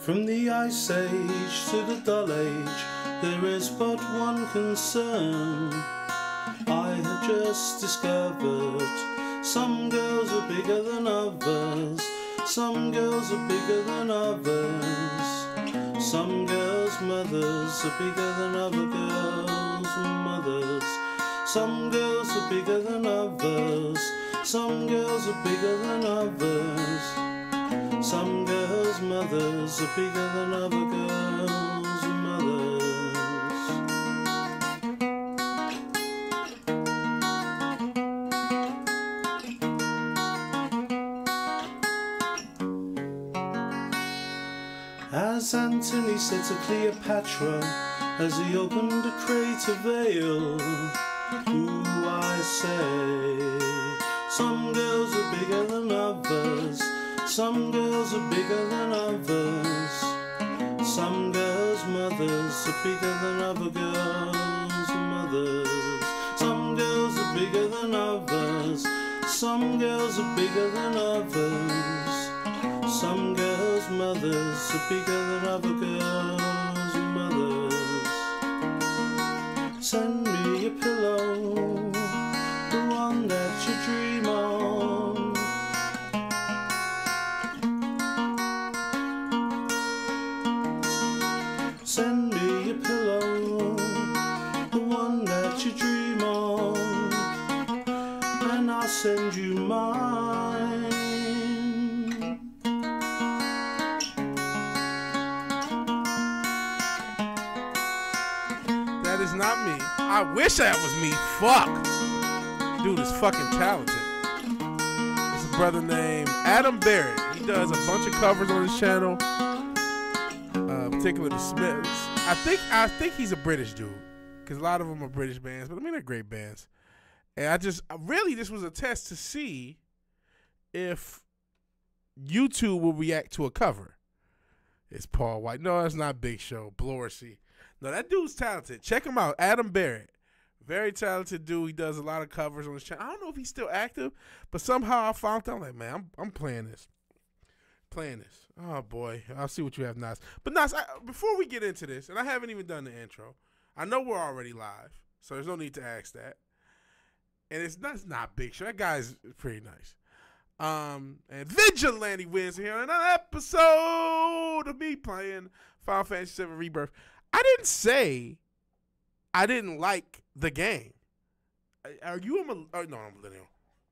From the Ice Age to the Dull Age, there is but one concern. I have just discovered some girls are bigger than others. Some girls are bigger than others. Some girls' mothers are bigger than other girls' mothers. Some girls are bigger than others. Some girls are bigger than others. Some girls' mothers are bigger than other girls' mothers. As Antony said to Cleopatra as he opened a crate of ale, Ooh, I say, some girls are bigger than others, some girls are bigger than others, some girls' mothers are bigger than other girls' mothers, some girls are bigger than others, some girls are bigger than others. Some girls' mothers are bigger than other girls' mothers. Send me a pillow, I wish that was me. Fuck. Dude is fucking talented. It's a brother named Adam Barrett. He does a bunch of covers on his channel. Uh, particularly the Smiths. I think I think he's a British dude. Cause a lot of them are British bands, but I mean they're great bands. And I just really this was a test to see if YouTube will react to a cover. It's Paul Wight. No, it's not Big Show. Blorsey. No, that dude's talented. Check him out. Adam Barrett. Very talented dude. He does a lot of covers on his channel. I don't know if he's still active, but somehow I found out, like, man, I'm, I'm playing this. Playing this. Oh, boy. I'll see what you have, Nas. But, Nas, I, before we get into this, and I haven't even done the intro, I know we're already live, so there's no need to ask that. And it's not, it's not Big Show. That guy's pretty nice. Um, and Vigilante wins here on another episode of me playing Final Fantasy VII Rebirth. I didn't say I didn't like the game. Are you a oh, no, I'm a millennial?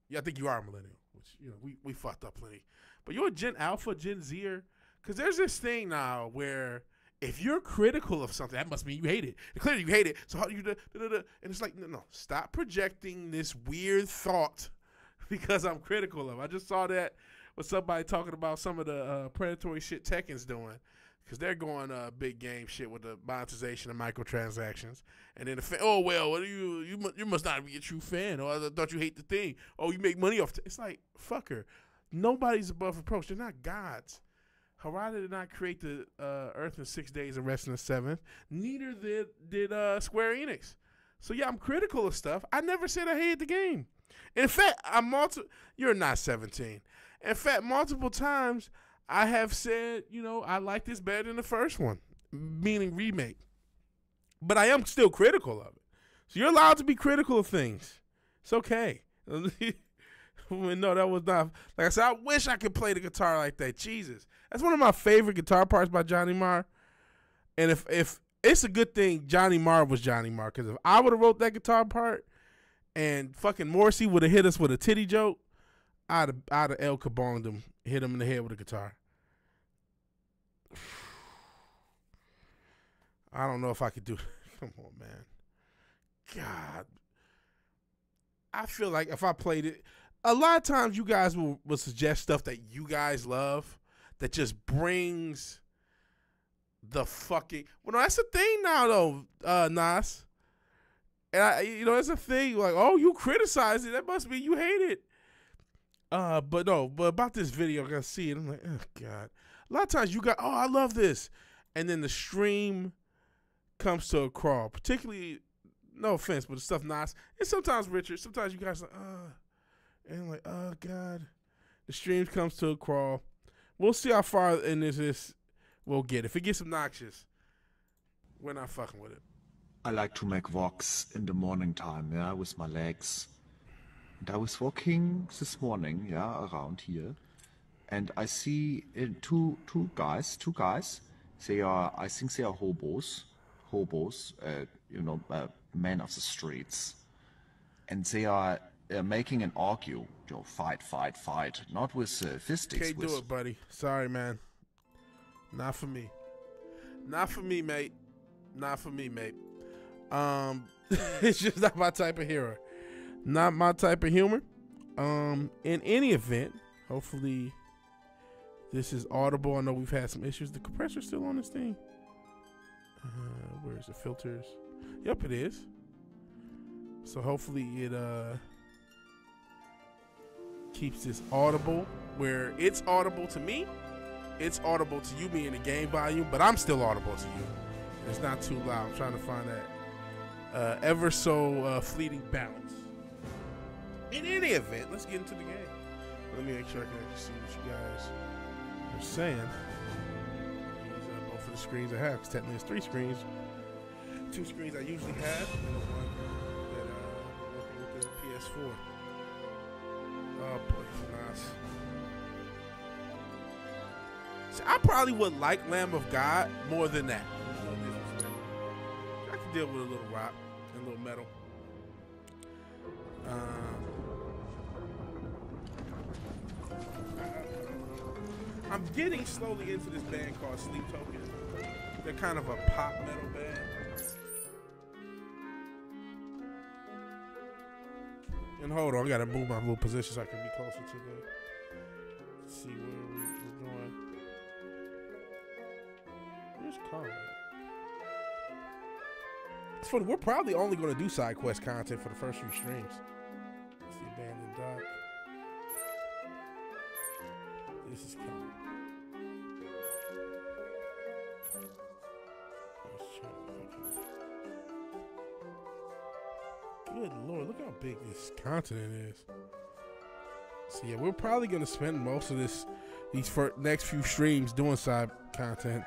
Yeah, I think you are a millennial. Which you know we, we fucked up plenty. But you're a Gen Alpha, Gen Zer, because there's this thing now where if you're critical of something, that must mean you hate it. And clearly you hate it. So how do you da, da, da. and it's like no, no, stop projecting this weird thought because I'm critical of. I just saw that with somebody talking about some of the uh, predatory shit Tekken's doing because they're going uh, big game shit with the monetization of microtransactions. And then the fa- oh well, what do you you mu- you must not be a true fan, or I thought you hate the thing. Oh, you make money off. T-. It's like fucker. Nobody's above reproach. They're not gods. Harada did not create the uh, Earth in six days and rest in the seventh. Neither did did uh, Square Enix. So yeah, I'm critical of stuff. I never said I hated the game. In fact, I'm multi- You're not 17. In fact, multiple times I have said, you know, I like this better than the first one, meaning remake. But I am still critical of it. So you're allowed to be critical of things. It's okay. no, that was not. Like I said, I wish I could play the guitar like that. Jesus, that's one of my favorite guitar parts by Johnny Marr. And if if it's a good thing Johnny Marr was Johnny Marr, because if I would have wrote that guitar part and fucking Morrissey would have hit us with a titty joke, I'd have, I'd have El Kabonged him, hit him in the head with a guitar. I don't know if I could do. Come on, man. God, I feel like if I played it, a lot of times you guys will, will suggest stuff that you guys love that just brings the fucking. Well, no, that's the thing now, though, uh, Nas. And I, you know, it's a thing like, oh, you criticize it. That must mean you hate it. Uh, but no, but about this video, I gotta see it. I'm like, oh god. A lot of times you got, oh, I love this, and then the stream comes to a crawl. Particularly, no offense, but the stuff nice. and sometimes Richard. Sometimes you guys like, uh, and I'm like, oh god, the stream comes to a crawl. We'll see how far in this is. we'll get. If it gets obnoxious, we're not fucking with it. I like to make walks in the morning time, yeah, with my legs. And I was walking this morning, yeah, around here, and I see uh, two two guys, two guys. They are, I think, they are hobos, hobos, uh, you know, uh, men of the streets, and they are uh, making an argue, you know, fight, fight, fight, not with uh, fistics. Can't with, do it, buddy. Sorry, man. Not for me. Not for me, mate. Not for me, mate. Um, it's just not my type of humor. Not my type of humor. Um, in any event, hopefully this is audible. I know we've had some issues. The compressor's still on this thing. Uh, where's the filters? Yep, it is. So hopefully it uh keeps this audible where it's audible to me. It's audible to you being the game volume, but I'm still audible to you. It's not too loud. I'm trying to find that uh, ever so uh, fleeting balance. In any event, let's get into the game. Let me make sure I can actually see what you guys are saying. These are both of the screens I have. 'cause technically, it's three screens. Two screens I usually have, and the one that uh, working with the PS4. Oh boy, it's nice. See, I probably would like Lamb of God more than that. I could deal with a little rock and a little metal. Um, I'm getting slowly into this band called Sleep Token. They're kind of a pop metal band. And hold on, I gotta move my little position so I can be closer to the. see where we, we're going. Where's at? It's funny, we're probably only gonna do side quest content for the first few streams. It's the abandoned dock. This is coming. Look how big this continent is. So yeah, we're probably gonna spend most of this these fir- next few streams doing side content.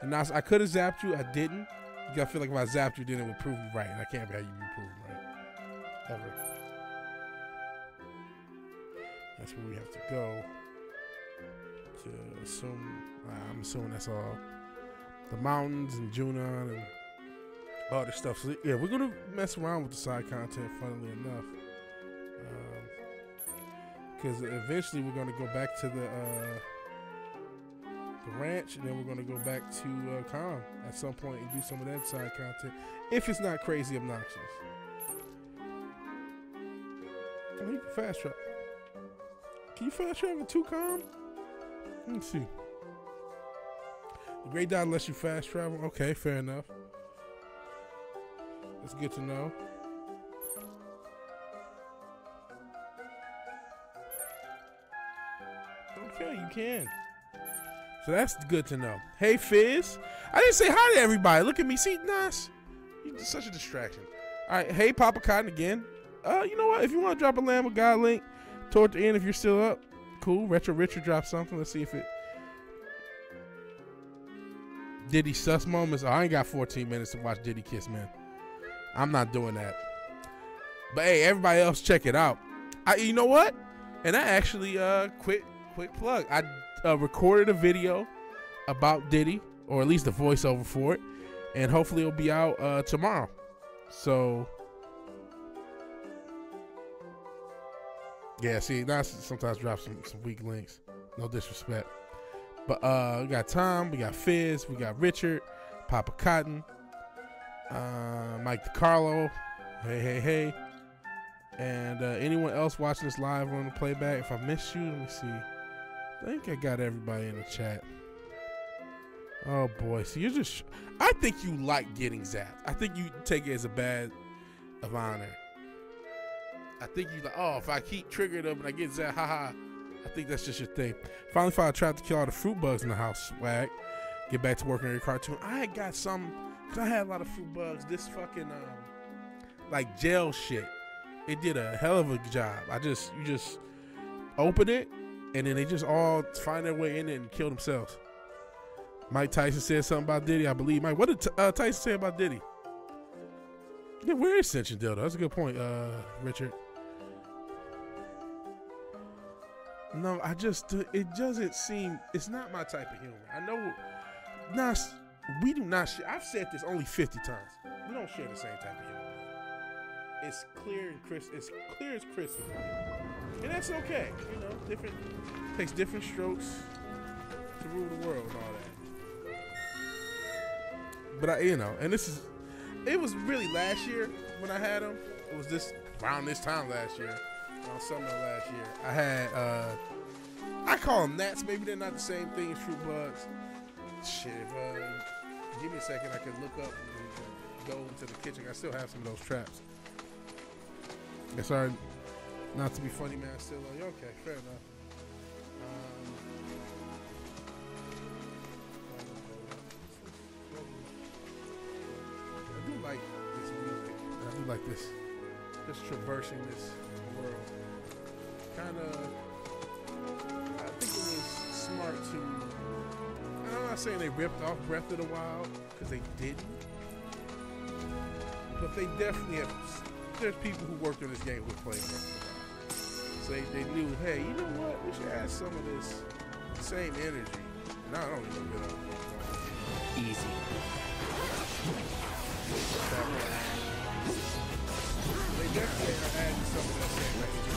And now I could have zapped you, I didn't. Gotta feel like if I zapped you, then it would prove you right, and I can't how you be proven right. Ever. That's where we have to go to assume. I'm assuming that's all. The mountains and Junon and all this stuff. So yeah, we're gonna mess around with the side content. Funnily enough, because eventually we're gonna go back to the uh, the ranch, and then we're gonna go back to uh, at some point and do some of that side content if it's not crazy obnoxious. Oh, you can fast travel. Can you fast travel to Kalm? Let me see. The Great Dot lets you fast travel. Okay, fair enough. That's good to know. Okay, you can. So that's good to know. Hey, Fizz. I didn't say hi to everybody. Look at me. See, Nas. You're such a distraction. All right. Hey, Papa Cotton again. Uh, you know what? If you want to drop a Lamb of God link toward the end, if you're still up, cool. Retro Richard dropped something. Let's see if it. Diddy sus moments. I ain't got 14 minutes to watch Diddy kiss, man. I'm not doing that. But hey, everybody else, check it out. I, you know what? And I actually, uh, quick, quick plug. I uh, recorded a video about Diddy, or at least the voiceover for it, and hopefully it'll be out uh, tomorrow. So, yeah. See, now sometimes drop some some weak links. No disrespect. But uh, we got Tom, we got Fizz, we got Richard, Papa Cotton, uh, Mike DiCarlo, hey, hey, hey. And uh, anyone else watching this live on the playback, if I missed you, let me see. I think I got everybody in the chat. Oh boy, so you're just. I think you like getting zapped. I think you take it as a bad of honor. I think you like, oh, if I keep triggering them and I get zapped, haha. I think that's just your thing. Finally, found a trap to kill all the fruit bugs in the house. Swag. Get back to working on your cartoon. I had got some, cause I had a lot of fruit bugs. This fucking um, like gel shit. It did a hell of a job. I just, you just open it, and then they just all find their way in it and kill themselves. Mike Tyson said something about Diddy. I believe Mike. What did uh, Tyson say about Diddy? Yeah, where is Ascension Dildo? That's a good point, uh, Richard. No, I just it doesn't seem. It's not my type of humor. I know. Not we do not. Share, I've said this only fifty times. We don't share the same type of humor. It's clear and crisp. It's clear as crystal, and that's okay. You know, different takes different strokes to rule the world and all that. But I, you know, and this is. It was really last year when I had them. It was this around this time last year around summer last year. I had uh I call them gnats. Maybe they're not the same thing as fruit bugs. Shit, if, uh, give me a second. I can look up and go into the kitchen. I still have some of those traps. Yeah, sorry, not to be funny, man. Still you. Okay, fair enough. Um, I do like this music. I do like this, just traversing this world. Kind of, I think it was smart to. And I'm not saying they ripped off Breath of the Wild because they didn't, but they definitely have. There's people who worked on this game who played Breath of the Wild, so they, they knew, hey, you know what? We should add some of this same energy. Now I don't even get up. Easy. They definitely are adding some of that same energy.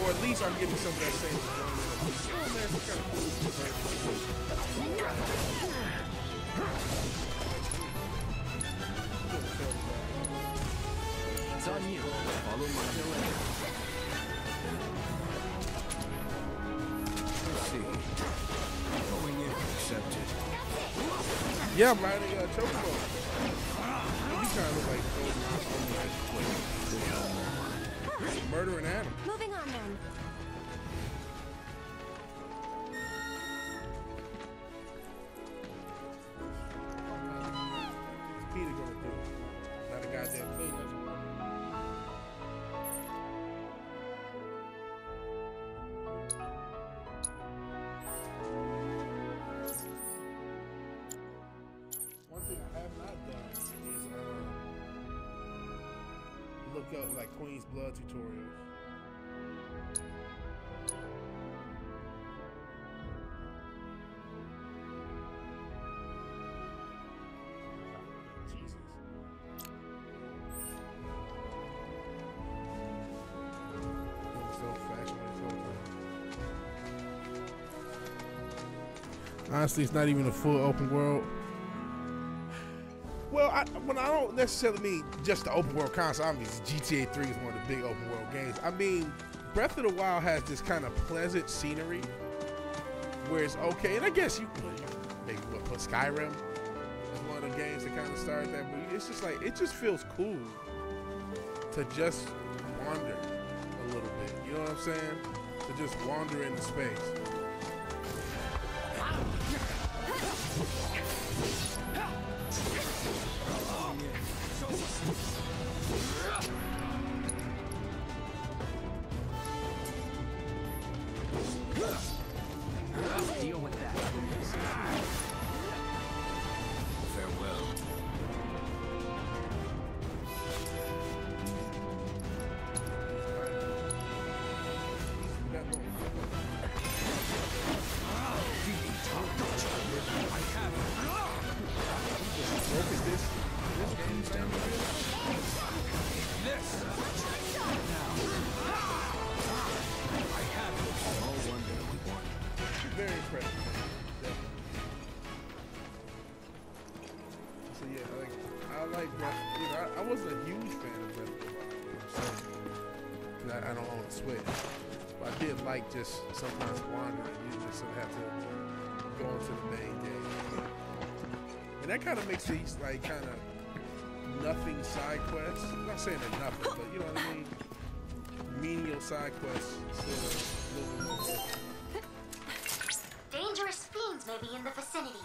Or at least I'm getting some of that same it's on you. Follow my direction. Let's see. Going in. Accepted. Yeah, I'm riding a chocobo. You kind of look like old Murdering animal. Moving on then. Honestly, it's not even a full open world. Well, I, when I don't necessarily mean just the open world concept, I mean GTA 3 is one of the big open world games. I mean, Breath of the Wild has this kind of pleasant scenery where it's okay, and I guess you maybe what, put Skyrim as one of the games that kind of started that, but it's just like it just feels cool to just wander a little bit. You know what I'm saying? To just wander into space. That kind of makes these like kind of nothing side quests. I'm not saying they're nothing, but you know what I mean. Menial side quests, sort of a little bit more. worth it. Dangerous fiends may be in the vicinity.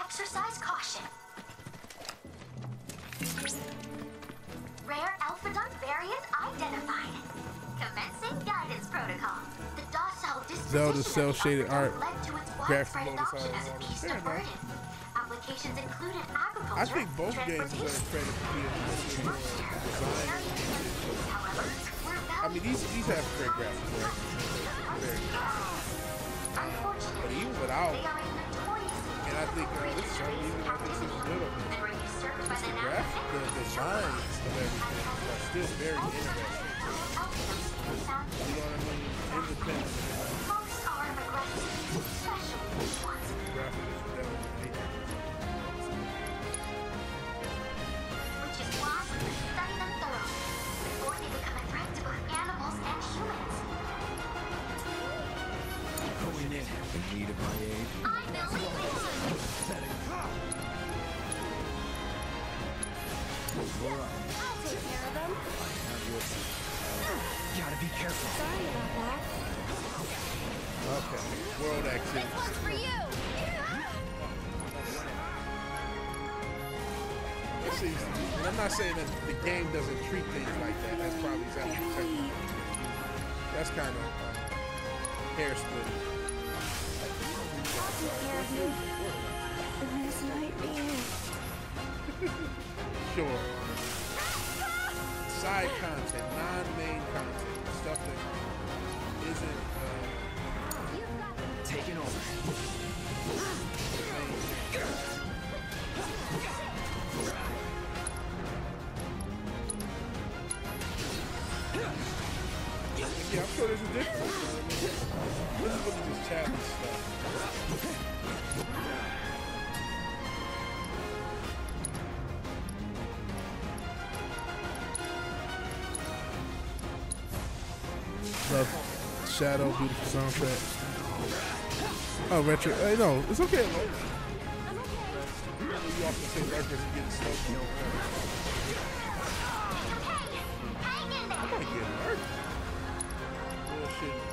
Exercise caution. Rare Elphadunk variant identified. Commencing guidance protocol. The docile disposition Zelda of the cel-shaded art. led to its graphic Applications included agriculture, I think both games are credit the PS4 design. However, I mean, these these have great graphics, right? Very good. But even without, they are a and I think uh, this certainly even I think this is good of it. and were usurped by the The graphic, the designs of everything are still very interesting. You know what I mean? Independent. Need of my aid. I believe it! I'll take care of them. Have your Gotta be careful. Sorry about that. Okay. World activity. This one's for you. See, and I'm not saying that the game doesn't treat things like that. That's probably exactly what technically what it is. That's kind of uh, hair splitting. This might be it. Sure. Side content, non-main content, stuff that isn't uh, Taking over. Yeah, I'm sure there's a difference. Stuff. Love Shadow, beautiful soundtrack. Oh, retro. Hey, no, it's okay. I'm gonna get lurked. Bullshit.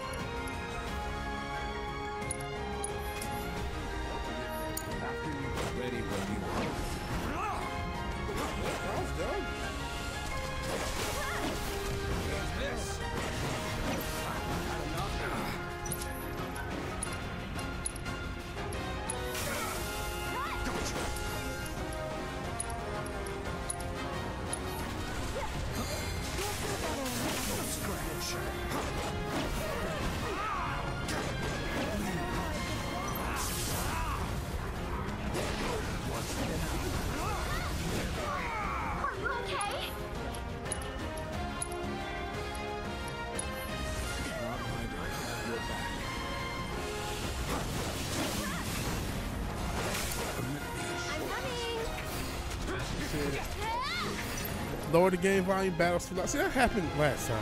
Lower the game volume, battles. See, that happened last time.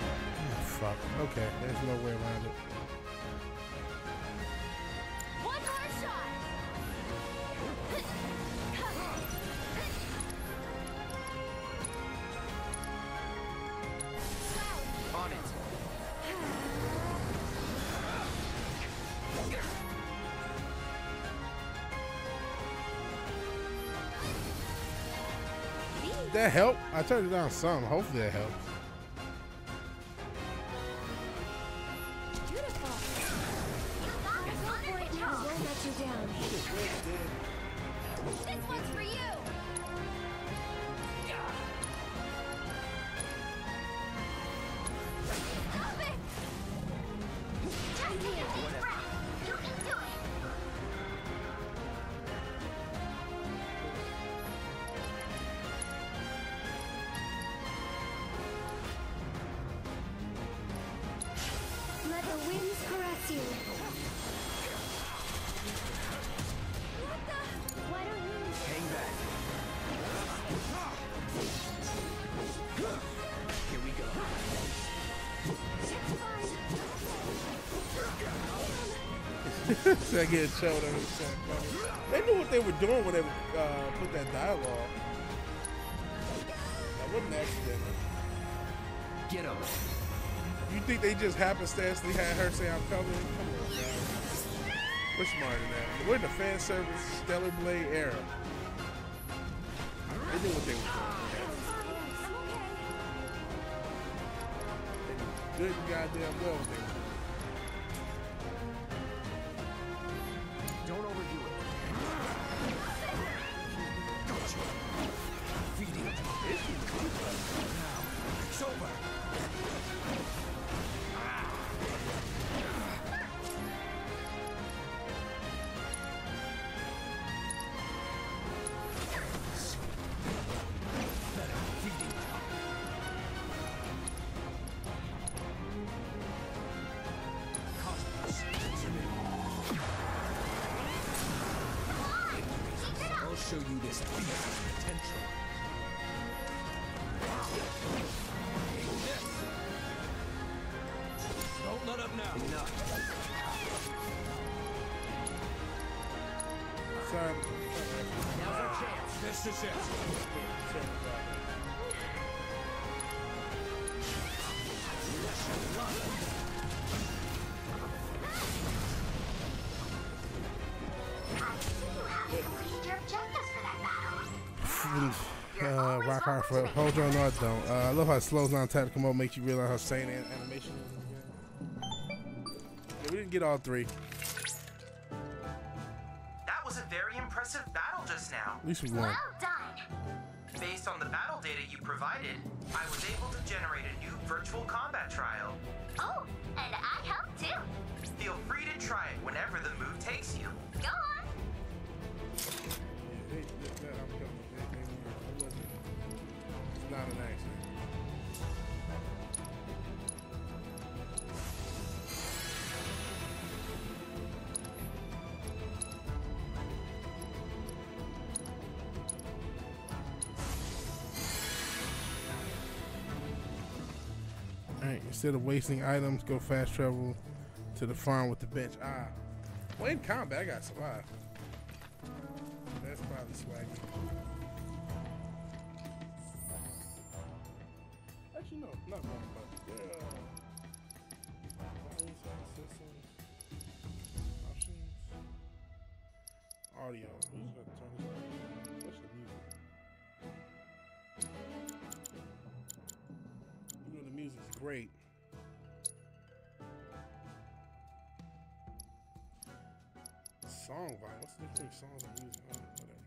Oh, fuck. Okay, there's no way around it. Turned it down some. Hopefully that helps. Get chilled on his set. They knew what they were doing when they uh, put that dialogue. That wasn't accidental. Get him. You think they just happenstancely had her say I'm coming? Come on, guys. We're smarter than that. We're in the fan service Stellar Blade era. They knew what they were doing. They knew good goddamn well what they were doing. For hold on, no, I don't. Uh, I love how it slows down time to come up, makes you realize how sane an- animation is. Yeah, we didn't get all three. That was a very impressive battle just now. At least we won. Well done. Based on the battle data you provided, I was able to generate a new virtual combat trial. Oh, and I helped too. Feel free to try it whenever the move takes you. Go on. Instead of wasting items, go fast travel to the farm with the bench. Ah. Well, in combat, I got survive. That's probably swaggy. Actually, no, not one, but yeah. Audio. Song volume. What's the songs and music? Oh, whatever.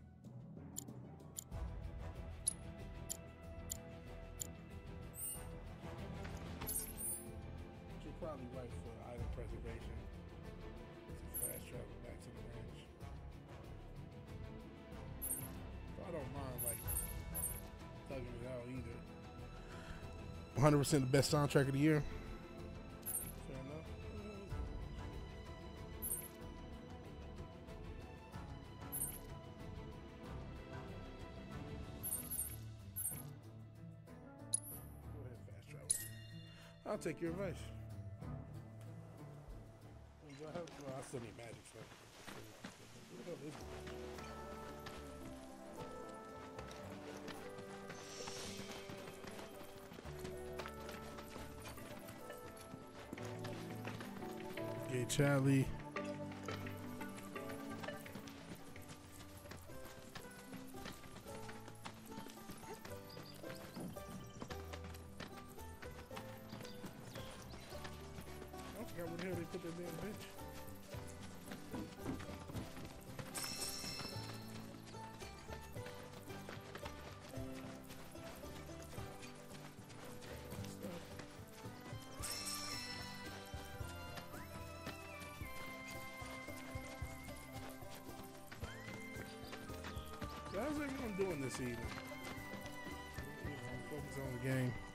You're probably right for item preservation. To fast travel back to the ranch. But I don't mind like thugging it out either. 100% the best soundtrack of the year. Take your advice. Well, I still need magic, Charlie.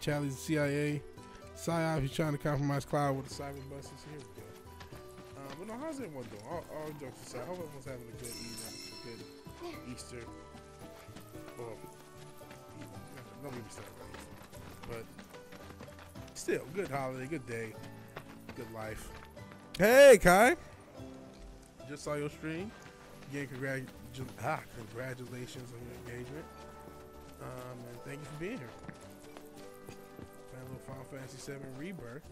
Charlie's the CIA. Psyop, he's trying to compromise Cloud with the cyber buses. Here we go. Uh, but no, how's everyone doing? All, all jokes aside, I hope everyone's having a good evening, good Easter. Or, don't started about But still, good holiday, good day, good life. Hey, Kai. Just saw your stream. Again, ah, congratulations on your engagement. Um, and thank you for being here. Fantasy VII Rebirth.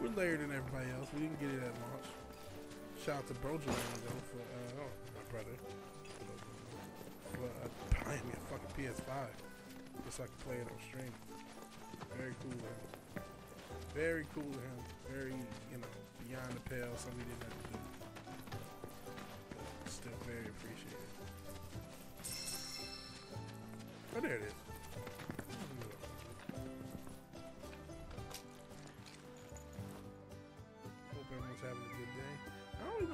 We're layered than everybody else. We didn't get it at launch. Shout out to Brojaland though for uh, oh, my brother for uh, buying me a fucking PS5 just so I can play it on stream. Very cool him. Very cool of him. Very you know beyond the pale. Something he didn't have to do. But still very appreciated. Oh, there it is.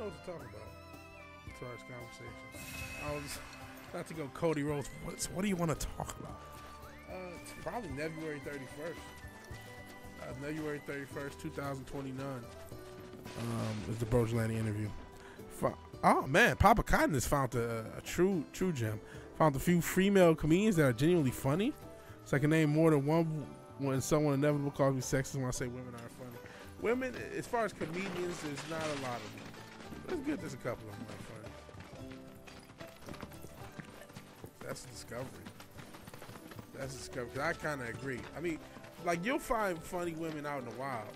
Know what to talk about as far as conversation. I was not to go Cody Rhodes. What, what do you want to talk about? Uh, it's probably February 31st. Uh, February 31st, 2029 um, is the Brogelani interview. Fu- Oh man, Papa Cotton has found a, a true true gem. Found a few female comedians that are genuinely funny. So I can name more than one when someone inevitable calls me sexist when I say women aren't funny. Women, as far as comedians, there's not a lot of them. It's good there's a couple of them are. That's a discovery. That's a discovery. I kind of agree. I mean, like, you'll find funny women out in the wild.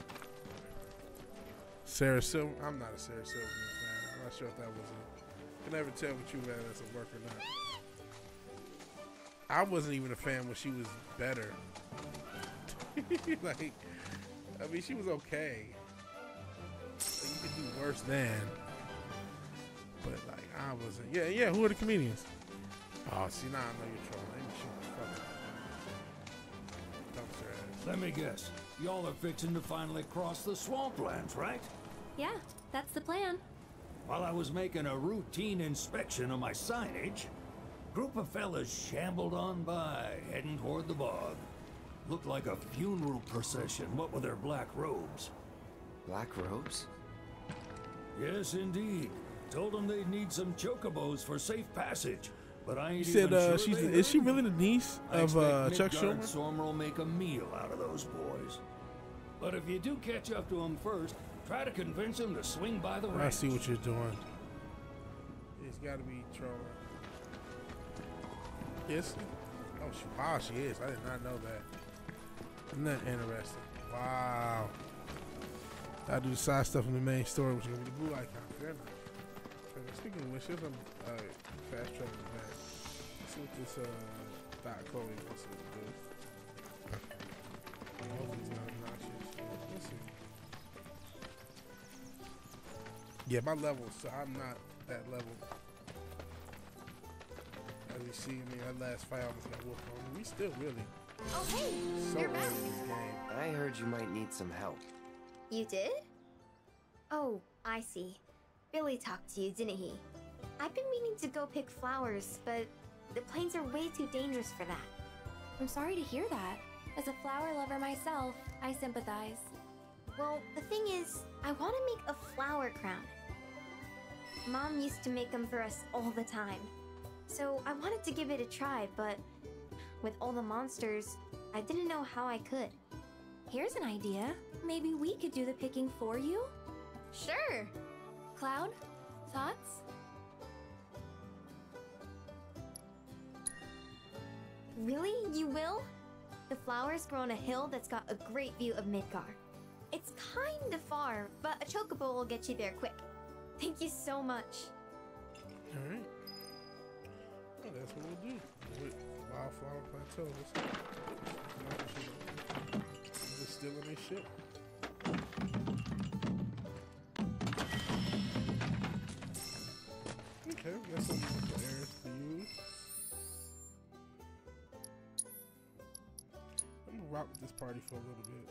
Sarah Silver. I'm not a Sarah Silverman fan. I'm not sure if that was a. Can never tell what you had as a work or not. I wasn't even a fan when she was better. like, I mean, she was okay. You could do worse than. But like, I wasn't. Yeah, yeah. Who are the comedians? Oh, see now I know you're trolling. Let me shoot the fucking dumpster ass. Let me guess. Y'all are fixing to finally cross the swamplands, right? Yeah, that's the plan. While I was making a routine inspection of my signage, group of fellas shambled on by, heading toward the bog. Looked like a funeral procession, what with their black robes. Black robes? Yes, indeed. Told them they'd need some chocobos for safe passage, but I ain't You said, even uh, sure she's they the, is she really the niece of uh, expect Chuck Midgard Schumer? Stormer will make a meal out of those boys. But if you do catch up to them first, try to convince them to swing by the ranch. I see what you're doing. It's got to be trolling. Yes. Oh, she, wow, she is. I did not know that. Isn't that interesting? Wow. I do the side stuff in the main story, which is gonna be the blue icon. Fair enough. Fair enough. Speaking of which, here's some uh, fast travel back. Let's see what this uh, Dot Chloe wants to do. Hopefully it's not obnoxious. Let's see. Yeah, my level, so I'm not that level. As you see, I mean, that last fight almost got whooped on. me. We still really Oh, hey, so you're back. this game. I heard you might need some help. You did? Oh, I see. Billy talked to you, didn't he? I've been meaning to go pick flowers, but the plains are way too dangerous for that. I'm sorry to hear that. As a flower lover myself, I sympathize. Well, the thing is, I want to make a flower crown. Mom used to make them for us all the time. So I wanted to give it a try, but with all the monsters, I didn't know how I could. Here's an idea. Maybe we could do the picking for you? Sure! Cloud? Thoughts? Really? You will? The flowers grow on a hill that's got a great view of Midgar. It's kind of far, but a chocobo will get you there quick. Thank you so much. All right. Well, that's what we'll do. With Wildflower Plateau. Let's see. Just stealing their shit. Okay, we got some more areas to use. I'm gonna rock with this party for a little bit.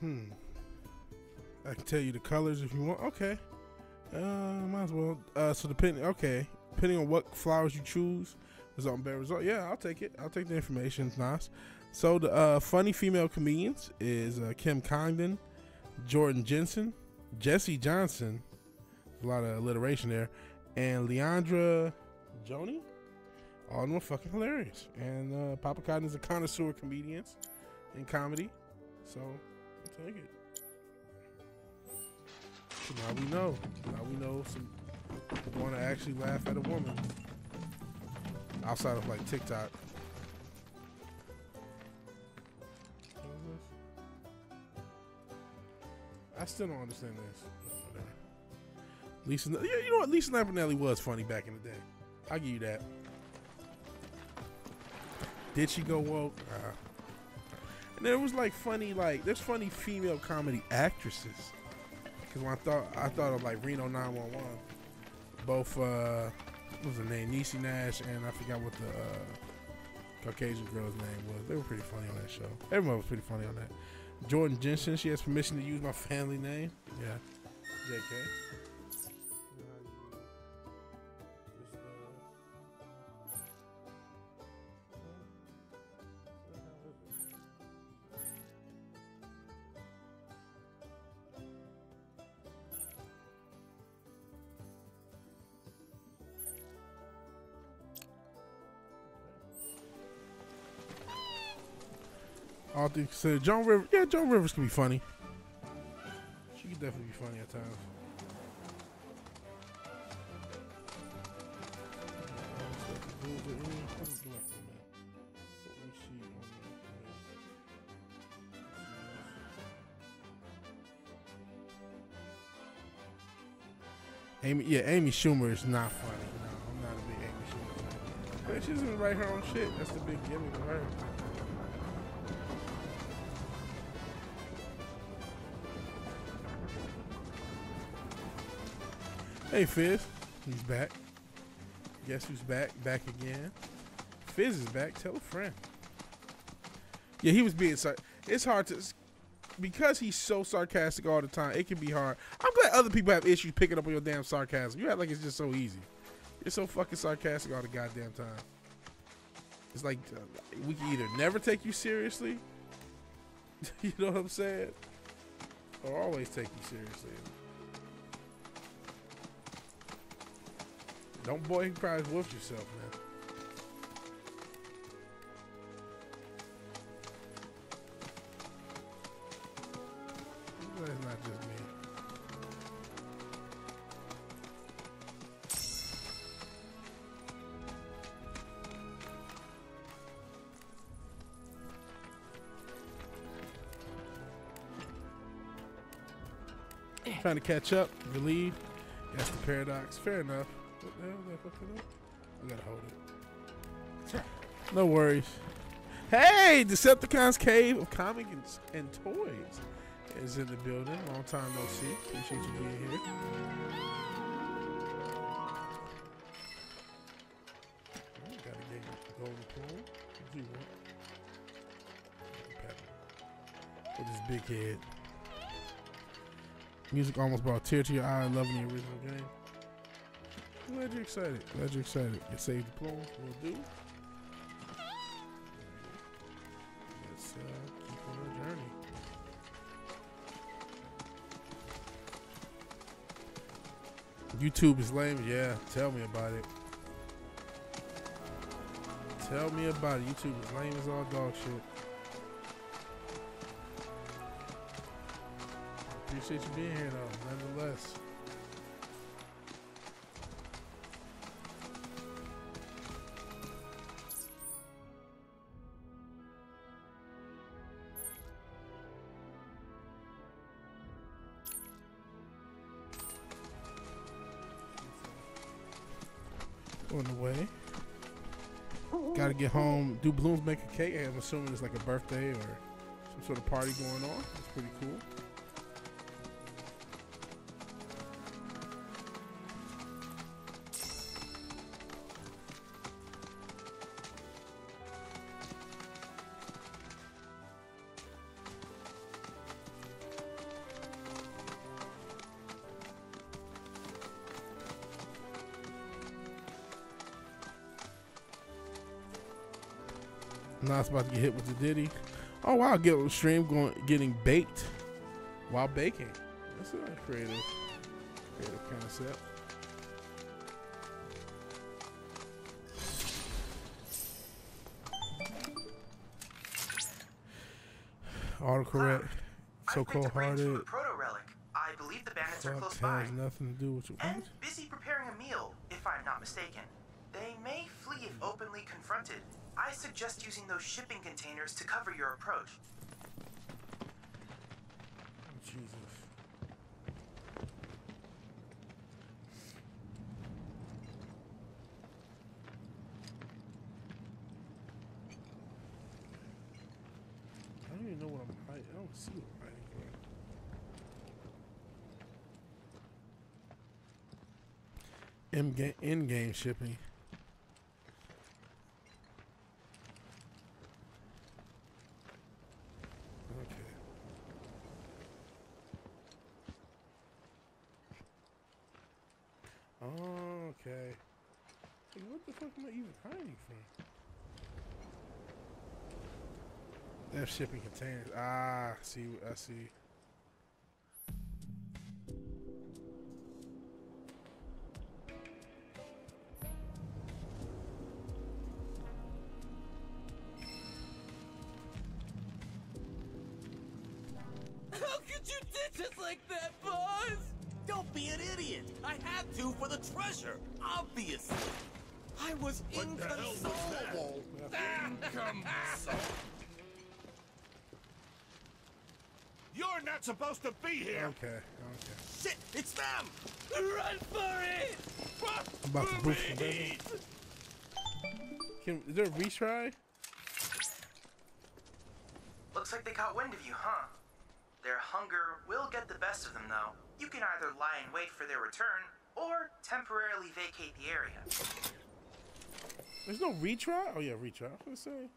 Hmm. I can tell you the colors if you want. Okay. Uh, might as well. Uh, so depending. Okay, depending on what flowers you choose, is on better result. Yeah, I'll take it. I'll take the information. It's nice. So the uh, funny female comedians is uh, Kim Congdon, Jordan Jensen, Jesse Johnson. A lot of alliteration there, and Leandra Joni. All of them fucking hilarious. And uh, Papa Cotton is a connoisseur comedians in comedy. So take it. So now we know. Now we know some want to actually laugh at a woman outside of like TikTok. I still don't understand this. Lisa, yeah, you know what? Lisa Lampanelli was funny back in the day. I'll give you that. Did she go woke? Uh, and there was like funny, like there's funny female comedy actresses. Because when I thought I thought of like Reno 911, both uh, what was the name? Niecy Nash, and I forgot what the uh, Caucasian girl's name was. They were pretty funny on that show. Everyone was pretty funny on that. Jordan Jensen, she has permission to use my family name. Yeah. JK. All things considered, Joan Rivers. Yeah, Joan Rivers can be funny. She can definitely be funny at times. Amy, yeah, Amy Schumer is not funny. No, I'm not a big Amy Schumer fan. But she doesn't write her own shit. That's the big gimmick of her. Hey Fizz, he's back. Guess who's back? Back again. Fizz is back. Tell a friend. Yeah, he was being. Sar- it's hard to because he's so sarcastic all the time. It can be hard. I'm glad other people have issues picking up on your damn sarcasm. You act like it's just so easy. You're so fucking sarcastic all the goddamn time. It's like uh, we can either never take you seriously. you know what I'm saying? Or always take you seriously. Don't boy who cries wolf yourself, man. That's not just me. Trying to catch up, relieve. That's the paradox. Fair enough. Did I fuck it up? I gotta hold it. No worries. Hey, Decepticons Cave of Comic and, and Toys is in the building. Long time no see. Appreciate you being here. Gotta get golden plume. What do? With his big head. Music almost brought a tear to your eye. Loving the original game. Glad you're excited. Glad you're excited. You saved the plume. Will do. Let's uh, keep on our journey. YouTube is lame. Yeah, tell me about it. Tell me about it. YouTube is lame as all dog shit. Appreciate you being here though, nonetheless. Do balloons make a cake? I'm assuming it's like a birthday or some sort of party going on. That's pretty cool. Now about to get hit with the Diddy. Oh wow, get a stream going getting baked while baking. That's a creative creative concept. Autocorrect. So I've cold to Brains from hearted. proto relic. I believe the bandits are Fuck close by. has nothing to do with you. And busy preparing a meal, if I'm not mistaken. If openly confronted. I suggest using those shipping containers to cover your approach. Jesus. I don't even know what I'm hiding. I don't see what I'm hiding. In game, in game shipping. Okay. Oh, okay. Hey, what the fuck am I even hiding from? They're shipping containers. Ah, see. I see. Be here. Okay. Okay. Shit, it's them! Run for it! I'm about to boost the level. Can, is there a retry? Looks like they caught wind of you, huh? Their hunger will get the best of them, though. You can either lie in wait for their return, or temporarily vacate the area. There's no retry? Oh, yeah, retry. I was gonna say.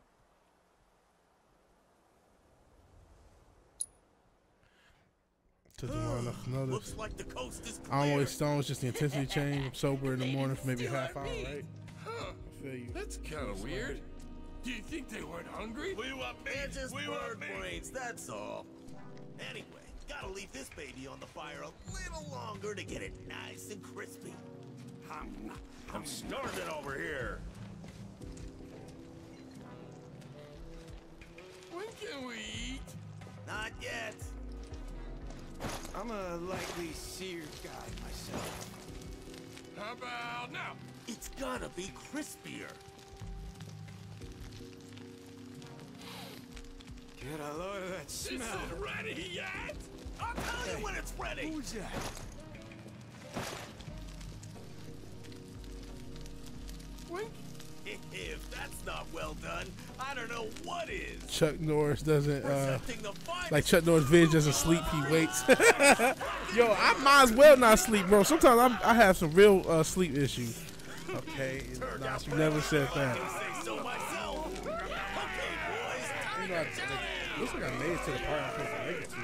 Took them to notice. Looks like the coast is clear. I'm always stoned, it's just the intensity change. I'm sober in the morning for maybe a half hour, right? Huh. I feel you. That's kind of weird. Do you think they weren't hungry? We want meat. They're just We want bird meat. brains, that's all. Anyway, gotta leave this baby on the fire a little longer to get it nice and crispy. I'm, I'm starving over here. When can we eat? Not yet. I'm a lightly seared guy myself. How about now? It's gotta be crispier. Get a load of that This smell. isn't ready yet. I'll tell you when it's ready. Who's that? When? If that's not well done, I don't know what is. Chuck Norris doesn't, uh, Presenting the finest like Chuck Norris Vidge doesn't sleep, he waits. Yo, I might as well not sleep, bro. Sometimes I'm, I have some real uh, sleep issues. Okay, nah, you never said that. say so myself. Okay, boys. You know, I, looks like I made it to the part I'm supposed to make it to.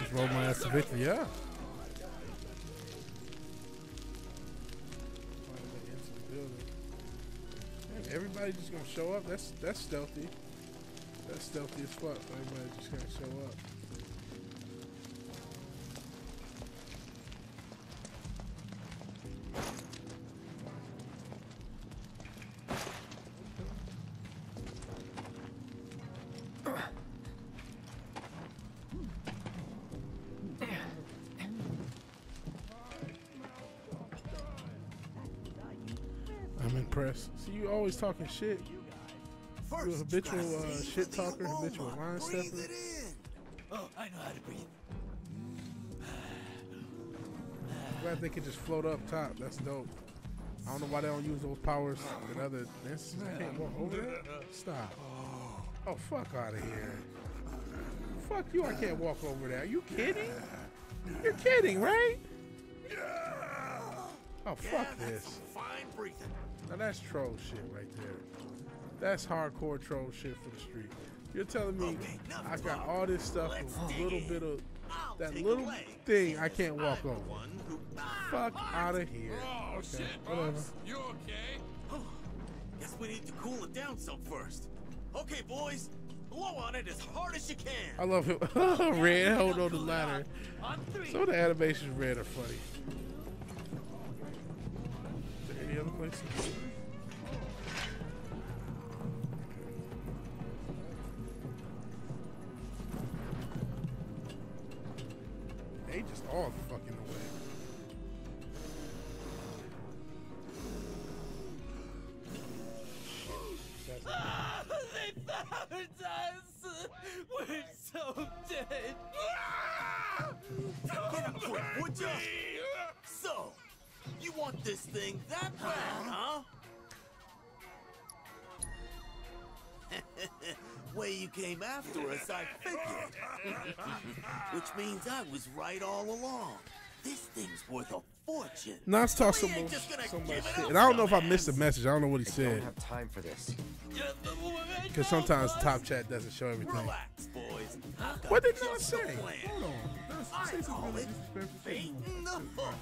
Just roll my ass to victory, yeah. Everybody just gonna show up. That's that's stealthy. That's stealthy as fuck. Everybody just gonna show up. I'm. See, you always talking shit. You a habitual uh, shit talker, habitual line Breathe stepper. Oh, I know how to breathe. I'm glad they could just float up top. That's dope. I don't know why they don't use those powers in other instances. I can't walk over that. Stop. Oh, fuck out of here. Fuck you, I can't walk over there. Are you kidding? You're kidding, right? Oh, fuck yeah, this. fine breathing. Now that's troll shit right there. That's hardcore troll shit for the street. You're telling me Okay, I got all this stuff a little bit of I'll that little thing I can't walk I'm the over. one who- Fuck out of here. Oh Okay, shit, whatever. You okay? Oh, guess we need to cool it down some first. Okay, boys, blow on it as hard as you can. I love it. Oh, red hold on the ladder. On. Some of the animations red are funny. Any other means I was right all along. This thing's worth a fortune. Nas talks We so ain't much, so much shit, and I don't know if I missed the message. I don't know what he I said don't have time for this. because sometimes top chat doesn't show everything. Relax, boys. What did just Nas say? Hold on. Nas- I say call it disrespectful. baiting the hook.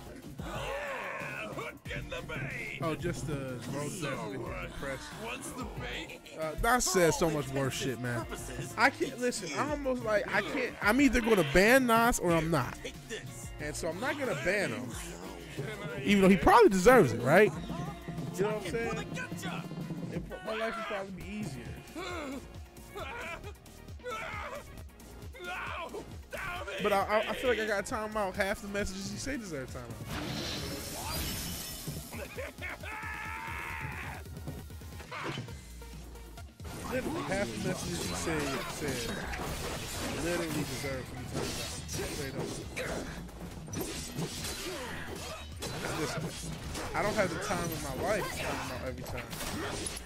Yeah, hook in the bait. Oh, just the road that press. What's the bait? Uh, Nas says so much worse shit, man. I can't listen. I'm almost like I can't. I'm either going to ban Nas or I'm not, and so I'm not going to ban him, even though he probably deserves it, right? You know what I'm saying? It my life would probably be easier. No! Damn it! But I, I, I feel like I got to time out half the messages he say deserve time out. Literally, half the messages he said, said literally deserve to be timed out. Straight up. Listen, I don't have the time in my life to time him out every time.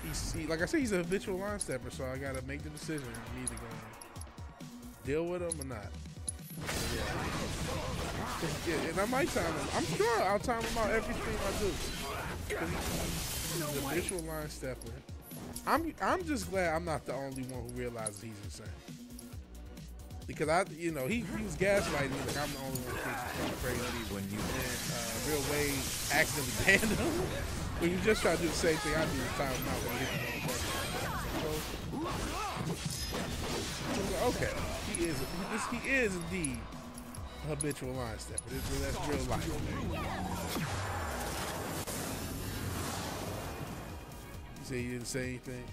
He's, he, like I said, he's a habitual line stepper, so I got to make the decision. Either going to deal with him or not. Yeah. Yeah, and I might time him. I'm sure I'll time him out everything I do. He's a visual line stepper. I'm I'm just glad I'm not the only one who realizes he's insane. Because I, you know, he, he was gaslighting me like I'm the only one who thinks crazy. When you and uh, Real Wade accidentally banned him. when you just try to do the same thing, I do to time out when he hit the. So, okay, he is this, he is indeed a habitual line stepper. This, that's real life. Say he didn't say anything.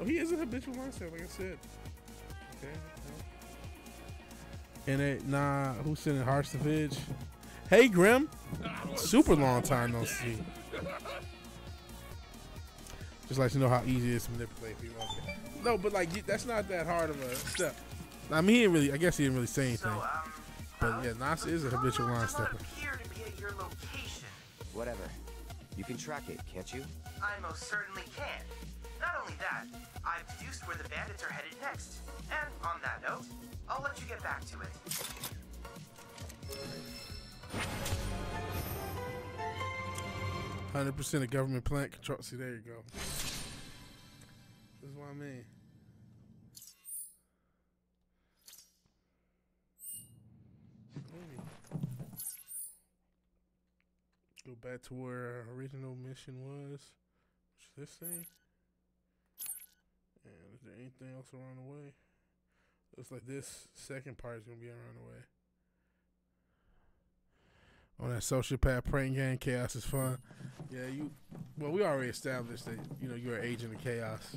Oh, he is a habitual line stepper, like I said. Okay. okay. And it nah, who's sending hearts to Vidge? Hey Grim, super long time no see. Just like to know how easy it is to manipulate people. Okay. No, but like that's not that hard of a step. I mean, he didn't really. I guess he didn't really say anything. So, um, But yeah, Nas is a habitual line does not stepper. to be at your location. Whatever. You can track it, can't you? I most certainly can. Not only that, I've deduced where the bandits are headed next. And on that note, I'll let you get back to it. Hundred percent of government plant control. See, there you go. This is what I mean. Go back to where our original mission was. This thing. And is there anything else around the way? Looks like this second part is gonna be around the way. On that sociopath prank game, chaos is fun. Yeah, you. Well, we already established that you know you're an agent of chaos,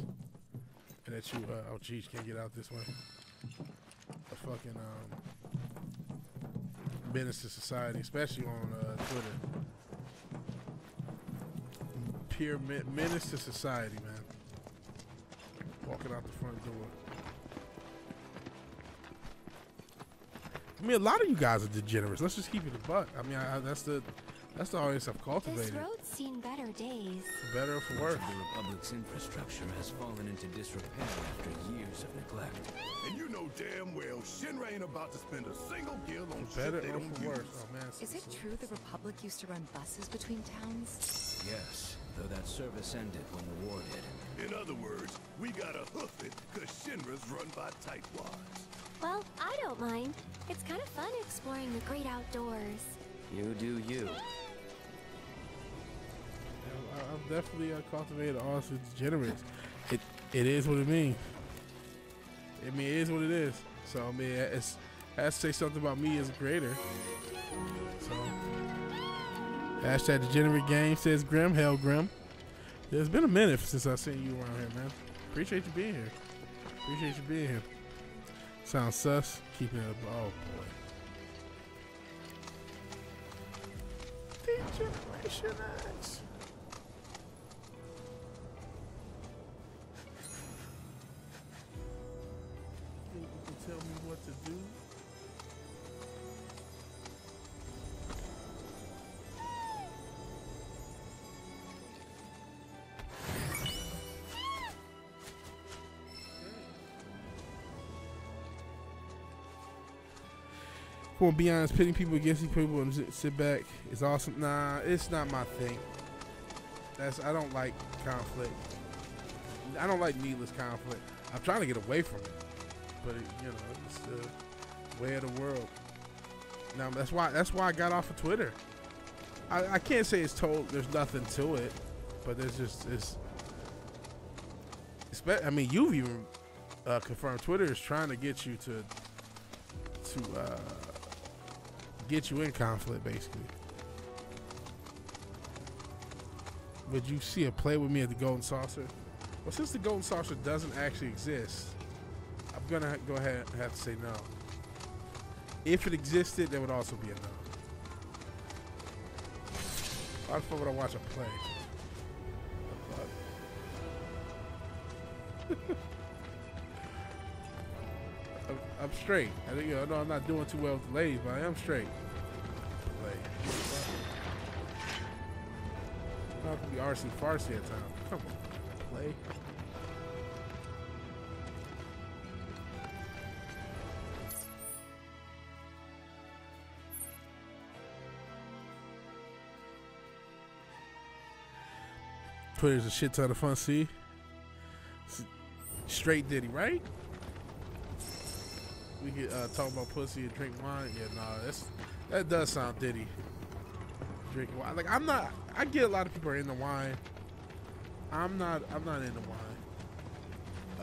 and that you. Uh, oh, geez, can't get out this way. A fucking um, menace to society, especially on uh, Twitter. Pure me- menace to society, man. Walking out the front door. I mean, a lot of you guys are degenerates. Let's just keep it a buck. I mean, I, I, that's the that's the audience I've This cultivated. road's seen better days. Better for worse. The Republic's infrastructure has fallen into disrepair after years of neglect. And you know damn well Shinra ain't about to spend a single gil on better shit they don't for use. worse. Oh man. Is it true the Republic used to run buses between towns? Yes, though that service ended when the war did. In other words, we gotta hoof it, cause Shinra's run by tightwads. Well, I don't mind. It's kind of fun exploring the great outdoors. You do you. I- I've definitely a cultivated an audience of degenerates. It it is what it means. I mean, it is what it is. So I mean, it's it has to say something about me as a creator. So hashtag degenerate game says Grim. Hell, Grim. It's been a minute since I've seen you around here, man. Appreciate you being here. Appreciate you being here. Sounds sus. Keeping it. up. Oh boy. Degeneration X. Come on, be honest. Pitting people against people and sit- back is awesome. Nah, it's not my thing. That's I don't like conflict. I don't like needless conflict. I'm trying to get away from it, but it, you know, it's the way of the world. Now that's why that's why I got off of Twitter. I, I can't say it's told. There's nothing to it, but there's just it's. I mean, you've even uh, confirmed Twitter is trying to get you to to uh, get you in conflict, basically. Would you see a play with me at the Golden Saucer? Well, since the Golden Saucer doesn't actually exist, I'm gonna go ahead and have to say no. If it existed, there would also be a no. Why the fuck would I watch a play? I'm, I'm straight. I think you know, I know I'm not doing too well with the ladies, but I am straight. Artsy fartsy at. Come on, play. Twitter's a shit ton of fun. See, straight Diddy, right? We could uh, talk about pussy and drink wine. Yeah, nah, that's that does sound Diddy. Drink wine. Like I'm not. I get a lot of people are into wine. I'm not. I'm not into wine.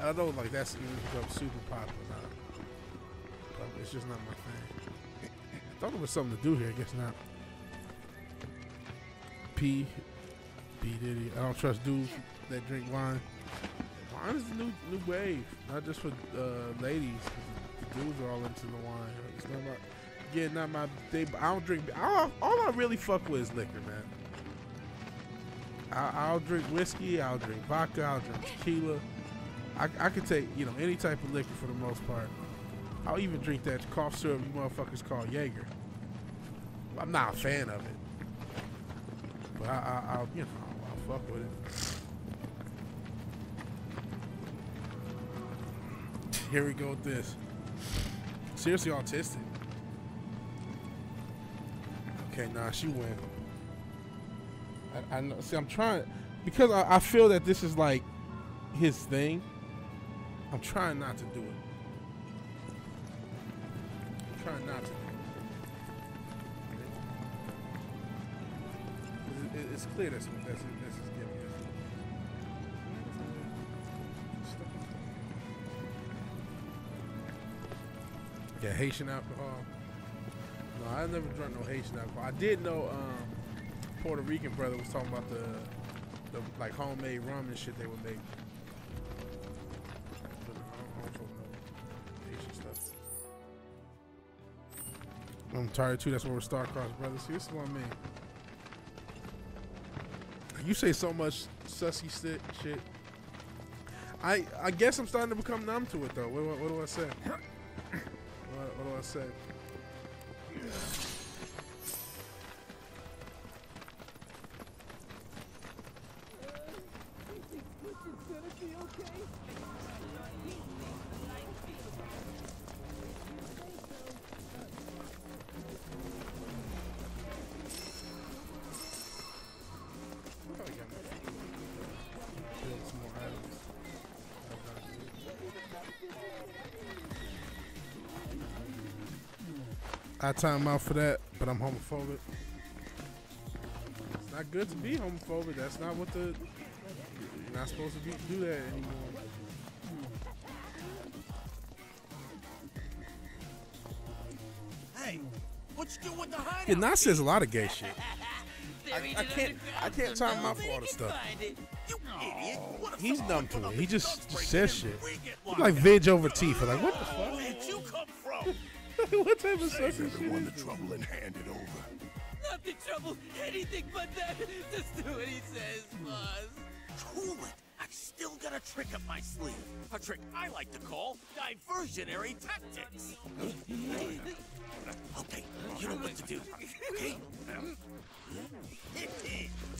I know like that's become super popular now. But it's just not my thing. I thought there was something to do here. I guess not. P. B Diddy. I don't trust dudes that drink wine. Wine is the new new wave, not just for uh, ladies. The dudes are all into the wine. It's not my, again, not my thing. I don't drink. All, all I really fuck with is liquor, man. I, I'll drink whiskey. I'll drink vodka. I'll drink tequila. I, I could take you know any type of liquor for the most part. I'll even drink that cough syrup you motherfuckers call Jaeger. I'm not a fan of it, but I, I, I'll you know I'll, I'll fuck with it. Here we go with this. Seriously autistic. Okay, nah, she win. I, I know. See, I'm trying because I, I feel that this is like his thing. I'm trying not to do it. I'm trying not to. It- it- it's clear that's what that's, this is giving us. Yeah, Haitian alcohol. No, I never drank no Haitian alcohol. I did know um, Puerto Rican brother was talking about the, the like homemade rum and shit they would make. I'm tired too. That's what we're star-crossed brothers. See, this is what I mean. You say so much sussy shit. shit. I I guess I'm starting to become numb to it though. What, what, what do I say? What, what do I say? I time out for that, but I'm homophobic. It's not good to be homophobic. That's not what the. You're not supposed to be, do that anymore. Hey, what you do with the hideout? Yeah, Nas says a lot of gay shit. There I can't. I can't time him out for all this stuff. idiot. He's someone numb to put it. He just, just says shit. and we get He locked like up? veg over teeth. Like what the fuck? what type of Save sussy shit everyone the is this? trouble and hand it over. Not the trouble, anything but that. Just do what he says, Buzz. Cool it. I've still got a trick up my sleeve. A trick I like to call diversionary tactics. okay, you know what to do. Okay?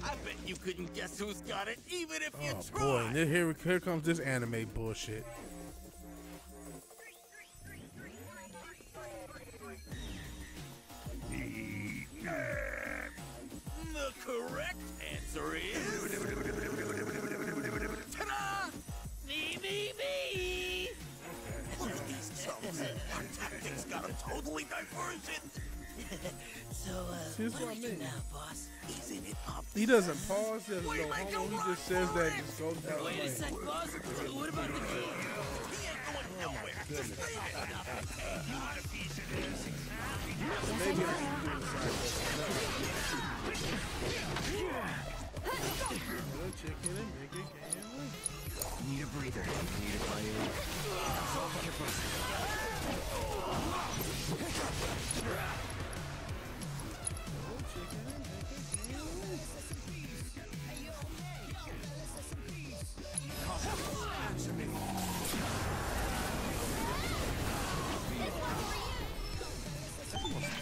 I bet you couldn't guess who's got it, even if you Oh tried. boy, here, here comes this anime bullshit. answer. Ta-da! Me, me, me! Look at these. Our tactics got totally so, uh, what, do now, boss? It? He doesn't pause, doesn't go home. He just says that and goes down Wait a sec, boss. What about the key? Nowhere. Just leave it. A piece of this. Maybe I should do Need a breather. Need a fire. Solve your first.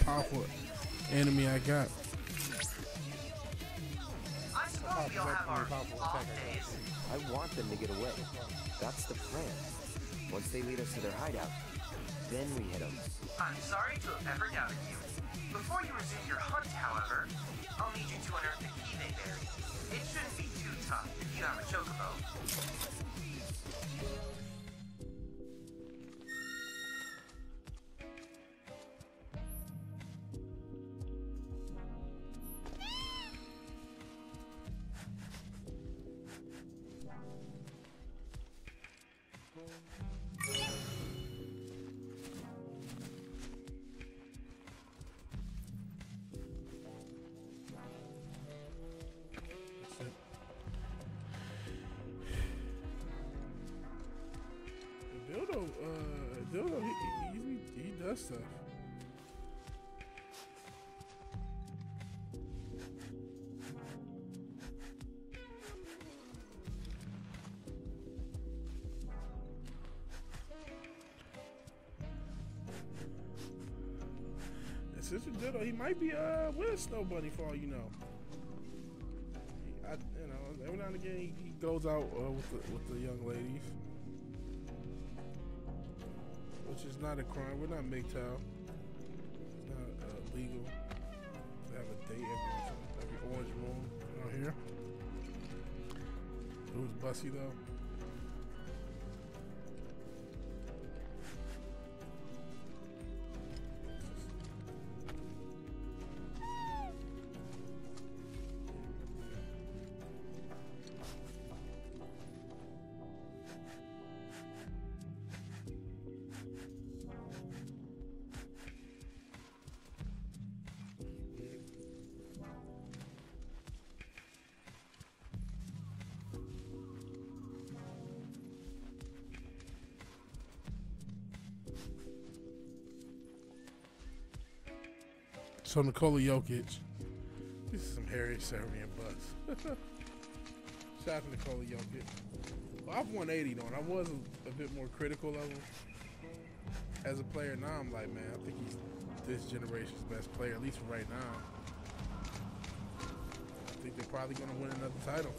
Powerful enemy I got. I suppose we all have our days. I want them to get away. That's the plan. Once they lead us to their hideout, then we hit them. I'm sorry to have ever doubted you. Before you resume your hunt, however, I'll need you to unearth the key they buried. It shouldn't be too tough if you have a chocobo. Does stuff. And Sister Dildo, he might be uh with a Snow Bunny for all you know. I, you know, every now and again he, he goes out uh, with the with the young ladies is not a crime. We're not MGTOW. It's not uh, legal to have a date every, every orange moon out here. Who's Bussy though? So Nikola Jokic. This is some hairy Serbian butts. Shout out to Nikola Jokic. Well, I've 180 on. I was a, bit more critical of him as a player. Now I'm like, man, I think he's this generation's best player, at least right now. I think they're probably gonna win another title.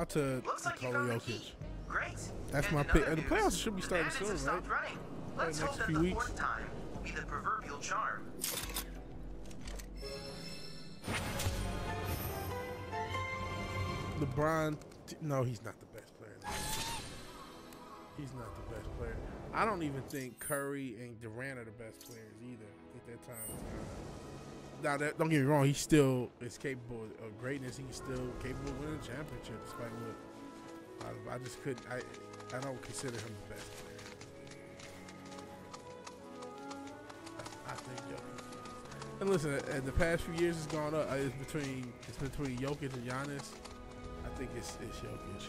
Out to Looks like Nikola the Jokic. Great. That's And my pick. And the playoffs should be starting soon, right? running. Let's next hope that the weeks. fourth time will be the proverbial charm. LeBron, no, he's not the best player. in the league. He's not the best player. I don't even think Curry and Durant are the best players either. I think their time is kind of. Now, that, don't get me wrong, he still is capable of greatness. He's still capable of winning a championship, despite what. I, I just couldn't. I I don't consider him the best player. I, I think Jokic. And listen, uh, the past few years it's gone up. Uh, It's between it's between Jokic and Giannis. I think it's it's Jokic.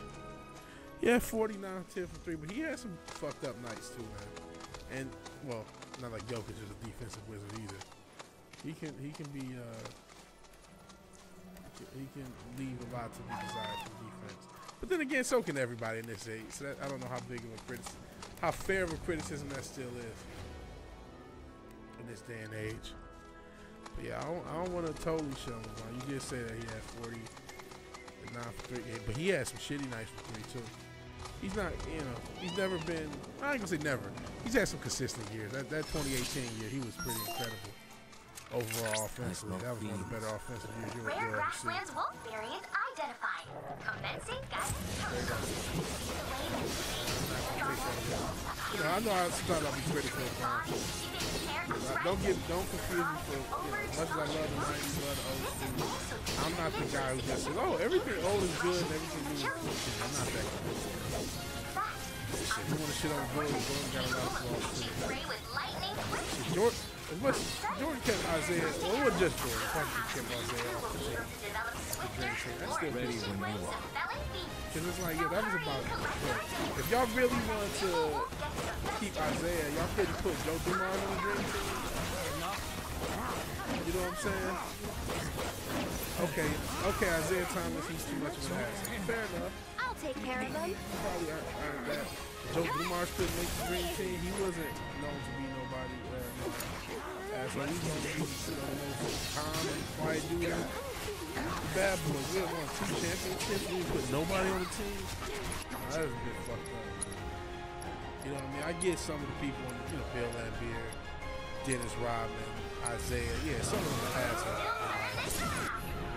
Yeah, 49, 10 for three, but he had some fucked up nights too, man. And well, not like Jokic is a defensive wizard either. He can he can be uh he can- leave a lot to be desired from defense. But then again, so can everybody in this age. So that, I don't know how big of a criticism, how fair of a criticism that still is in this day and age. But yeah, I don't, I don't want to totally show him. You just say that he had 40, at nine for three. But he had some shitty nights for three too. He's not, you know, he's never been. I ain't gonna say never. He's had some consistent years. That that 2018 year, he was pretty incredible overall offensively. That was one of the better offensive years you'll, Rare ever grasslands wolf variant identified. Commencing guidance protocol. You know, I know I sometimes I'll be critical of don't get, don't confuse me for, you know, as much as I love the 90s, love the old school. I'm not the guy who just says, oh, everything old is good and everything new is good. I'm not that guy. Shit, you want to shit on Jordan, Jordan got a lot of flaws too. Shit, Jordan, as much Jordan kept Isaiah, well, it wasn't just Jordan, probably kept Isaiah off the team. That's still Ready when you are. Because it's like, yeah, that was about yeah. If y'all really want to keep Isaiah, y'all couldn't put Joe Dumars on the dream team. You know what I'm saying? Okay, okay, Isaiah Thomas, he's too much of an ass. Fair enough. I'll take care of them. Probably earned that. Joe Dumars couldn't make the dream team. He wasn't known to be nobody. Uh, as well, he's known to be you know, the most calm and quiet dude. Bad boys, we had won two championships. We put nobody on the team. Nah, that was a bit fucked up. You know what I mean? I get some of the people, on the, you know, Bill Laimbeer, Dennis Rodman, Isaiah. Yeah, some of them are assholes.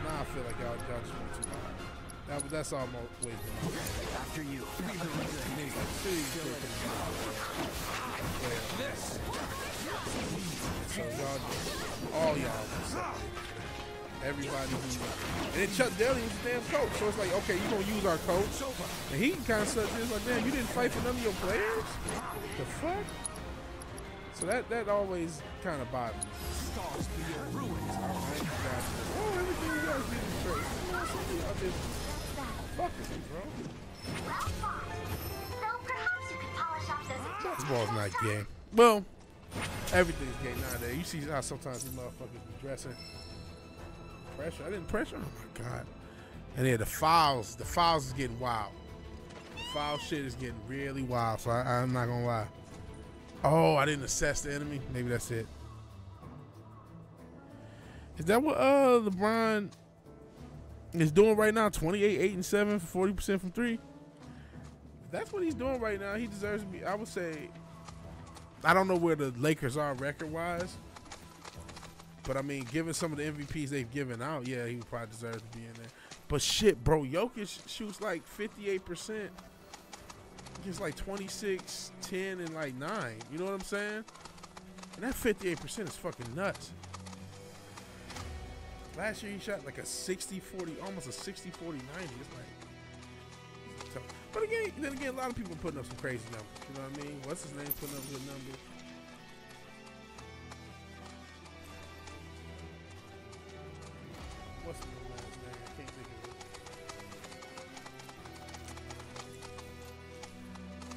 Now I feel like y'all, y'all just went too hard. That, that's all my my After you. So y'all, all y'all, everybody who, and then Chuck Daly was the damn coach. So it's like, okay, you gonna use our coach, and he kind of said this like, damn, you didn't fight for none of your players. The fuck? So that that always kind of bothered me. Stars be your ruins. Alright, gotcha. Oh, everything you guys did was great. I've been fucking with, bro. Basketball's not gay. Well, everything's gay nowadays. You see how sometimes these motherfuckers be dressing. Pressure. I didn't pressure. Oh my god. And then the fouls. The fouls is getting wild. The foul shit is getting really wild. So I, I'm not gonna lie. Oh, I didn't assess the enemy. Maybe that's it. Is that what uh LeBron is doing right now? 28, 8, and 7 for 40% from three. If that's what he's doing right now, he deserves to be. I would say I don't know where the Lakers are record wise. But I mean, given some of the MVPs they've given out, yeah, he probably deserve to be in there. But shit, bro, Jokic shoots like 58%. He's like 26, 10, and like 9. You know what I'm saying? And that 58% is fucking nuts. Last year he shot like a 60 40, almost a 60 40 90. It's like. But again, then again, a lot of people putting up some crazy numbers. You know what I mean? What's his name putting up good numbers? What's his name? I can't think of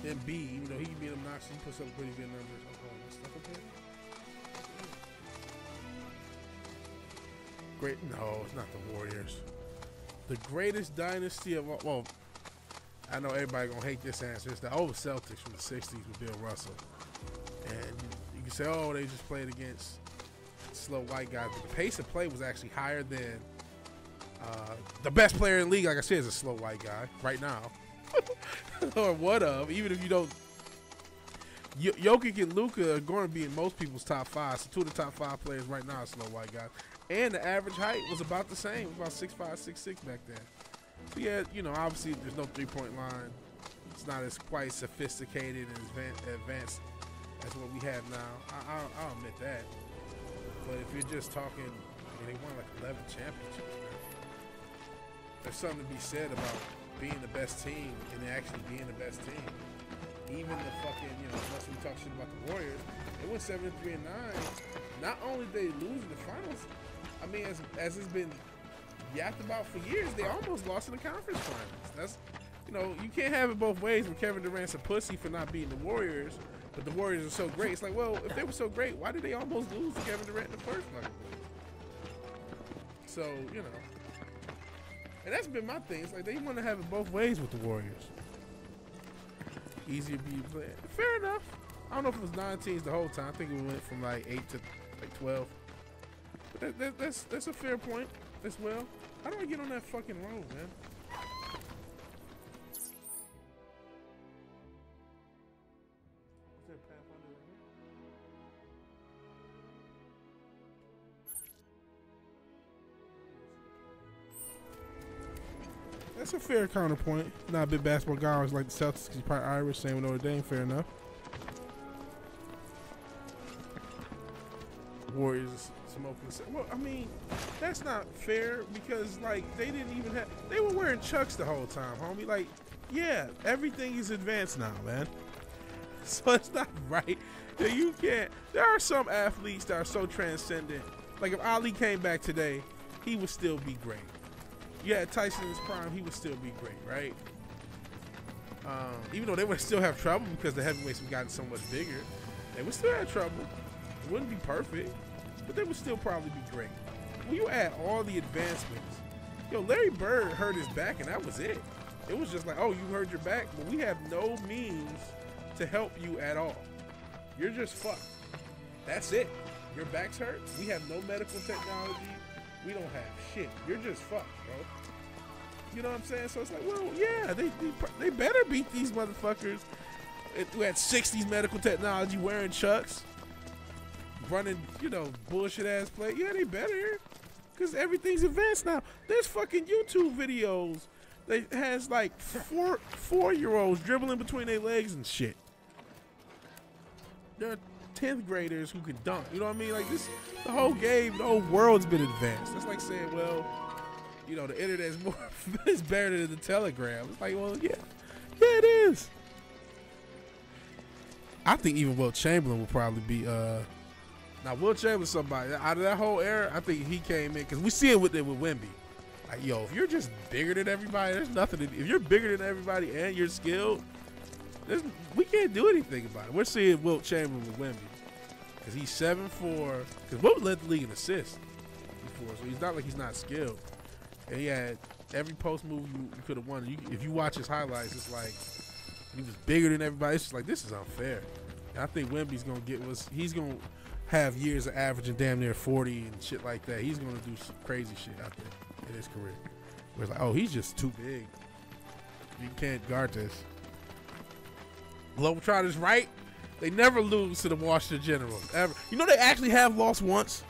it. Embiid, even though he can be obnoxious, he puts up pretty good numbers. Hold on, stuff up. Great? No, it's not the Warriors. The greatest dynasty of all. Well, I know everybody gonna hate this answer. It's the old Celtics from the '60s with Bill Russell, and you, can say, oh, they just played against slow white guys, but the pace of play was actually higher than uh, the best player in the league. Like I said, is a slow white guy right now, or what of? Even if you don't. Yo- Jokic and Luka are going to be in most people's top five. So two of the top five players right now are slow white guys. And the average height was about the same, about six five, six six back then. So yeah, you know, obviously there's no three point line. It's not as quite sophisticated and advanced as what we have now. I, I'll, I'll admit that. But if you're just talking, I mean, they won like 11 championships. There's something to be said about being the best team and actually being the best team. Even the fucking, you know, unless we talk shit about the Warriors, they went 7 3 and 9. Not only did they lose in the finals, I mean, as, as it's been yapped about for years, they almost lost in the conference finals. That's, you know, you can't have it both ways. When Kevin Durant's a pussy for not beating the Warriors, but the Warriors are so great. It's like, well, if they were so great, why did they almost lose to Kevin Durant in the first fucking place? So, you know, and that's been my thing. It's like they want to have it both ways with the Warriors. Easier to be play. Fair enough. I don't know if it was nine teams the whole time. I think we went from like eight to like twelve. That, that, that's that's a fair point as well. How do I get on that fucking road, man? That's a fair counterpoint. Not a big basketball guy. I was like the Celtics. He's probably Irish. Same with Notre Dame. Fair enough. Warriors well, I mean, that's not fair because like they didn't even have. They were wearing chucks the whole time, homie. Like, yeah, everything is advanced now, man. So it's not right that you can't. There are some athletes that are so transcendent. Like if Ali came back today, he would still be great. Yeah, Tyson in his prime, he would still be great, right? Um, even though they would still have trouble because the heavyweights have gotten so much bigger, they would still have trouble. It wouldn't be perfect, but they would still probably be great. When you add all the advancements, yo, Larry Bird hurt his back and that was it. It was just like, oh, you hurt your back, but we have no means to help you at all. You're just fucked. That's it. Your back's hurt. We have no medical technology. We don't have shit. You're just fucked, bro. You know what I'm saying? So it's like, well, yeah, they they, they better beat these motherfuckers who had 60s medical technology wearing chucks, running, you know, bullshit ass play. Yeah, they better. Because everything's advanced now. There's fucking YouTube videos that has like four four year olds dribbling between their legs and shit. There are 10th graders who can dunk. You know what I mean? Like this, the whole game, the whole world's been advanced. That's like saying, well, you know, the internet's more, it's better than the telegram. It's like, well, yeah, yeah, it is. I think even Wilt Chamberlain will probably be. uh Now, Wilt Chamberlain, somebody out of that whole era, I think he came in because we see it with it with Wemby. Like, yo, if you're just bigger than everybody, there's nothing. To, if you're bigger than everybody and you're skilled, there's, we can't do anything about it. We're seeing Wilt Chamberlain with Wemby because he's seven four. Because Wilt led the league in assists before, so he's not like he's not skilled. And he had every post move you, you could have won. You, if you watch his highlights, it's like he was bigger than everybody. It's just like this is unfair. And I think Wemby's gonna get was he's gonna have years of averaging damn near forty and shit like that. He's gonna do some crazy shit out there in his career. Where it's like, oh, he's just too big. You can't guard this. Globetrotters, right? They never lose to the Washington Generals ever. You know they actually have lost once.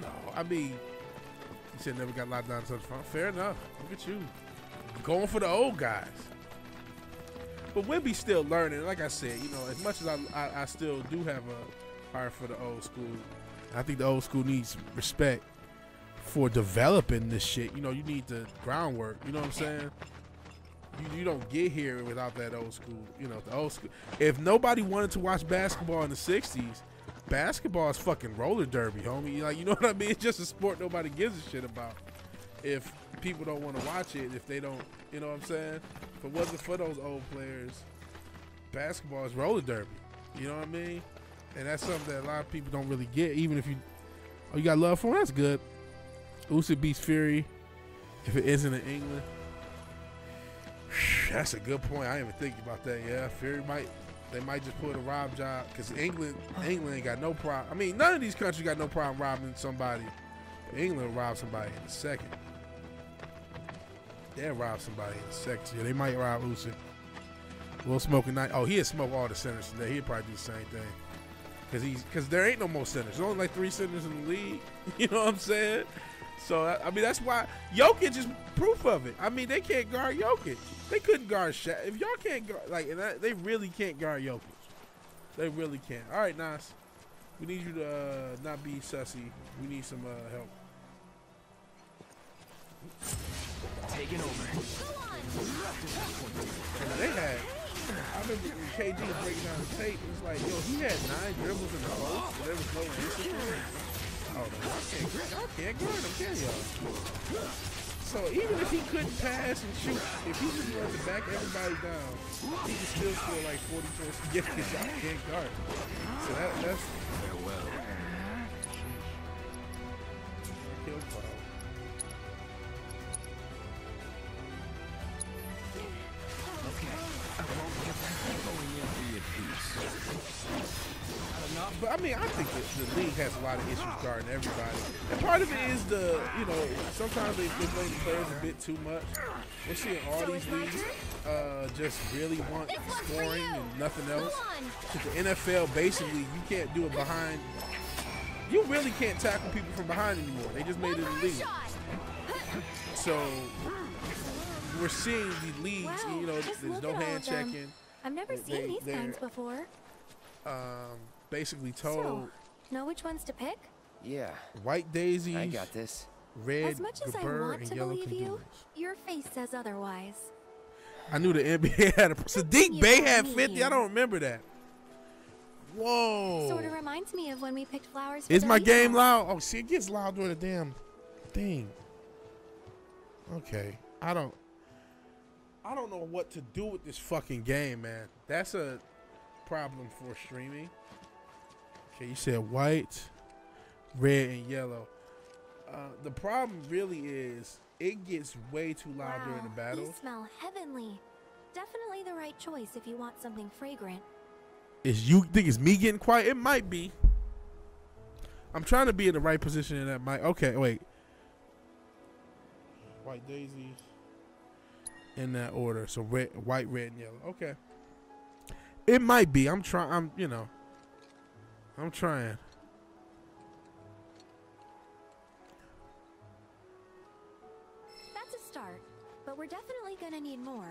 No, I mean, you said never got locked down to the front. Fair enough. Look at you, going for the old guys. But Wemby's still learning. Like I said, you know, as much as I, I, I still do have a heart for the old school, I think the old school needs respect for developing this shit. You know, you need the groundwork. You know what I'm saying? you, you don't get here without that old school. You know, the old school. If nobody wanted to watch basketball in the '60s, basketball is fucking roller derby, homie. Like, you know what I mean? It's just a sport nobody gives a shit about. If people don't want to watch it, if they don't, you know what I'm saying? If it wasn't for those old players, basketball is roller derby. You know what I mean? And that's something that a lot of people don't really get. Even if you, oh, you got love for him, that's good. Usyk beats Fury. If it isn't in England, that's a good point. I didn't even think about that. Yeah, Fury might. They might just put a rob job because England, England ain't got no problem. I mean, none of these countries got no problem robbing somebody. England will rob somebody in a second. They'll rob somebody in a second. They might rob Usyk. Will smoking night. Oh, he'd smoke all the centers today. He'd probably do the same thing. Cause he's cause there ain't no more centers. There's only like three centers in the league. You know what I'm saying? So I I mean that's why Jokic is proof of it. I mean they can't guard Jokic. They couldn't guard Shaq. If y'all can't guard like that, they really can't guard Jokic. They really can't. All right, Nas. We need you to uh, not be sussy. We need some uh, help. Taking over. And they had. I remember KG breaking down the tape. It was like, yo, he had nine dribbles in the post, but there was no answer. Oh no, y'all can't, y'all can't guard him, can y'all? So even if he couldn't pass and shoot, if he just wanted to back everybody down, he could still score like 40 points game because y'all can't guard him. So that, that's has a lot of issues guarding everybody. And part of it is the, you know, sometimes they, they blame the players a bit too much. We're seeing all these leagues uh, just really want scoring and nothing else. The NFL, basically, you can't do it behind. You really can't tackle people from behind anymore. They just made it a league. So we're seeing the leagues, Wow, you know, there's no hand checking. I've never They- seen these they're- kinds before. Um, basically told So, know which ones to pick? Yeah. white daisies. I got this. Red as much as I want to yellow believe you, your face says otherwise. I knew the NBA had a Sadiq you Bay had me 50. I don't remember that. Whoa. Sort of reminds me of when we picked flowers. For Is my game loud? Oh, see, it gets loud during the damn thing. Okay, I don't. I don't know what to do with this fucking game, man. That's a problem for streaming. Okay, you said white, red, and yellow. Uh, the problem really is it gets way too loud wow, during the battle. You smell heavenly. Definitely the right choice if you want something fragrant. Is you think it's me getting quiet? It might be. I'm trying to be in the right position in that mic. Okay, wait. White daisies. In that order. So red, white, red, and yellow. Okay. It might be. I'm trying. I'm. You know. I'm trying. That's a start, but we're definitely gonna need more.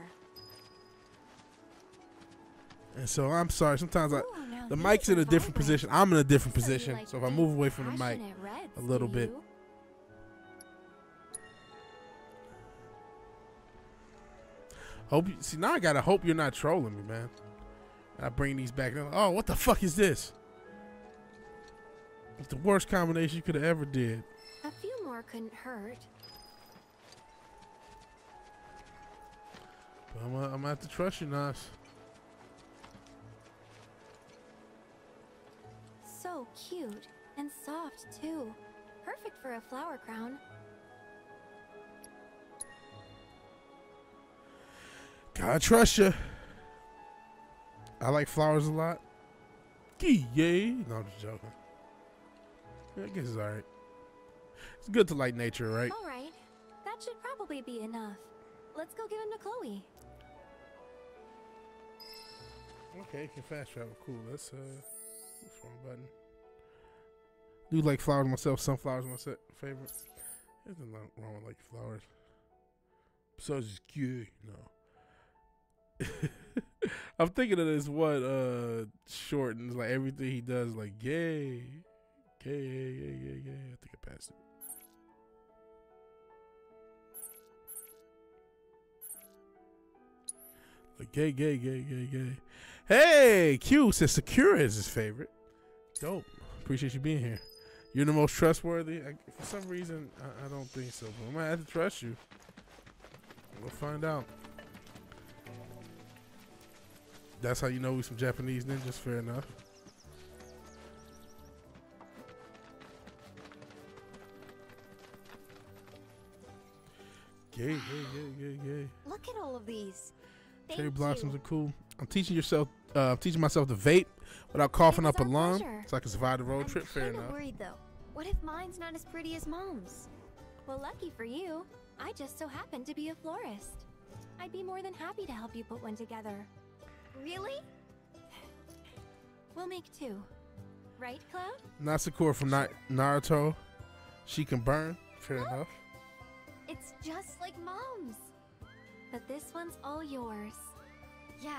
And so I'm sorry. Sometimes I, the mic's in a different position. I'm in a different position. So if I move away from the mic a little bit. Hope you see now. I gotta hope you're not trolling me, man. I bring these back. Oh, what the fuck is this? It's the worst combination you could have ever did. A few more couldn't hurt. But I'm, uh, I'm gonna have to trust you, Nas. So cute and soft too. Perfect for a flower crown. Gotta trust you. I like flowers a lot. Gee, yay. No, I'm just joking. I guess it's alright. It's good to like nature, right? All right, that should probably be enough. Let's go give him to Chloe. Okay, can fast travel. Cool. That's uh, what's wrong button? Do like flowers myself. Sunflowers my favorite. There's nothing wrong with like flowers. Besides, it's cute. No. I'm thinking of this one uh short and it's like everything he does like gay, gay, gay, gay, gay, gay. I think I passed it. Like gay, gay, gay, gay, gay. Hey, Q says Sakura is his favorite. Dope. Appreciate you being here. You're the most trustworthy. I, for some reason, I, I don't think so, but I might have to trust you. We'll find out. That's how you know we some Japanese ninjas. Fair enough. Gay, gay, gay, gay, gay. Look at all of these. Cherry blossoms you. are cool. I'm teaching yourself. Uh, I'm teaching myself to vape without coughing up a lung, pleasure. so I can survive the road I'm trip. Fair enough. worried though. What if mine's not as pretty as mom's? Well, lucky for you, I just so happen to be a florist. I'd be more than happy to help you put one together. Really? We'll make two. Right, Cloud? Nasakura from Na- Naruto. She can burn. Fair enough. It's just like mom's. But this one's all yours. Yeah,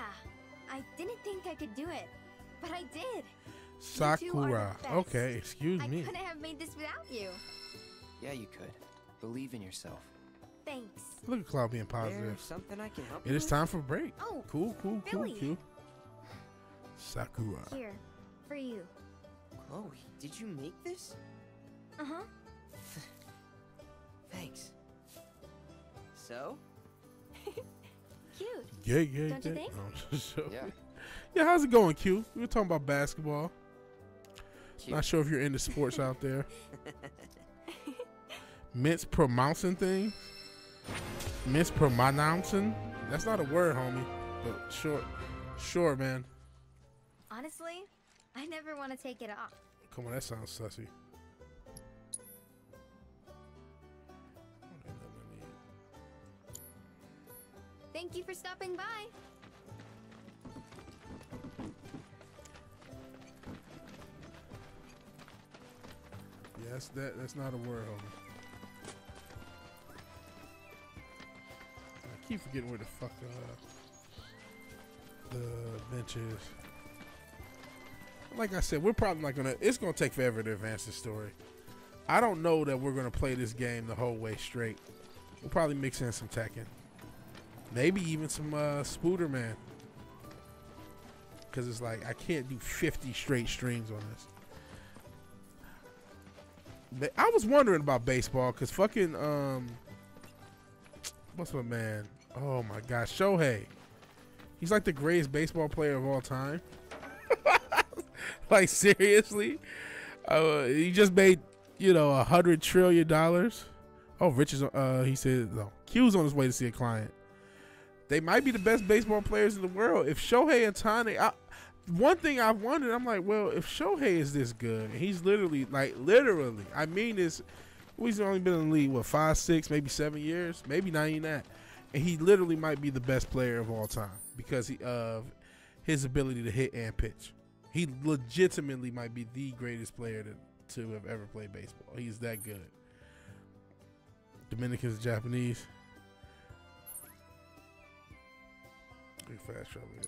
I didn't think I could do it, but I did. You two are the Sakura. Okay, excuse I me. I couldn't have made this without you. Yeah, you could. Believe in yourself. Thanks. Look at Cloud being positive. There's positive. something I can help It you is with? time for a break. Oh, Cool, cool, cool, Billy. cool. Sakura. Here, for you. Chloe, did you make this? Uh huh. Thanks. So? Cute. Yeah, yeah, Don't you yeah. think? No, I'm just joking. Yeah. Yeah, how's it going, Q? We were talking about basketball. Cute. Not sure if you're into sports out there. Mispronouncing things? Mispronouncing? That's not a word, homie. But sure, sure, man. Honestly, I never want to take it off. Come on, that sounds sussy. Thank you for stopping by. Yes, that that's not a word, homie. I keep forgetting where the fuck uh, the bench is. Like I said, we're probably not gonna. It's gonna take forever to advance the story. I don't know that we're gonna play this game the whole way straight. We'll probably mix in some Tekken, maybe even some uh, Spooderman. Because it's like I can't do 50 straight streams on this. I was wondering about baseball because fucking um, what's my man? Oh my gosh, Shohei. He's like the greatest baseball player of all time. like seriously, uh, he just made you know a hundred trillion dollars. Oh, Rich is uh, he said no. Q's on his way to see a client. They might be the best baseball players in the world. If Shohei and Tane, I, one thing I've wondered, I'm like, well, if Shohei is this good, he's literally like literally. I mean this. He's only been in the league what five, six, maybe seven years, maybe not even that, and he literally might be the best player of all time because he, of his ability to hit and pitch. He legitimately might be the greatest player to, to have ever played baseball. He's that good. Dominicans, Japanese. Big fast trouble here.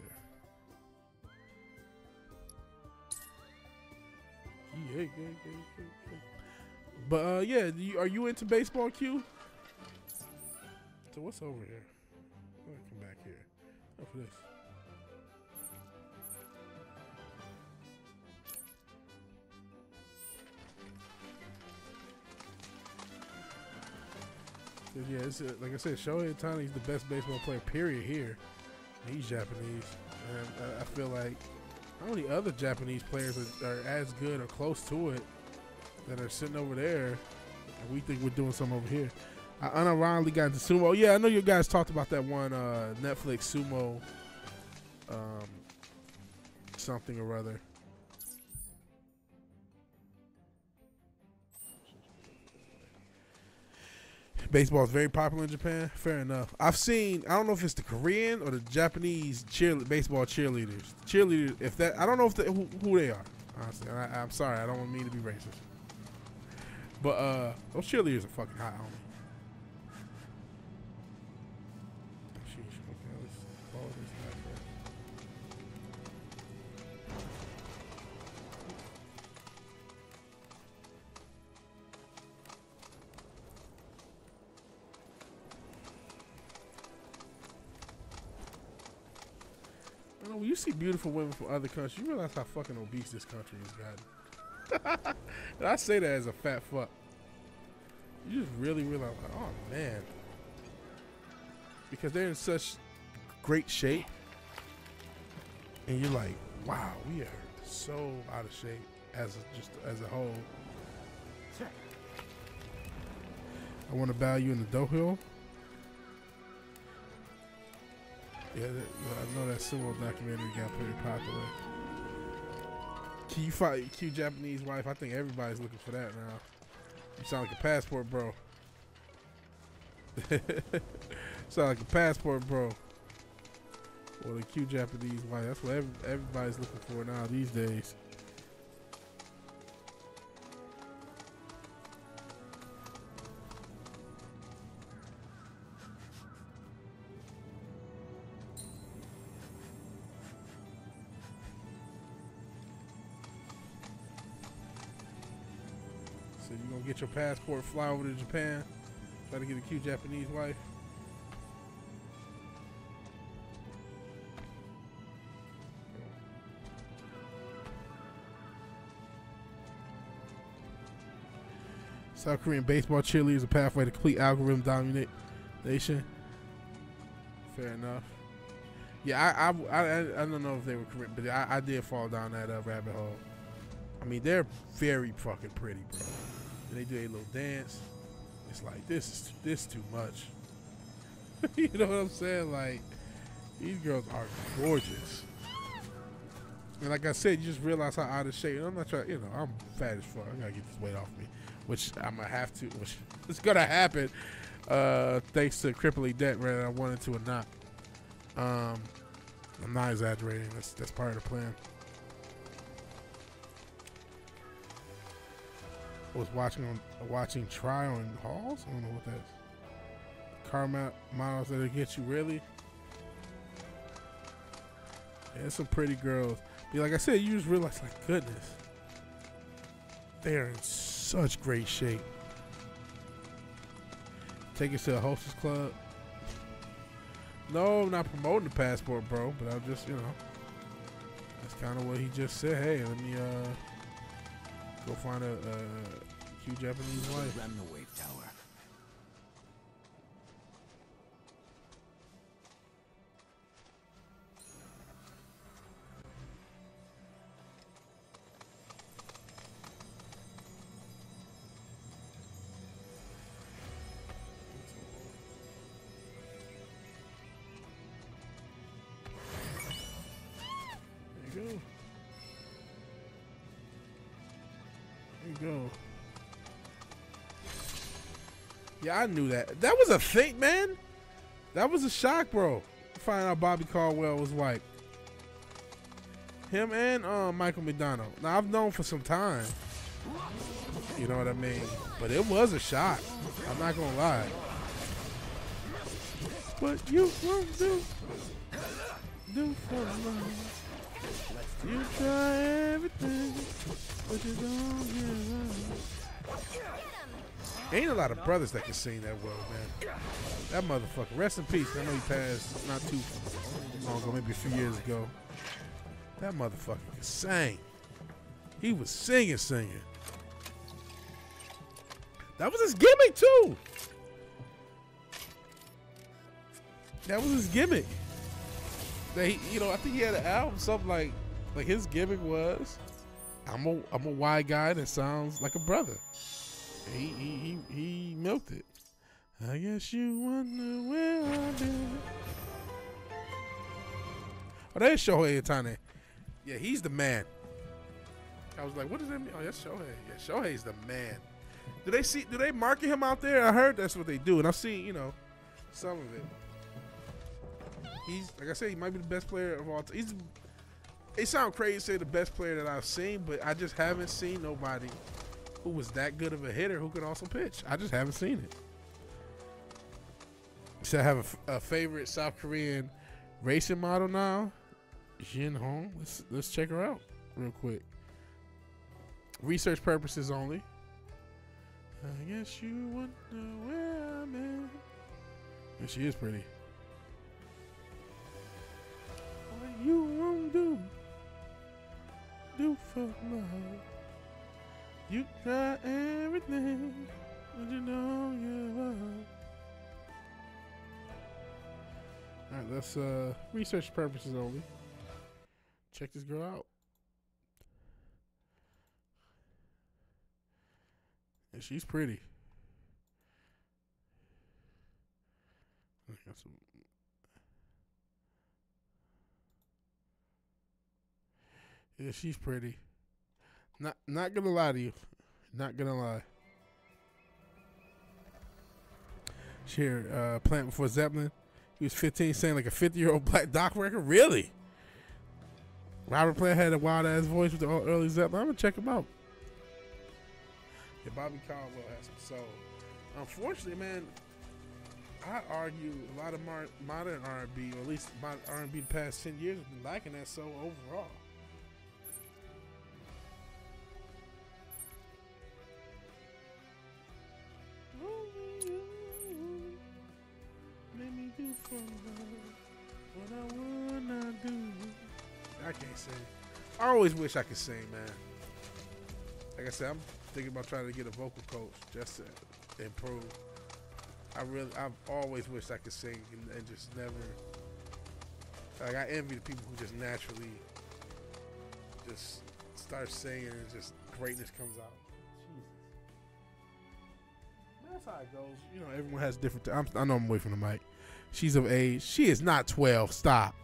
Yeah, yeah, yeah, yeah, yeah. But uh, yeah, you, are you into baseball, Q? So what's over here? I'm gonna come back here. Oh, for this. Yeah, it's, uh, like I said, Shohei Ohtani's the best baseball player, period, here. He's Japanese. And I, feel like how many other Japanese players are, are as good or close to it that are sitting over there, and we think we're doing something over here. I unironically got into sumo. Yeah, I know you guys talked about that one uh, Netflix sumo um, something or other. Baseball is very popular in Japan. Fair enough. I've seen. I don't know if it's the Korean or the Japanese cheer baseball cheerleaders. Cheerleaders. If that, I don't know if they, who, who they are. Honestly, I, I'm sorry. I don't want me to be racist. But uh, those cheerleaders are fucking hot, homie. Know, when you see beautiful women from other countries, you realize how fucking obese this country has gotten. and I say that as a fat fuck. You just really realize, like, oh man, because they're in such great shape, and you're like, wow, we are so out of shape as a, just as a whole. I want to bow you in the dough Yeah, I know that sumo documentary got pretty popular. Can you fight cute Japanese wife? I think everybody's looking for that now. You sound like a passport, bro. sound like a passport, bro. Or the cute Japanese wife. That's what every, everybody's looking for now these days. So you gonna get your passport, fly over to Japan, try to get a cute Japanese wife. South Korean baseball cheerleaders a pathway to complete algorithm domination. Fair enough. Yeah, I I, I, I don't know if they were correct, but I, I did fall down that uh, rabbit hole. I mean, they're very fucking pretty, bro. And they do a little dance. It's like this is this too much. you know what I'm saying? Like these girls are gorgeous. And like I said, you just realize how out of shape. I'm not trying, you know, I'm fat as fuck. I gotta get this weight off me, which I'm gonna have to. Which is gonna happen, uh, thanks to crippling debt, whether I wanted to or not. Um, I'm not exaggerating. That's that's part of the plan. Was watching on watching trial in halls. I don't know what that's. Car mo- models that'll get you really. Yeah, some pretty girls. But like I said, you just realize, like, goodness, they are in such great shape. Take us to a hostess club. No, I'm not promoting the passport, bro. But I'm just, you know, that's kind of what he just said. Hey, let me uh go find a, a cute Japanese wife. Yeah, I knew that. That was a thing, man. That was a shock, bro. Find out Bobby Caldwell was white. Him and uh, Michael McDonald. Now I've known for some time. You know what I mean? But it was a shock. I'm not gonna lie. But you won't do do for love. You try everything, but you don't give up. Ain't a lot of brothers that can sing that well, man. That motherfucker. Rest in peace. I know he passed not too long ago, maybe a few years ago. That motherfucker can sing. He was singing, singing. That was his gimmick too. That was his gimmick. That he, you know, I think he had an album, something like, like his gimmick was, I'm a, I'm a white guy that sounds like a brother. He, he, he, he milked it. I guess you wonder where I've been. Oh, there's Shohei Ohtani. Yeah, he's the man. I was like, what does that mean? Oh, that's Shohei. Yeah, Shohei's the man. Do they see? Do they market him out there? I heard that's what they do, and I've seen, you know, some of it. He's like I said, he might be the best player of all time. He's. It sounds crazy to say the best player that I've seen, but I just haven't seen nobody who was that good of a hitter who could also pitch. I just haven't seen it. Should I have a favorite South Korean racing model now, Jin Hong. Let's let's check her out real quick. Research purposes only. I guess you wonder where I'm at. And she is pretty. What you won't do, do for love. You try everything, but you don't give up. Alright, that's uh research purposes only. Check this girl out. And she's pretty. I got some- Yeah, she's pretty. Not not gonna lie to you. Not gonna lie. Here, uh, Plant Before Zeppelin. He was 15, saying like a 50 year old Black dock worker. Really? Robert Plant had a wild ass voice with the early Zeppelin. I'm gonna check him out. Yeah, Bobby Caldwell has some soul. Unfortunately, man, I argue a lot of modern R&B, or at least modern R&B the past 10 years, have been lacking that soul overall. I always wish I could sing, man. Like I said, I'm thinking about trying to get a vocal coach just to improve. I really, I've always wished I could sing and, and just never. Like I envy the people who just naturally just start singing and just greatness comes out. That's how it goes. You know, everyone has different. I'm, I know I'm away from the mic. She's of age. She is not 12. Stop.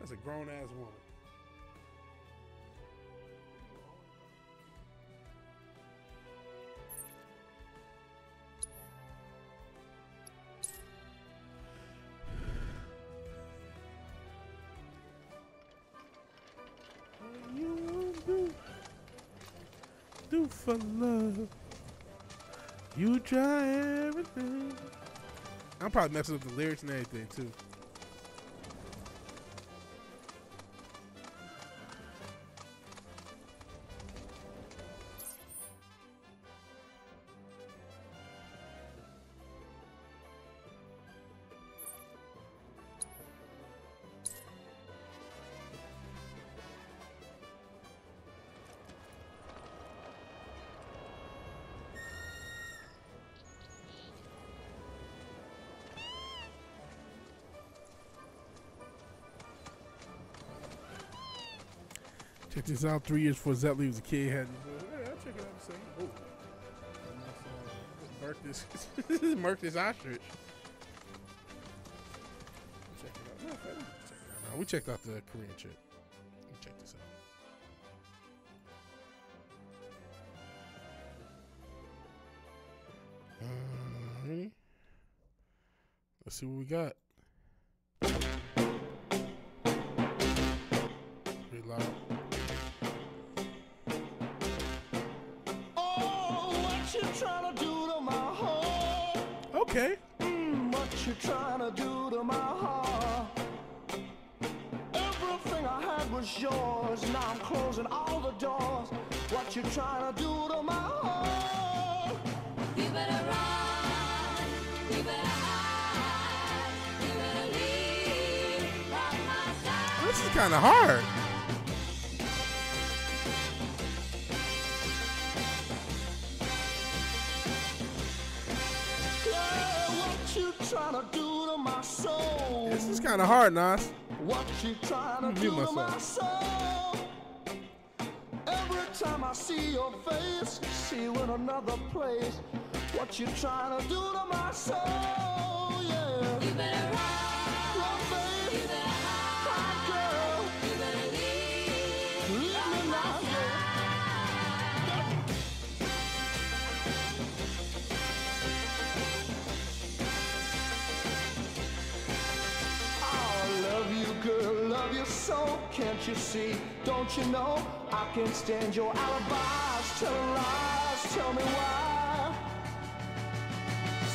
That's a grown ass woman. For love. You try everything. I'm probably messing up the lyrics and everything too. This out. Three years before Zeppelin was a kid, had. I'll check it oh, Mark this, mark this ostrich. Check it out. No, we checked out the Korean chick. Check this out. Uh? Let's see what we got. What you trying to Mute do to my myself. soul? Every time I see your face, see you in another place. What you trying to do to my soul? So. Can't you see? Don't you know? I can't stand your alibis, telling lies. Tell me why.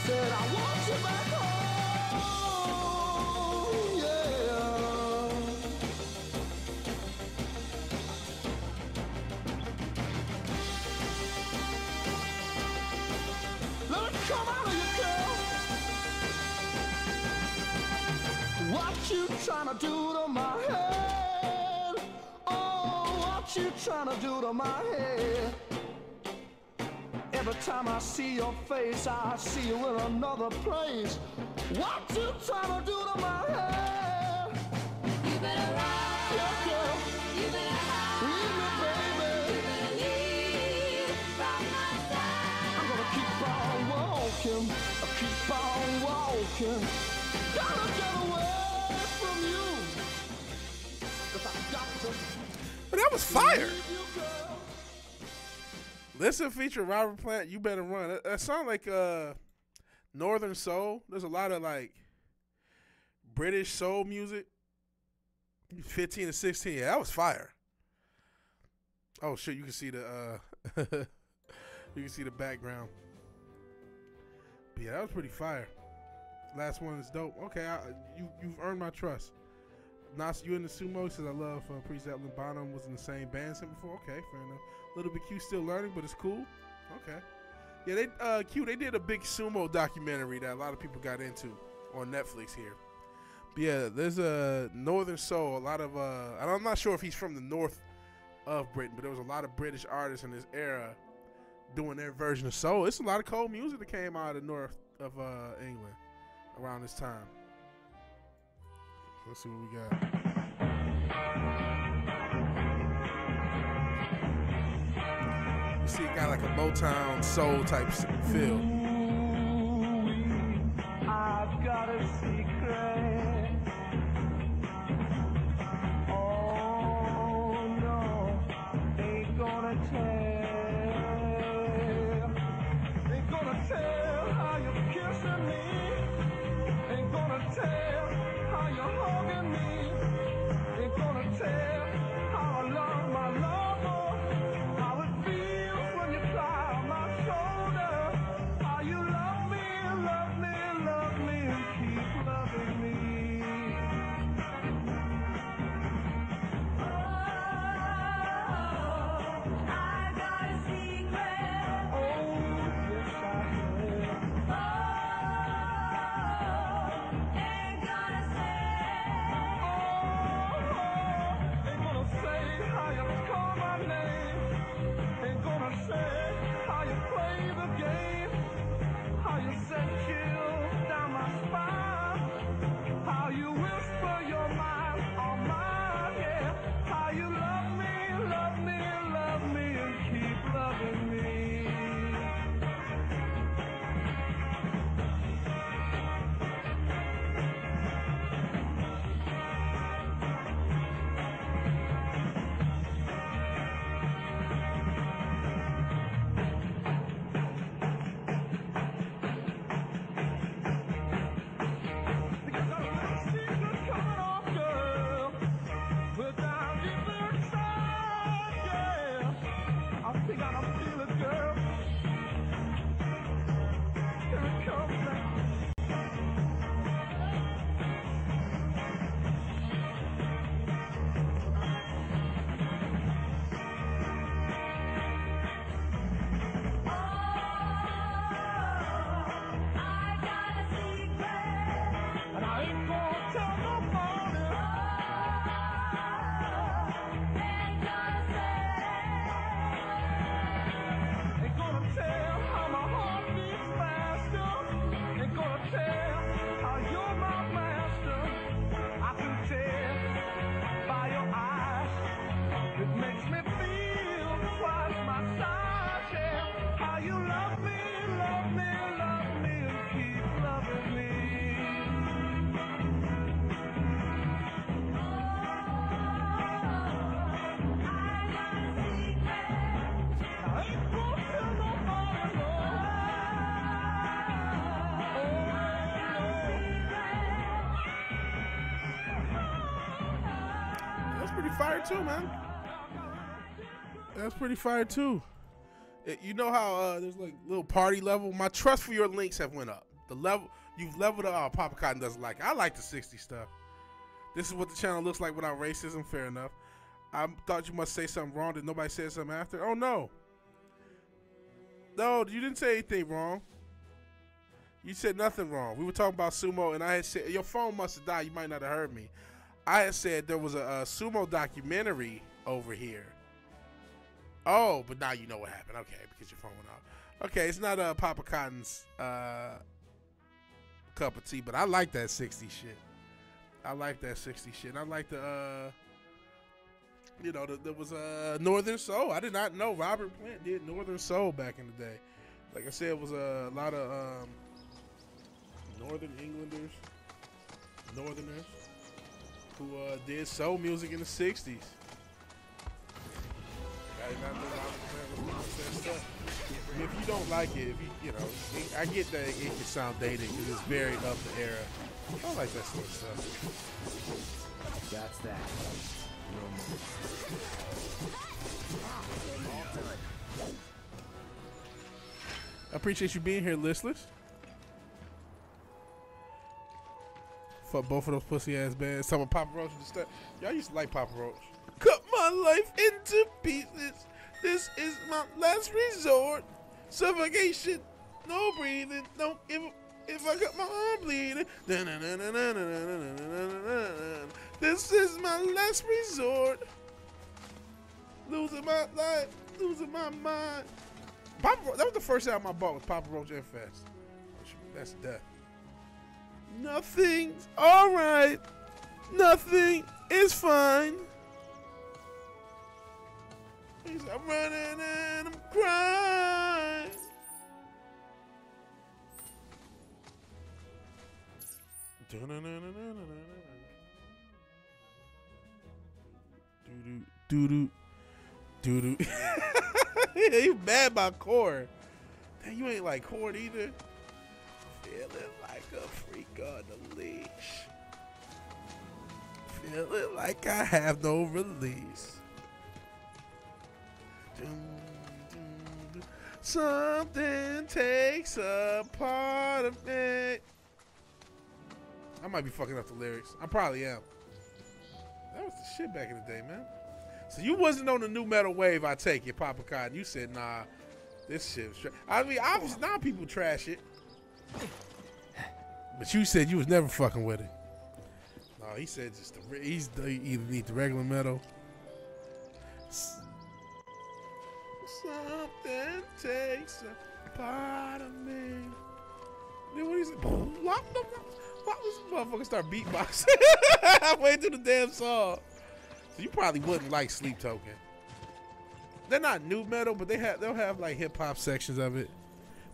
Said I want you back home. Yeah. Let it come out of you, girl. What you trying to do you trying to do to my head? Every time I see your face, I see you in another place. What you trying to do to my head? You better run. Yeah, girl. You better hide. Leave me, baby. You better leave from my side. I'm gonna keep on walking. I keep on walking. Gotta get away from you. 'Cause I've got to But that was fire. Listen, feature Robert Plant. You better run. That, that sound like uh, Northern Soul. There's a lot of like British soul music. 15 to 16. Yeah, that was fire. Oh shit, you can see the uh you can see the background. But yeah, that was pretty fire. Last one is dope. Okay, I, you you've earned my trust. Nas, you in the sumo says I love uh, Priest Evelyn Bonham was in the same band as him before. Okay, fair enough. A little bit still learning, but it's cool. Okay. Yeah, they uh Q they did a big sumo documentary that a lot of people got into on Netflix here. But yeah, there's a Northern Soul. A lot of uh, I'm not sure if he's from the north of Britain, but there was a lot of British artists in this era doing their version of soul. It's a lot of cold music that came out of the north of uh, England around this time. Let's see what we got. You see, it got like a Motown soul type feel. Fire too, man. That's pretty fire too. It- you know how uh, there's like little party level. My trust for your links have went up. The level you've leveled up. Oh, Papa Cotton doesn't like. It. I like the 60 stuff. This is what the channel looks like without racism. Fair enough. I thought you must say something wrong. Did nobody say something after? Oh no. No, you didn't say anything wrong. You said nothing wrong. We were talking about sumo, and I had said your phone must have died. You might not have heard me. I had said there was a, a sumo documentary over here. Oh, but now you know what happened. Okay, because your phone went off. Okay, it's not a uh, Papa Cotton's uh, cup of tea, but I like that 60 shit. I like that 60 shit. I like the, uh, you know, the, there was a Northern Soul. I did not know Robert Plant did Northern Soul back in the day. Like I said, it was a lot of um, Northern Englanders, Northerners, who uh, did soul music in the 60s. I did not know Robert Plant was doing that stuff. If you don't like it, if you, you know, I get that it can sound dated because it's very of the era. I like that sort of stuff. That's that. No more. I appreciate you being here, listless. Fuck both of those pussy ass bands. Some of Papa Roach and stuff. Y'all used to like Papa Roach. Cut my life into pieces. This is my last resort. Suffocation. No breathing. Give a if I got my arm bleeding. This is my last resort. Losing my life. Losing my mind. Papa, that was the first album I bought was Papa Roach Infest. That's death. Nothing's alright. Nothing is fine. I'm running and I'm crying. Doo doo doo doo doo. Yeah, you mad about Korn. Damn, you ain't like Korn either. Feeling like a freak on the leash. Feeling like I have no release. Something takes a part of me. I might be fucking up the lyrics. I probably am. That was the shit back in the day, man. So you wasn't on the new metal wave, I take it, Papa Cotton. You said, nah, this shit was trash. I mean, obviously now people trash it. But you said you was never fucking with it. No, he said just the he's the, he either need the regular metal. Something takes a part of me. Then what he said? Why was this motherfucker start beatboxing halfway through the damn song? So you probably wouldn't like Sleep Token. They're not new metal, but they have they'll have like hip hop sections of it.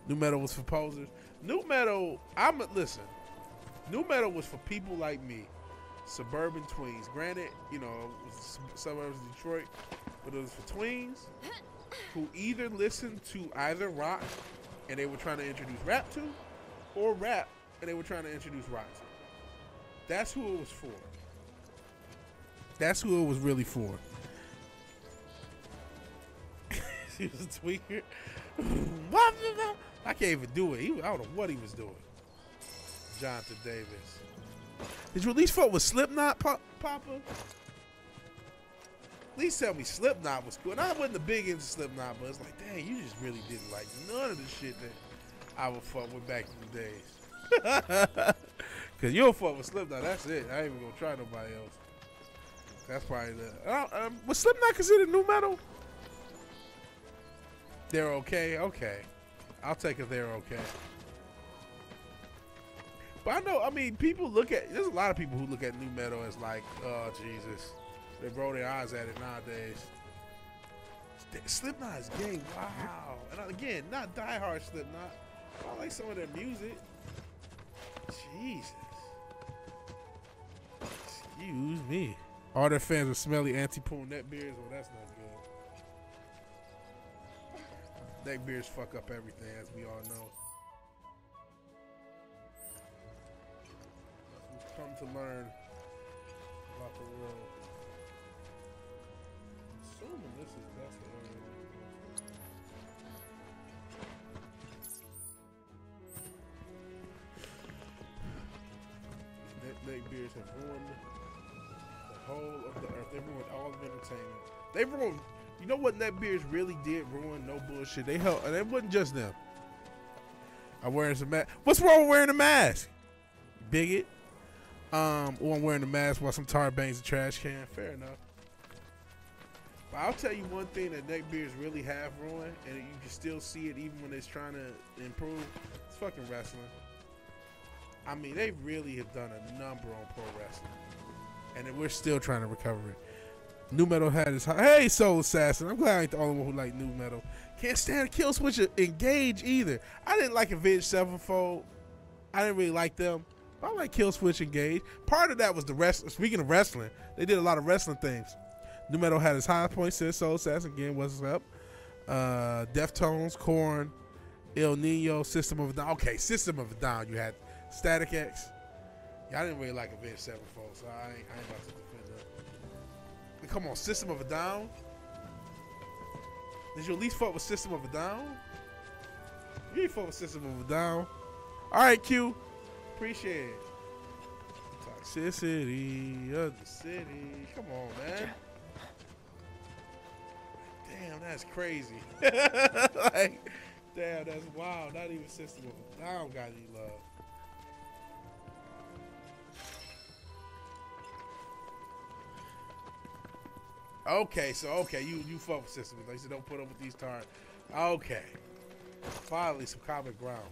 New metal was for posers. New metal, I'm listen. New metal was for people like me, suburban tweens. Granted, you know, it was suburbs of Detroit, but it was for tweens who either listened to either rock and they were trying to introduce rap to, or rap and they were trying to introduce rock to. That's who it was for. That's who it was really for. he was a tweaker. The- I can't even do it. He, I don't know what he was doing. Jonathan Davis. Did you at least fuck with Slipknot, Pa- Papa? At least tell me Slipknot was cool. And I wasn't a big into Slipknot, but it's like, dang, you just really didn't like none of the shit that I would fuck with back in the days. Cause you'll fuck with Slipknot, that's it. I ain't even gonna try nobody else. That's probably the. Uh, um, was Slipknot considered new metal? They're okay. Okay, I'll take it. They're okay. But I know. I mean, people look at. There's a lot of people who look at new metal as like, oh Jesus, they roll their eyes at it nowadays. Slipknot is gay. Wow. And again, not diehard Slipknot. I like some of their music. Jesus. Excuse me. All their fans are smelly anti-pool neck beards. Well, that's not Neck beers fuck up everything, as we all know. We've come to learn about the world. Assuming this is that's the area. Neck beards have ruined the whole of the earth. They ruined all of entertainment. They ruined you know what Neck Beers really did ruin? No bullshit. They helped, and it wasn't just them. I'm wearing some mask. What's wrong with wearing a mask? Bigot. Um, or I'm wearing a mask while some tar bangs a trash can. Fair enough. But I'll tell you one thing that neck beards really have ruined, and you can still see it even when it's trying to improve. It's fucking wrestling. I mean, they really have done a number on pro wrestling, and we're still trying to recover it. New metal had his hey soul assassin. I'm glad I ain't the only one who like new metal. Can't stand kill switch engage either. I didn't like Avenged Sevenfold. I didn't really like them. But I like Killswitch Engage. Part of that was the rest. Speaking of wrestling, they did a lot of wrestling things. New Metal had his high point, said Soul Assassin again. What's up? Uh, Deftones, Korn, Ill Niño, System of a Down. Okay, System of a Down. You had Static X. Yeah, I didn't really like Avenged Sevenfold, so I ain't, I ain't about to. Come on, System of a Down. Did you at least fuck with System of a Down? You ain't fuck with System of a Down. All right, Q. Appreciate it. Toxicity of the city. Come on, man. Damn, that's crazy. like, damn, that's wild. Not even System of a Down got any love. Okay, so okay, you you fuck with System. Like, so don't put up with these tar. Okay, finally some common ground.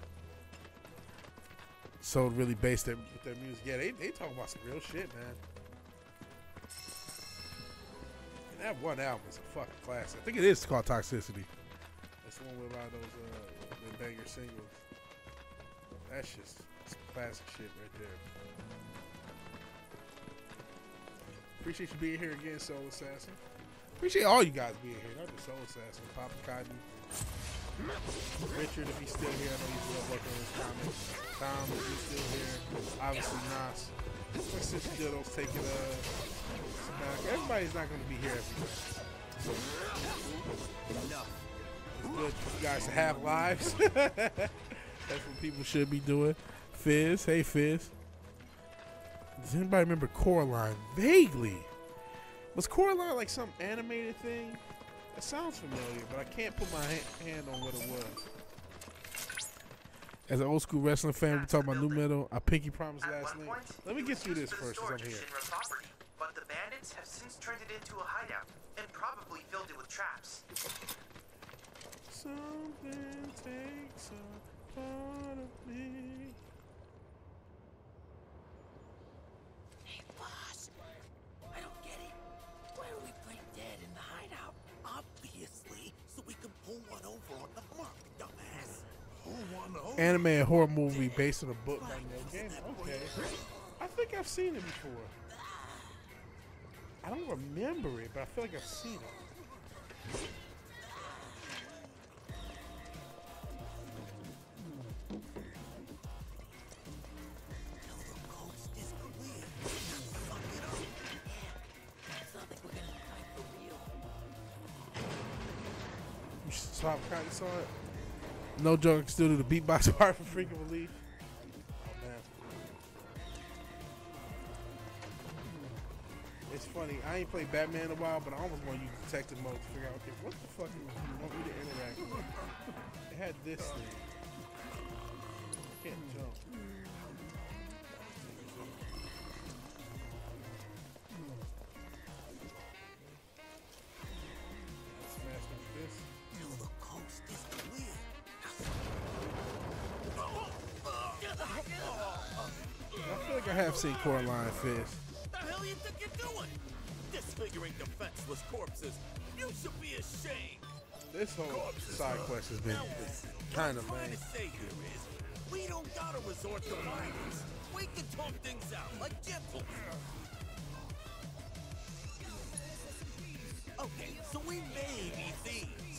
So really based their with their music. Yeah, they they talk about some real shit, man. And that one album is a fucking classic. I think it is called Toxicity. That's the one with a lot of those uh the banger singles. That's just some classic shit right there. Appreciate you being here again, Soul Assassin. Appreciate all you guys being here. Not just Soul Assassin, Papa Cotton, Richard, if he's still here. I know he's still working on his comics. Tom, if he's still here. Obviously, Nas. My sister Diddle's taking a sabbatical. Everybody's not going to be here every day. It's good for you guys to have lives. That's what people should be doing. Fizz, hey Fizz. Does anybody remember Coraline? Vaguely. Was Coraline like some animated thing? It sounds familiar, but I can't put my ha- hand on what it was. As an old school wrestling fan, we talking about new metal. I pinky promised last night. Let me get through this first, as I'm here. Property, but the bandits have since turned it into a hideout and probably filled it with traps. Something takes a part of me. Anime and horror movie based on a book by Neil Gaiman. Okay. I think I've seen it before. I don't remember it, but I feel like I've seen it. Should stop saw it. No joke, still do the beatbox part for freaking relief. Oh. It's funny, I ain't played Batman in a while, but I almost want to use detective mode to figure out okay, what the fuck you want me to interact with? It had this thing. I can't jump. I feel like I have seen Coraline Fist. The hell you think you're doing? Disfiguring defenseless corpses. You should be ashamed. This whole side quest has been kind of lame. to say here is, we don't gotta resort to violence. We can talk things out like gentlemen. Okay, so we may be thieves,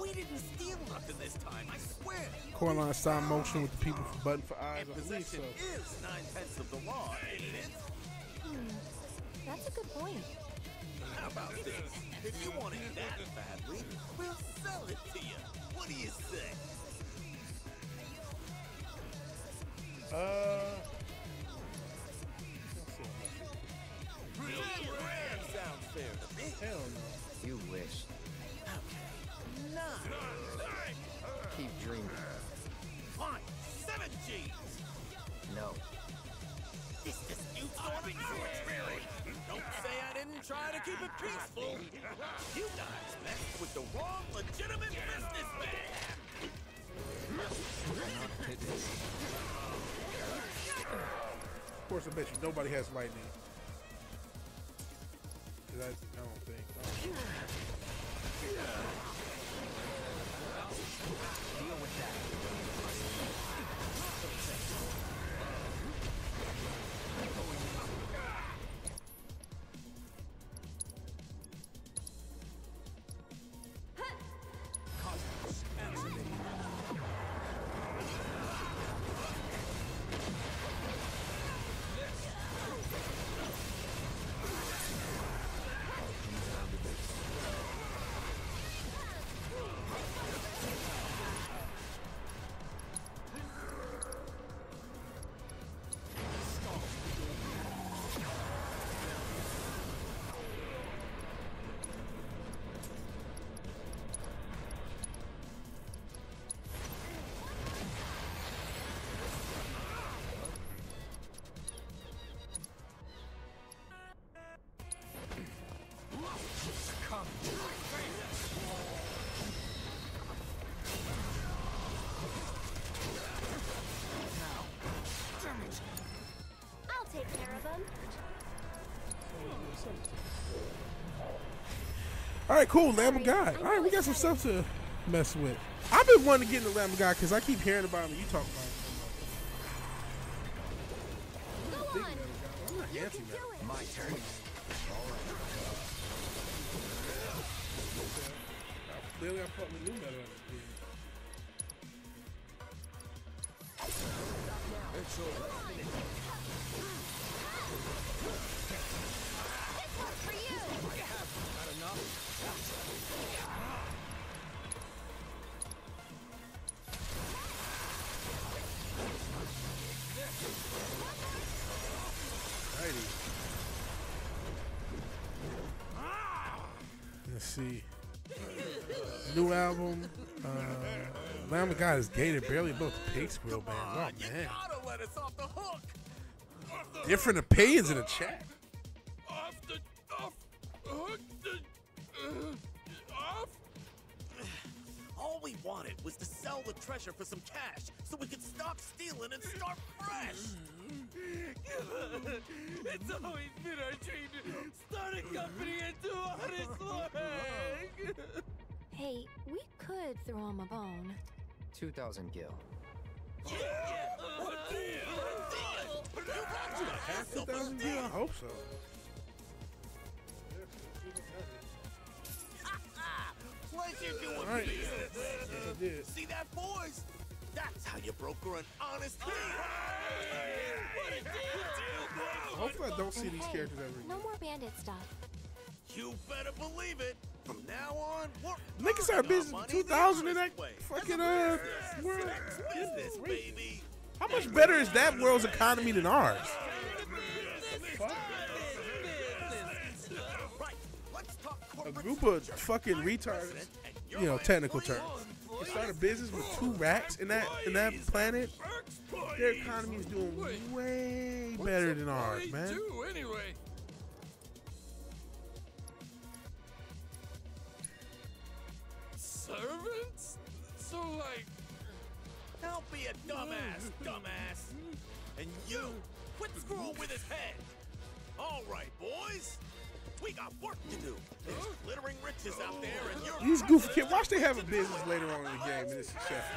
we didn't steal nothing this time, I swear. Coraline stop motion with the people for button for eyes. And possession so. is nine tenths of the law, it? Hmm, that's a good point. How about this? If you want it that badly, we'll sell it to you. What do you say? Uh. Sounds fair to me. Hell no. You wish. Okay. Nine. Keep dreaming. Fine. Seven G's. No. This dispute's going arbitrary. Don't say I didn't try to keep it peaceful. You guys met with the wrong legitimate businessman. Of course, I bet you nobody has lightning. 'Cause I, I don't think. Deal I'll take care of them. All right, cool. Lamb of God. All right, we got some stuff to mess with. I've been wanting to get into Lamb of God because I keep hearing about him. And you talk about fuck with new metal. Album. Uh, Lamb of God is gated barely above the pig squirrel band. Oh man. Gotta let us off the hook. Off the Different opinions in the chat. 2,000 gil. Half a thousand gil? I hope so. Pleasure doing All right. business. Yes, See that, boys? That's how you broker an honest deal. What a deal! Hopefully, I don't see these characters ever again. No more bandit stuff. You better believe it. Niggas started earning our business in money 2000 in that way. fucking uh world. Business, baby. How much better is that world's economy than ours? Right. Let's talk A group of fucking I'm retards, you're know, technical terms. Can start a business with two racks in that in that planet. Their economy is doing way better than ours, man. Servants? So like Don't be a dumbass, dumbass. And you quit screwing with his head. All right, boys. We got work to do. There's glittering riches out there and you're These goofy kids, watch they have a business later on in the game, and it's successful.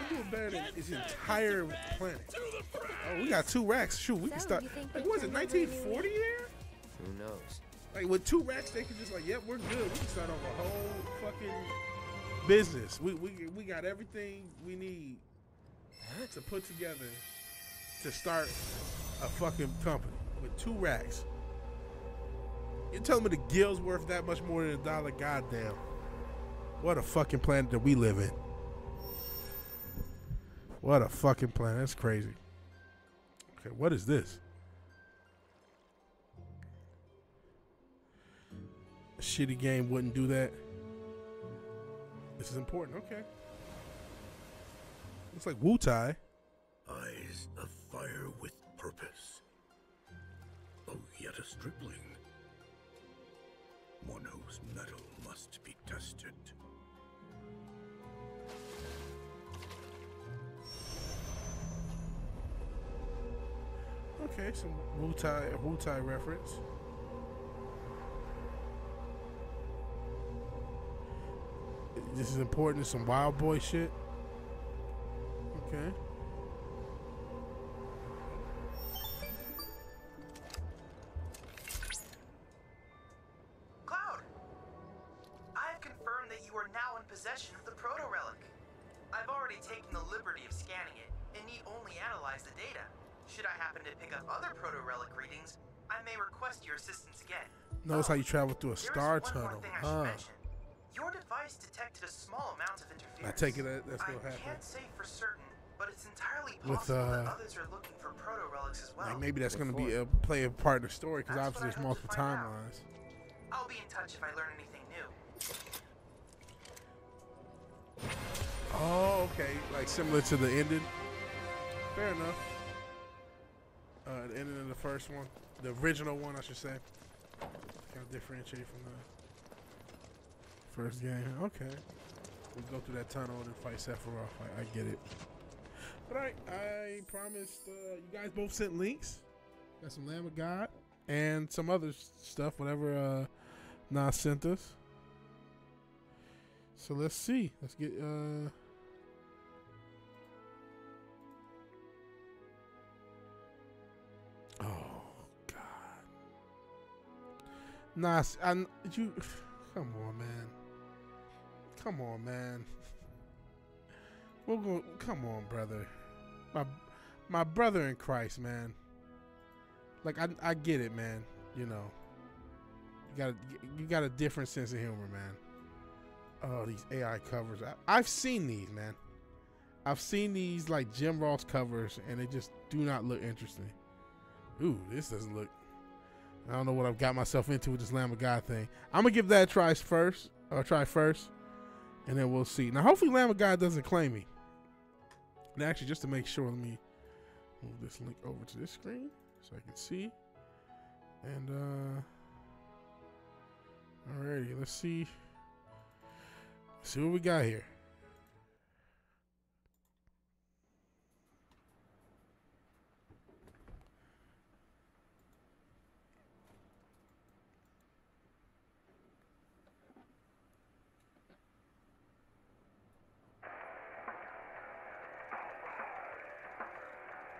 They're doing better than his entire planet. Oh, we got two racks. Shoot, we can start. you Like, was it can never really 1940 there? Who knows? Like with two racks, they can just like, yep, we're good. We can start off a whole fucking business. We we we got everything we need to put together to start a fucking company with two racks. You telling me the gil's worth that much more than a dollar? Goddamn! What a fucking planet that we live in. What a fucking planet. That's crazy. Okay, what is this? Shitty game wouldn't do that. This is important. Okay. Looks like Wutai. Eyes of fire with purpose. Oh, yet a stripling. One whose metal must be tested. Okay, some Wutai, a Wutai reference. This is important. Some Wild Boy shit. Okay. Cloud! I have confirmed that you are now in possession of the Proto Relic. I've already taken the liberty of scanning it and need only analyze the data. Should I happen to pick up other Proto Relic readings, I may request your assistance again. Notice how you travel through a star tunnel. Huh. mention. Your device detected a small amount of interference. I take it that that's what happened. I can't say for certain, but it's entirely With, possible that uh, others are looking for proto relics as well. Like maybe that's going to be a play a part of the story because obviously there's multiple timelines. I'll be in touch if I learn anything new. Oh, okay. Like similar to the ending. Fair enough. Uh, the ending of the first one, the original one, I should say. Kind of differentiate from the first game. Okay. We go through that tunnel and fight Sephiroth. I, I get it. But I, I promised uh, you guys both sent links. Got some Lamb of God and some other stuff, whatever uh, Nas sent us. So let's see. Let's get uh Oh God. You come on, man. Come on, man. We're going come on, brother. My my brother in Christ, man. Like I I get it, man. You know. You got a, you got a different sense of humor, man. Oh, these AI covers. I, I've seen these, man. I've seen these like Jim Ross covers, and they just do not look interesting. Ooh, this doesn't look. I don't know what I've got myself into with this Lamb of God thing. I'm gonna give that a try first, or try first, and then we'll see. Now, hopefully, Lamb of God doesn't claim me. And actually, just to make sure, let me move this link over to this screen so I can see. And uh, alrighty, let's see. Let's see what we got here.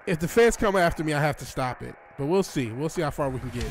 If the feds come after me, I have to stop it. But we'll see. We'll see how far we can get.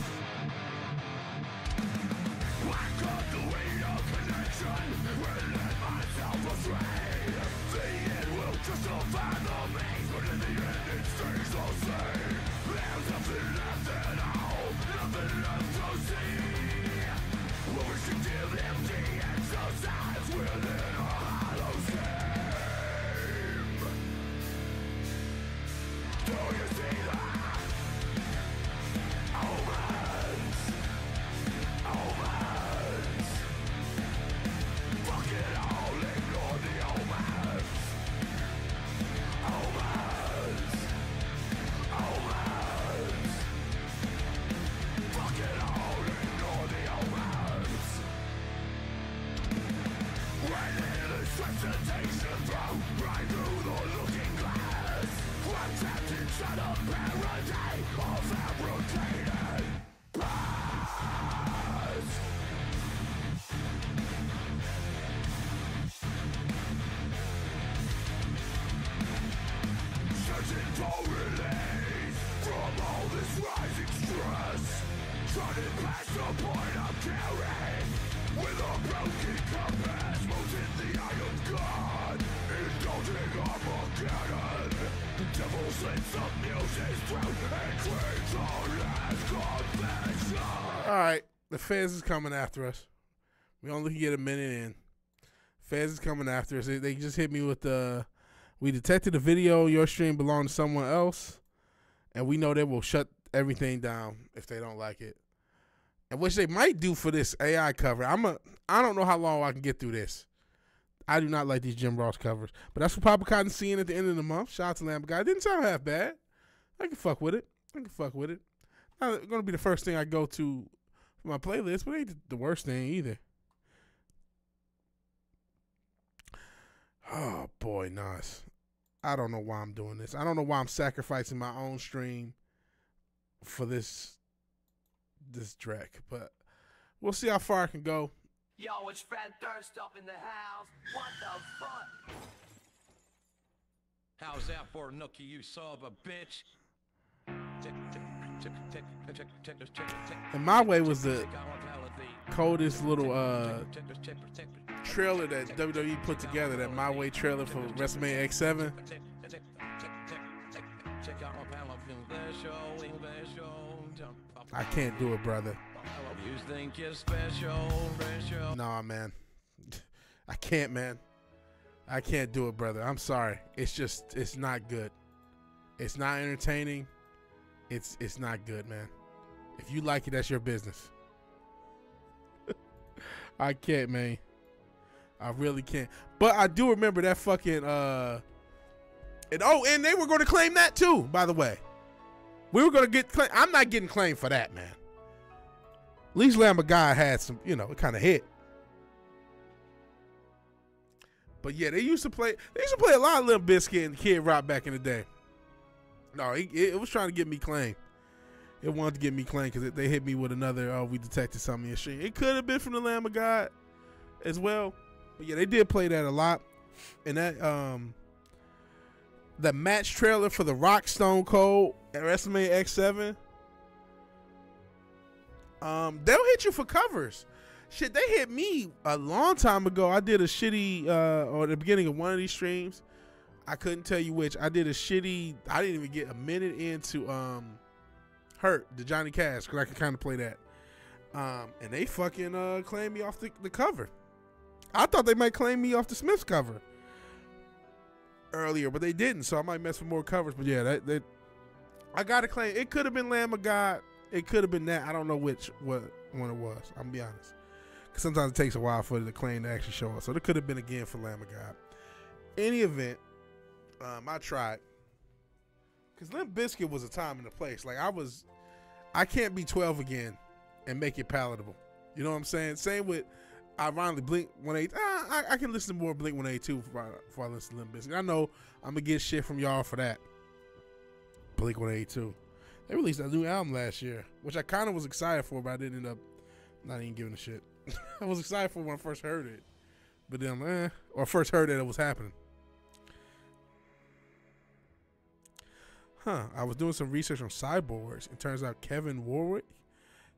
Feds is coming after us. We only can get a minute in. Feds is coming after us. They, they just hit me with the. We detected a video. Your stream belonged to someone else, and we know they will shut everything down if they don't like it. and which they might do for this AI cover. I'm a I don't know how long I can get through this. I do not like these Jim Ross covers, but that's what Papa Cotton's seeing at the end of the month. Shout out to Lamb Guy. Didn't sound half bad. I can fuck with it. I can fuck with it. Not gonna be the first thing I go to my playlist, but it ain't the worst thing either. Oh boy, Nas. I don't know why I'm doing this. I don't know why I'm sacrificing my own stream for this this track, but we'll see how far I can go. Yo, it's Fred Durst up in the house. What the fuck? How's that for a nookie, you son of a bitch? And my way was the coldest little uh, trailer that WWE put together, that My Way trailer for WrestleMania X7. I can't do it, brother. You think you're special, special. Nah, man. I can't, man. I can't do it, brother. I'm sorry. It's just, it's not good. It's not entertaining. It's it's not good, man. If you like it, that's your business. I can't, man. I really can't. But I do remember that fucking uh and oh, and they were going to claim that too, by the way. We were going to get claim- I'm not getting claimed for that, man. At least Lamb of God had some, you know, it kind of hit. But yeah, they used to play. They used to play a lot of Limp Bizkit and Kid Rock back in the day. No, it, it was trying to get me claimed. It wanted to get me claimed because they hit me with another. Oh, we detected something in shit. It could have been from the Lamb of God as well. But yeah, they did play that a lot. And that um, the match trailer for the Rock Stone Cold at WrestleMania X7 um, they'll hit you for covers. Shit, they hit me a long time ago. I did a shitty uh or the beginning of one of these streams. I couldn't tell you which. I did a shitty. I didn't even get a minute into um Hurt the Johnny Cash because I could kind of play that. Um, and they fucking uh claimed me off the, the cover. I thought they might claim me off the Smiths cover earlier, but they didn't. So I might mess with more covers. But yeah, that, that I gotta claim it could have been Lamb of God. It could have been that. I don't know which what one it was. I'm gonna be honest. Cause sometimes it takes a while for the claim to actually show up. So it could have been again for Lamb of God. Any event, um, I tried. Cause Limp Bizkit was a time and a place. Like I was, I can't be 12 again and make it palatable. You know what I'm saying? Same with, ironically, Blink 182. Ah, I, I can listen to more Blink 182 before I, I listen to Limp Bizkit. I know I'm gonna get shit from y'all for that. Blink 182. They released a new album last year, which I kind of was excited for, but I didn't end up not even giving a shit. I was excited for when I first heard it, but then, eh, or first heard that it was happening. Huh? I was doing some research on cyborgs. It turns out Kevin Warwick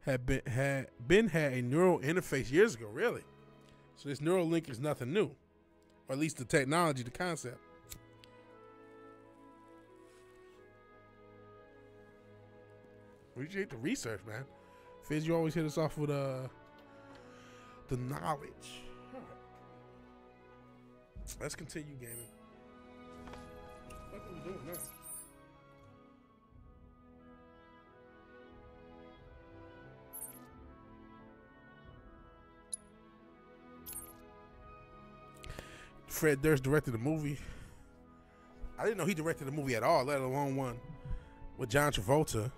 had been had been had a neural interface years ago. Really? So this Neuralink is nothing new, or at least the technology, the concept. Appreciate the research, man. Fizz, you always hit us off with uh the knowledge. Let's continue gaming. What are we doing now? Fred Durst directed a movie. I didn't know he directed a movie at all, let alone one with John Travolta.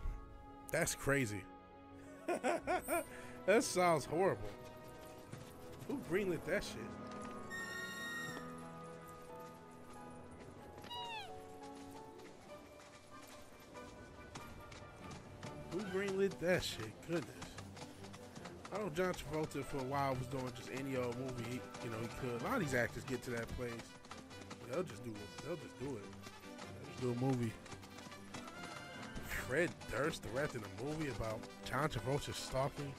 That's crazy. that sounds horrible. Who greenlit that shit? Who greenlit that shit? Goodness. I know John Travolta for a while was doing just any old movie. You know, he could. A lot of these actors get to that place. They'll just do it. They'll just do it. They'll just do a movie. Fred Durst directed a movie about John Travolta stalking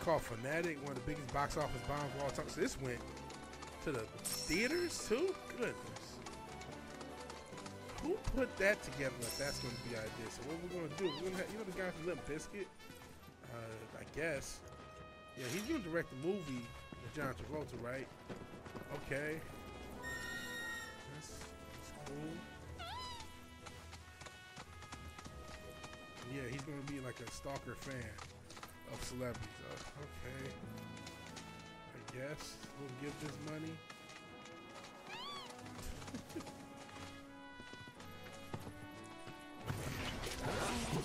called Fanatic, one of the biggest box office bombs of all time. So this went to the theaters too? Goodness. Who put that together if that's going to be our idea? So what we're going to do, we're going to have, you know the guy from Limp Bizkit. Uh, I guess. Yeah, he's to direct the movie with John Travolta, right? Okay. That's, that's cool. Yeah, he's gonna be like a stalker fan of celebrities. Uh, okay. I guess we'll give this money.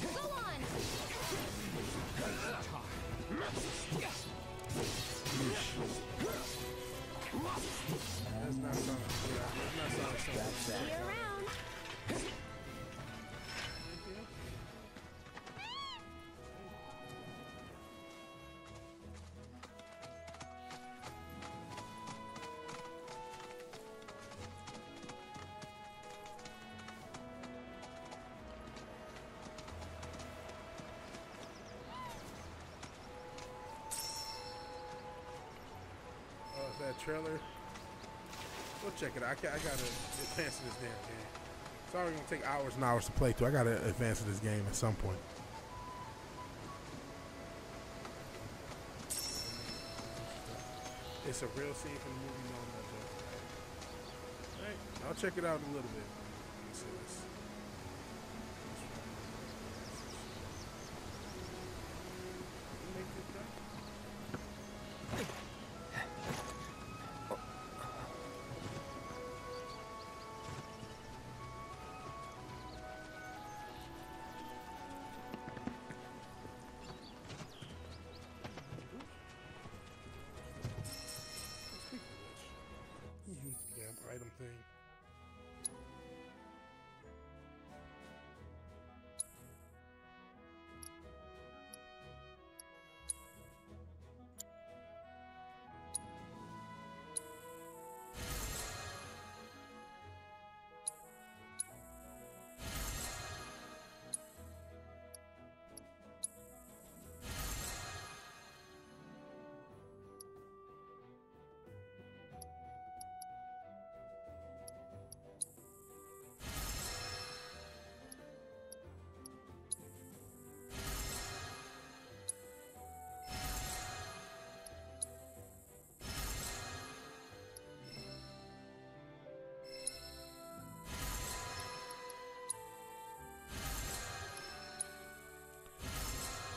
Go on! Oh, that trailer? Go check it out. I, I gotta advance in this damn game. It's already gonna take hours and hours to play through. I gotta advance in this game at some point. It's a real scene from the movie No. Alright, I'll check it out in a little bit.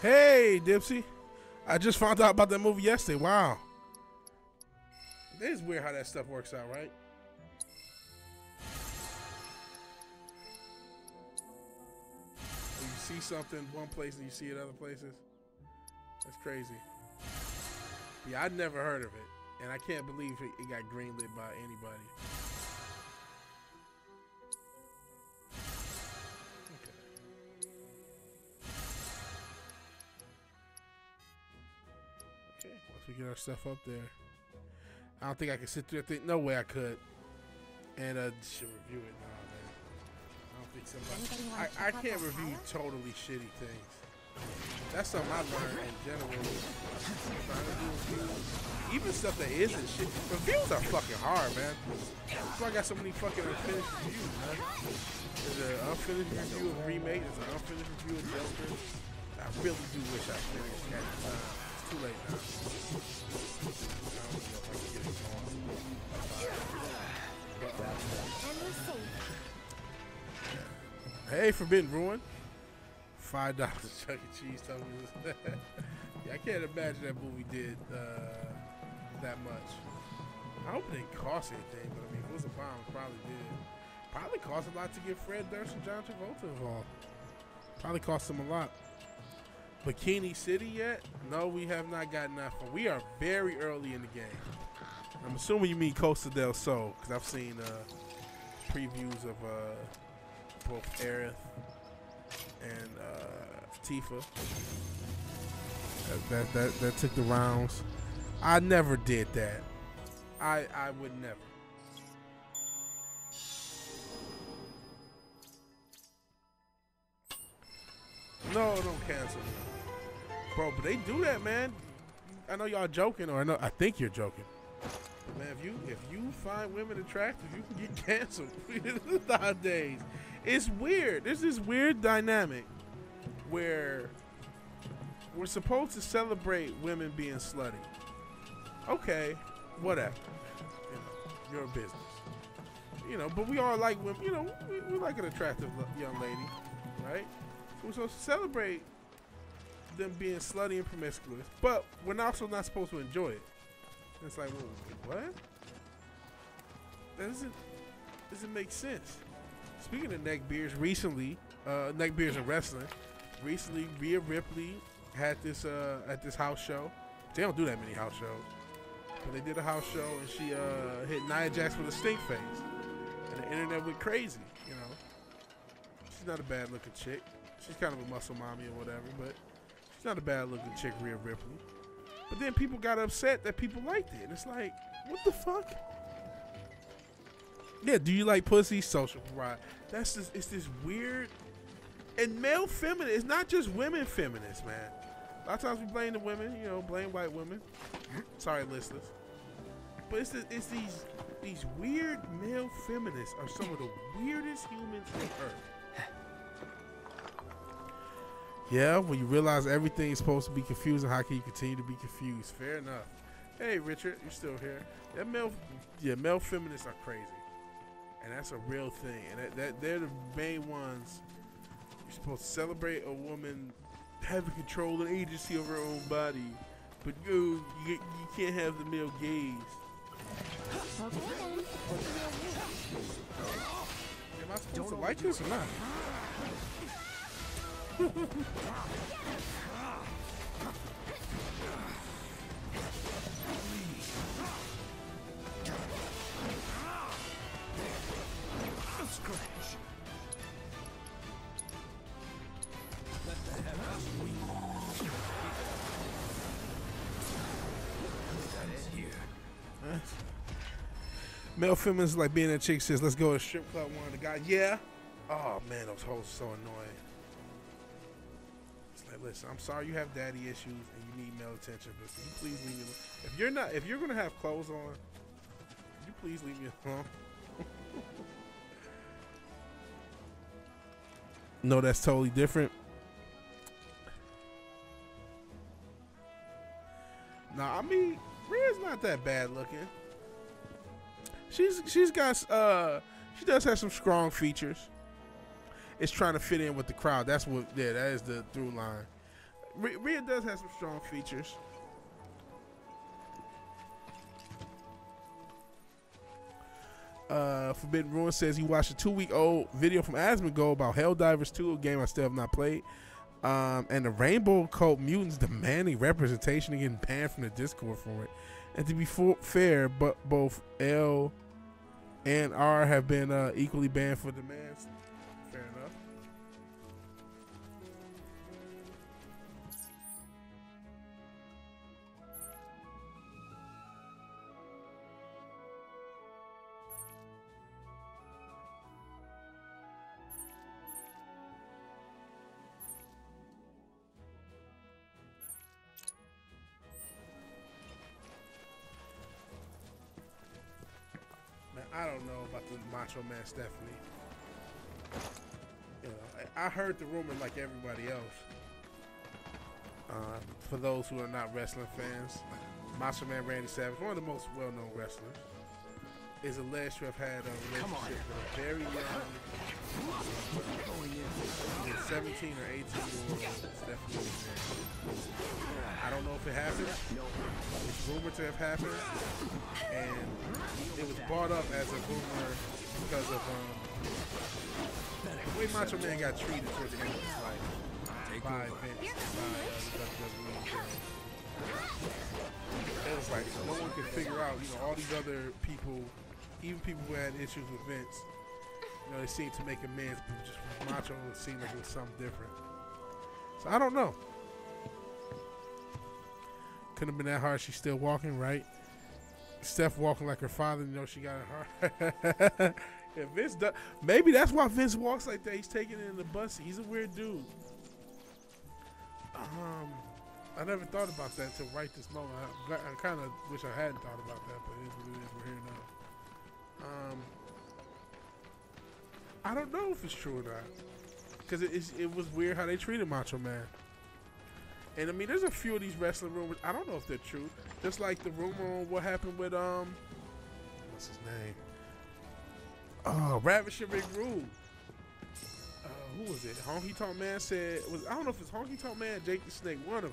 Hey, Dipsy. I just found out about that movie yesterday. Wow. It is weird how that stuff works out, right? You see something one place and you see it other places. That's crazy. Yeah, I'd never heard of it. And I can't believe it, it got greenlit by anybody. Once we get our stuff up there. I don't think I can sit through that thing. No way I could. And uh, should review it now, man. I don't think somebody. I, I can't review totally shitty things. That's something I learned in general. Trying to do reviews. Even stuff that isn't shit. Reviews are fucking hard, man. That's why I got so many fucking unfinished reviews, man. There's an unfinished review of Remake. There's an unfinished review of Joker. I really do wish I finished at the time. Too late now. Hey, Forbidden Ruin. Five dollars Chuck E. Cheese told me this. yeah, I can't imagine that movie did uh, that much. I hope it didn't cost anything, but I mean, if it was a bomb, it probably did. Probably cost a lot to get Fred Durst and John Travolta involved. Probably cost them a lot. Bikini City yet? No, we have not gotten that far. We are very early in the game. I'm assuming you mean Costa del Sol, because I've seen uh, previews of uh, both Aerith and uh, Tifa. That, that that that took the rounds. I never did that. I I would never. No, don't cancel me. Bro, but they do that, man. I know y'all joking, or I know I think you're joking. Man, if you if you find women attractive, you can get canceled nowadays. It's weird. There's this weird dynamic where we're supposed to celebrate women being slutty. Okay, whatever. You know, your business. You know, but we all like women. You know, we, we like an attractive young lady, right? We're supposed to celebrate them being slutty and promiscuous, but we're also not supposed to enjoy it. It's like, well, what? That doesn't doesn't make sense. Speaking of neck beards, recently, uh, neck and wrestling, recently Rhea Ripley had this uh, at this house show. They don't do that many house shows, but they did a house show and she uh, hit Nia Jax with a stink face, and the internet went crazy. You know, she's not a bad looking chick. She's kind of a muscle mommy or whatever, but she's not a bad looking chick, Rhea Ripley. But then people got upset that people liked it. And it's like, what the fuck? Yeah, do you like pussy? Social pride. That's just it's this weird and male feminine. It's not just women feminists, man. A lot of times we blame the women, you know, blame white women. Sorry, listeners. But it's, the, it's these these weird male feminists are some of the weirdest humans on earth. Yeah, when you realize everything is supposed to be confusing, how can you continue to be confused? Fair enough. Hey, Richard, you're still here. That male, yeah, male feminists are crazy, and that's a real thing. And that, that they're the main ones. You're supposed to celebrate a woman having control and agency over her own body, but you you, you can't have the male gaze. Am I supposed to like this or not? Male feminists like being a chick says, let's go to a strip club. One of the guys, yeah. Oh man, those hoes so annoying. Listen, I'm sorry you have daddy issues and you need male attention, but you please leave me alone? If you're not, if you're gonna have clothes on, you please leave me alone? no, that's totally different. Nah, I mean, Rhea's not that bad looking. She's she's got uh she does have some strong features. It's trying to fit in with the crowd. That's what yeah, that is the through line. Rhea, Rhea does have some strong features. Uh, Forbidden Ruin says he watched a two-week-old video from Asmongold about Helldivers 2, a game I still have not played. Um, and the Rainbow Cult mutants demanding representation and getting banned from the Discord for it. And to be fair, but both L and R have been uh, equally banned for demands. Stephanie. You know, I heard the rumor like everybody else. Uh, for those who are not wrestling fans, Macho Man Randy Savage, one of the most well-known wrestlers, is alleged to have had a relationship with a very young, either 17 or 18 year old Stephanie McMahon. I don't know if it happened. It's rumored to have happened, and it was brought up as a rumor because of um, the way Macho Man got treated towards the end of his life by uh, WWE. It was like no one could figure out, you know, all these other people, even people who had issues with Vince, you know, they seemed to make amends, but just Macho it seemed like it was something different. So I don't know. Couldn't have been that hard. She's still walking, right? Steph walking like her father. You know she got it hard. if Vince does, maybe that's why Vince walks like that. He's taking it in the bus. He's a weird dude. Um, I never thought about that until right this moment. I, I kind of wish I hadn't thought about that, but it is what it is. We're here now. Um, I don't know if it's true or not, because it, it's- it was weird how they treated Macho Man. And I mean, there's a few of these wrestling rumors. I don't know if they're true. Just like the rumor on what happened with um, what's his name? Oh, Ravishing Rick Rude. Uh, who was it? Honky Tonk Man said was I don't know if it's Honky Tonk Man, Jake the Snake, one of them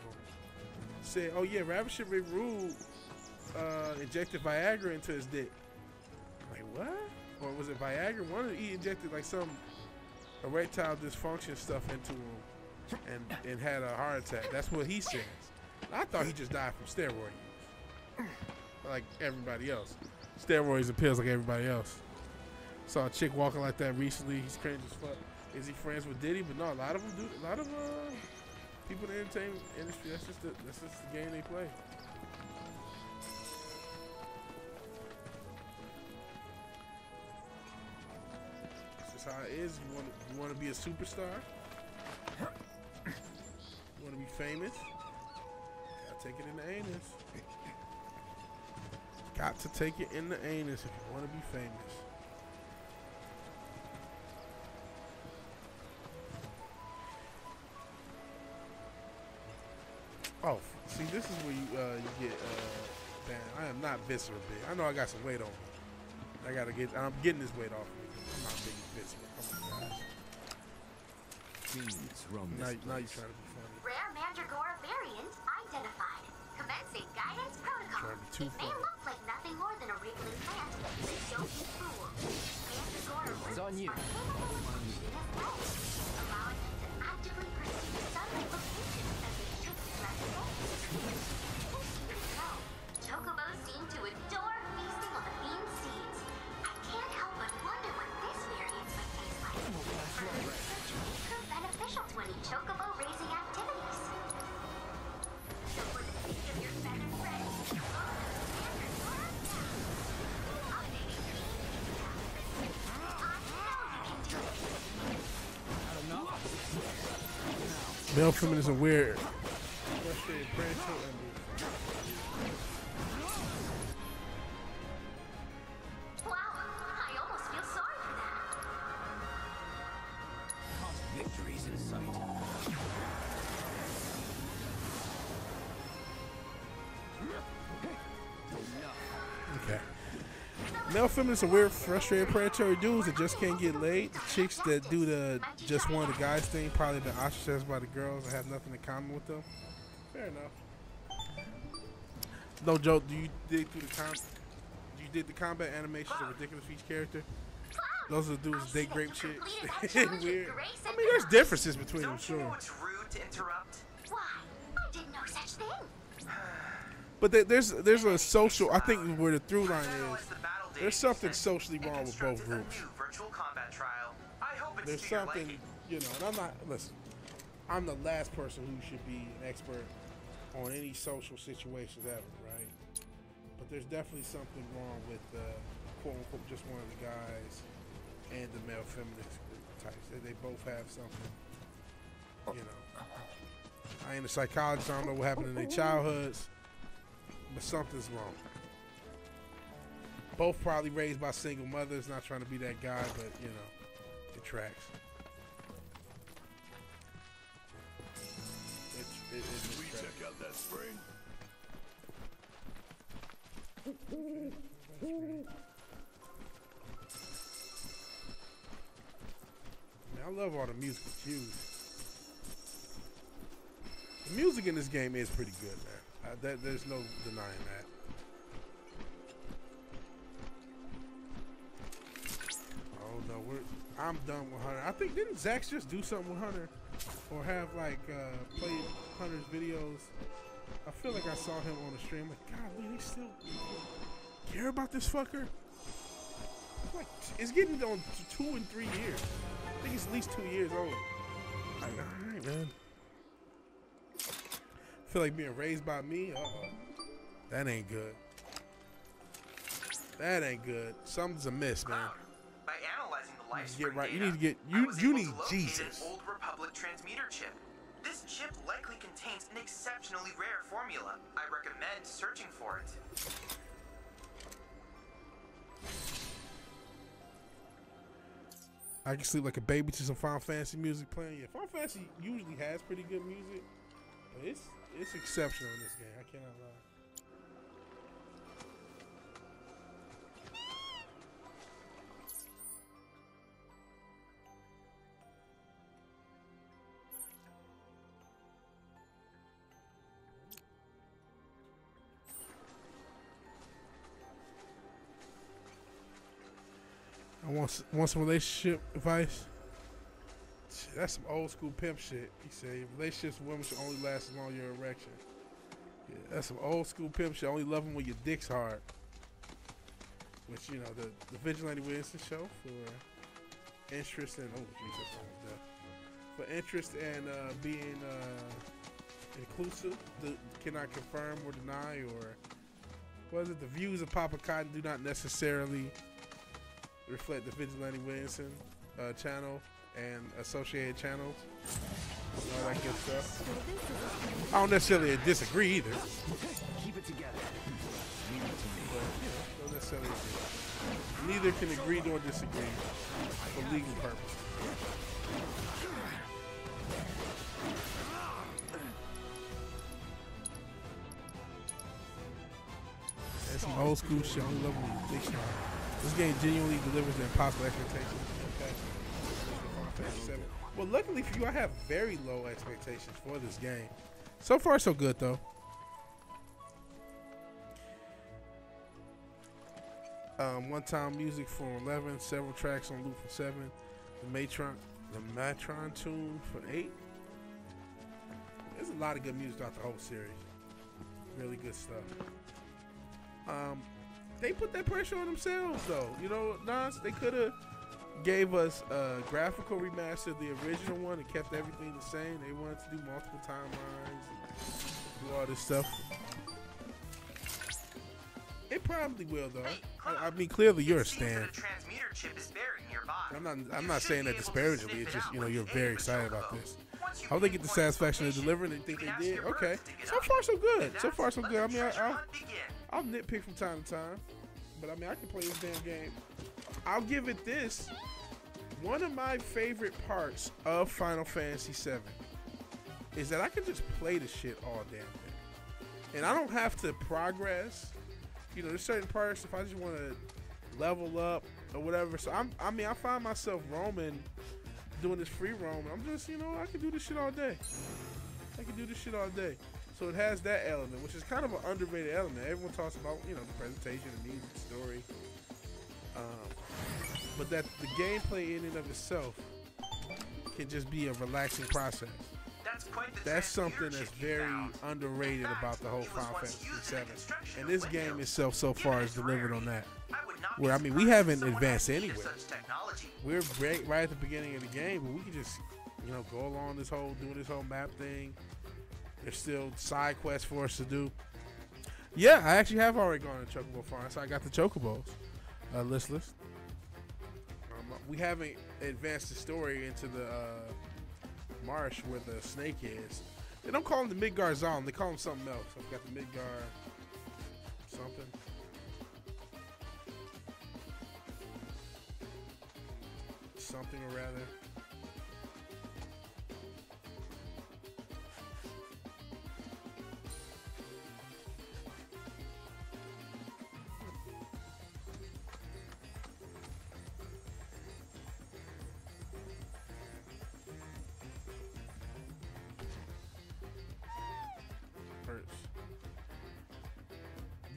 said, "Oh yeah, Ravishing Rick Rude uh, injected Viagra into his dick." I'm like what? Or was it Viagra? One of he injected like some erectile dysfunction stuff into him and and had a heart attack. That's what he says. I thought he just died from steroid use, like everybody else. Steroids and pills like everybody else. Saw a chick walking like that recently. He's cringe as fuck. Is he friends with Diddy? But no, a lot of them do. A lot of uh, people in the entertainment industry. That's just the, that's just the game they play. That's just how it is. You want you want to be a superstar. You want to be famous. Gotta take it in the anus. Got to take it in the anus if you want to be famous. Oh, see, this is where you uh, you get. Uh, man, I am not visceral big. I know I got some weight on me. I gotta get. I'm getting this weight off me. I'm not big visceral. Come on, guys. Now, now you're trying to be protocol. Trying to be too It may funny. look like nothing more than a wriggling plant, but don't be fooled. It's on you. are capable of changing as well, allowing them to actively perceive sunlight locations as they shift throughout the day. Even so, chocobos seem to adore feasting on the bean seeds. I can't help but wonder what this variant might taste like. Male feminism weird. Male feminists are weird, frustrated, predatory dudes that just can't get laid. The chicks that do the just one of the guys thing probably been ostracized by the girls and have nothing in common with them. Fair enough. No joke. Do you dig through the com? You did the combat animations are ridiculous for each character. Those are the dudes that date grape chicks. weird. I mean, there's differences between them, Don't you sure. know it's rude to interrupt? Why? I did no such thing. But there's there's a social. I think where the through line is, there's something socially wrong with both groups. Virtual combat trial. I hope it's There's something, you know. And I'm not. Listen, I'm the last person who should be an expert on any social situations ever, right? But there's definitely something wrong with uh, quote unquote just one of the guys and the male feminist types. They, they both have something, you know. I ain't a psychologist. I don't know what happened in their childhoods, but something's wrong. Both probably raised by single mothers. Not trying to be that guy, but you know, it tracks. It, it, it, we check out that spring? Man, I love all the musical cues. The music in this game is pretty good, man. Uh, that, there's no denying that. I'm done with Hunter. I think didn't Zax just do something with Hunter, or have like uh, Hunter's videos? I feel like I saw him on the stream. Like, God, they still care about this fucker. Like, it's getting on two and three years. I think it's at least two years old. Like, all right, man. Feel like being raised by me. Uh oh, that ain't good. That ain't good. Something's amiss, man. By analyzing need to get right. You need to get. You you need Jesus. Old Republic transmuter chip. This chip likely contains an exceptionally rare formula. I recommend searching for it. I can sleep like a baby to some Final Fantasy music playing. Yeah, Final Fantasy usually has pretty good music, but it's it's exceptional in this game. I cannot lie. Want want some relationship advice. That's some old school pimp shit. He said relationships with women should only last as long as your erection. Yeah, that's some old school pimp shit. Only love them when your dick's hard. Which you know the the Vigilante Williamson show for interest in oh death. For interest and uh, being uh, inclusive, the, cannot confirm or deny or was it the views of Papa Cotton do not necessarily reflect the Vigilante Williamson uh, channel and associated channels. All that good stuff. I don't necessarily disagree either. Keep it together. But, you know, necessarily agree. Neither can agree nor disagree for legal purposes. That's some old school shit. I love when you think smart. This game genuinely delivers the impossible expectations. Okay. Well, luckily for you, I have very low expectations for this game. So far, so good though. Um, one-time music for 11, several tracks on loop for 7, the Matron, the Matron tune for 8. There's a lot of good music throughout the whole series. Really good stuff. Um, they put that pressure on themselves though. You know, Nas, they could have gave us a graphical remaster of the original one and kept everything the same. They wanted to do multiple timelines and do all this stuff. It probably will though. I, I mean, clearly you're a stan. transmuter chip is buried nearby. I'm not. I'm not saying that disparagingly. It's just you know you're very excited about this. How they get the satisfaction of delivering? They think they did. Okay. So far so good. So far so good. I mean, I, I'll, I'll nitpick from time to time, but I mean I can play this damn game. I'll give it this. One of my favorite parts of Final Fantasy VII is that I can just play the shit all damn day, and I don't have to progress. You know, there's certain parts if I just want to level up or whatever. So I'm, I mean, I find myself roaming, doing this free roam. I'm just, you know, I can do this shit all day. I can do this shit all day. So it has that element, which is kind of an underrated element. Everyone talks about, you know, the presentation, the music, the story. Um, but that the gameplay in and of itself can just be a relaxing process. That's quite the That's something that's very underrated about the whole Final Fantasy VII. And this game itself so far has delivered on that. Where I mean, we haven't advanced anywhere. We're right, right at the beginning of the game, but we can just, you know, go along this whole doing this whole map thing. There's still side quests for us to do. Yeah, I actually have already gone to Chocobo Farm, so I got the Chocobos uh, listless. Um, we haven't advanced the story into the uh, marsh where the snake is. They don't call him the Midgar Zone. They call him something else. I've got the Midgar something. Something or rather.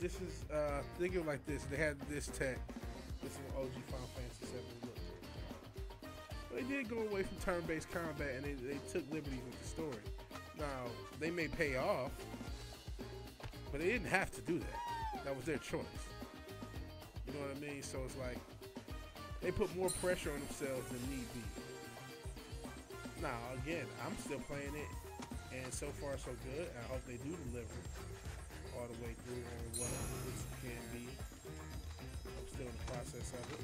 This is uh think of like this. They had this tech. This is what OG Final Fantasy 7 looked like. But they did go away from turn-based combat and they, they took liberties with the story. Now, they may pay off, but they didn't have to do that. That was their choice. You know what I mean? So it's like they put more pressure on themselves than need be. Now, again, I'm still playing it, and so far so good. I hope they do deliver all the way through on what this can be. I'm still in the process of it.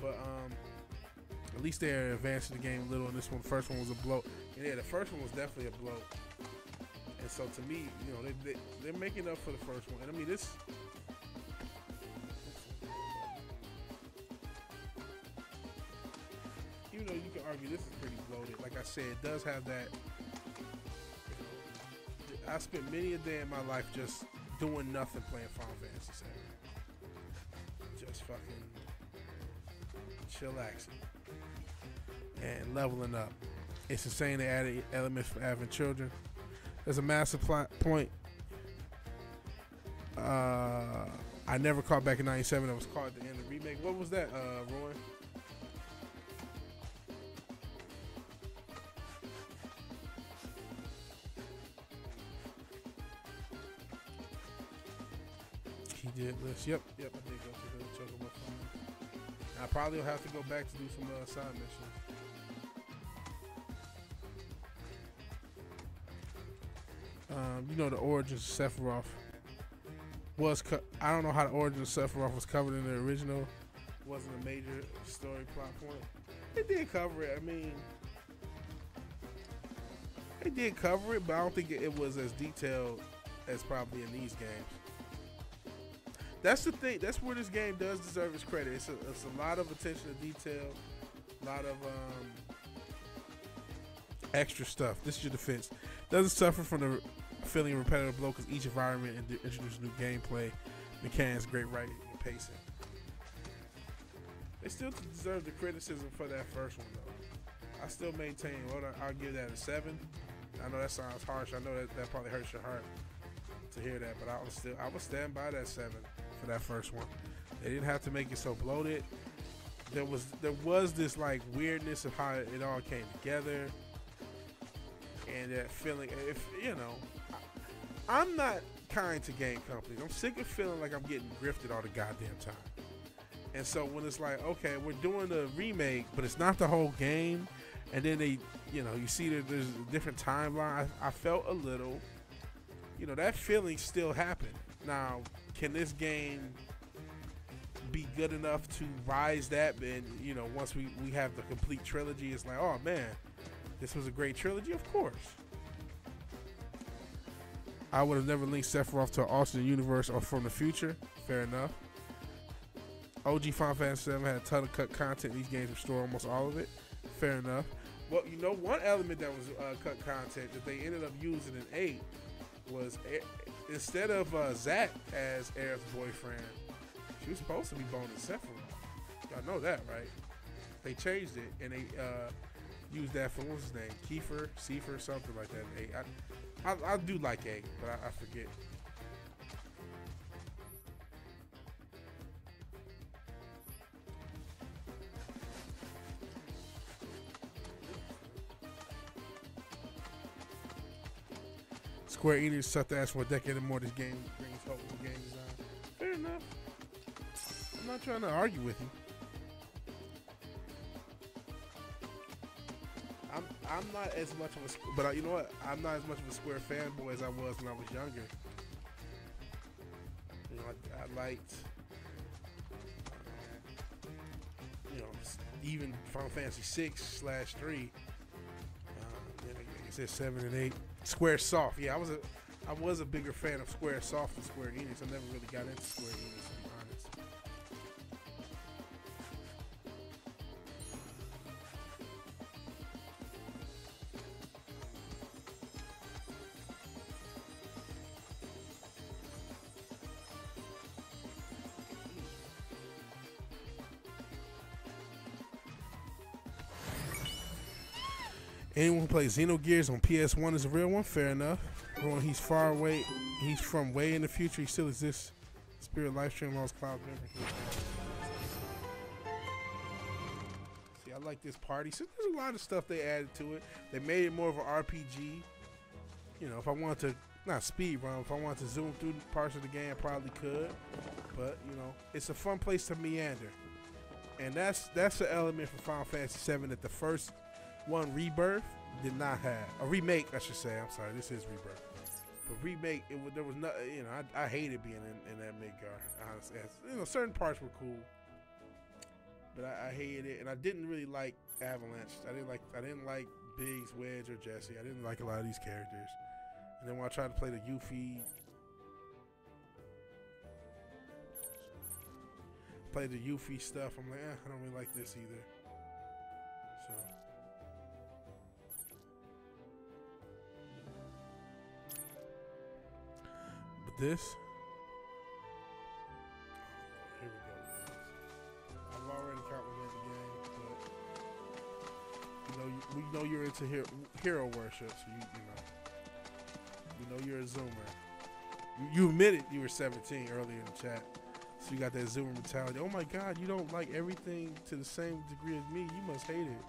But um, at least they're advancing the game a little. And this one, the first one was a blow. And yeah, the first one was definitely a blow. And so to me, you know, they, they they're making up for the first one. And I mean, this. Even though you can argue this is pretty bloated, like I said, it does have that. I spent many a day in my life just doing nothing playing Final Fantasy VII. Just fucking chillaxing and leveling up. It's insane they added elements for having children. There's a massive point uh, I never caught back in '97. That was caught at the end of the remake. What was that, uh, Roy? He did list. Yep, yep. I did go the Chocobo Farm. I probably will have to go back to do some uh, side missions. Um, you know the origins of Sephiroth was I don't know how the origin of Sephiroth was covered in the original. It wasn't a major story plot point. It did cover it. I mean, it did cover it, but I don't think it was as detailed as probably in these games. That's the thing. That's where this game does deserve its credit. It's a, it's a lot of attention to detail, a lot of um, extra stuff. This is your defense. Doesn't suffer from the feeling of repetitive blow because each environment introduces new gameplay mechanics, great writing, and pacing. They still deserve the criticism for that first one though. I still maintain. Well, I'll give that a seven. I know that sounds harsh. I know that that probably hurts your heart to hear that, but I would still I would stand by that seven for that first one. They didn't have to make it so bloated. There was there was this like weirdness of how it all came together, and that feeling. If you know, I, I'm not kind to game companies. I'm sick of feeling like I'm getting grifted all the goddamn time. And so when it's like, okay, we're doing a remake, but it's not the whole game, and then they, you know, you see that there's a different timeline. I, I felt a little, you know, that feeling still happened. Now, can this game be good enough to rise that? And you know, once we we have the complete trilogy, it's like, oh man, this was a great trilogy. Of course. I would have never linked Sephiroth to Austin universe or from the future. Fair enough. OG Final Fantasy VII had a ton of cut content. These games restore almost all of it. Fair enough. Well, you know, one element that was uh, cut content that they ended up using in 8 was instead of uh, Zack as Aerith's boyfriend, she was supposed to be boning Sephiroth. Y'all know that, right? They changed it and they uh, used that for what's his name? Kiefer, Seifer, something like that. 8. I, I, do like 8, but I, I forget. Square Enix sucked ass for a decade and more. This game brings hope to game design. Fair enough. I'm not trying to argue with you. I'm I'm not as much of a but I, you know what? I'm not as much of a Square fanboy as I was when I was younger. You know, I, I liked, you know, even Final Fantasy six slash three. Uh, then it says seven and eight. Square Soft, yeah, I was a I was a bigger fan of Square Soft than Square Enix. I never really got into Square Enix, Anyone who plays Xenogears on PS1 is a real one. Fair enough. When he's far away, he's from way in the future. He still exists. Spirit Livestream Lost Cloud memory. See, I like this party. So there's a lot of stuff they added to it. They made it more of an RPG. You know, if I wanted to, not speed run, if I wanted to zoom through parts of the game, I probably could. But you know, it's a fun place to meander, and that's that's the element for Final Fantasy VII that the first one Rebirth did not have a remake. I should say. I'm sorry, this is Rebirth. But remake, it there was no, you know, I, I hated being in, in that Midgar. Honestly, As- you know, certain parts were cool, but I, I hated it, and I didn't really like Avalanche. I didn't like, I didn't like Biggs, Wedge, or Jesse. I didn't like a lot of these characters. And then when I tried to play the Yuffie, play the Yuffie stuff, I'm like, eh, I don't really like this either. This, here we go. I've already the game, but you know, you, we know you're into hero, hero worship, so you, you know, we know you're a zoomer. You admitted you were 17 earlier in the chat. So you got that zoomer mentality. Oh my god, you don't like everything to the same degree as me. You must hate it.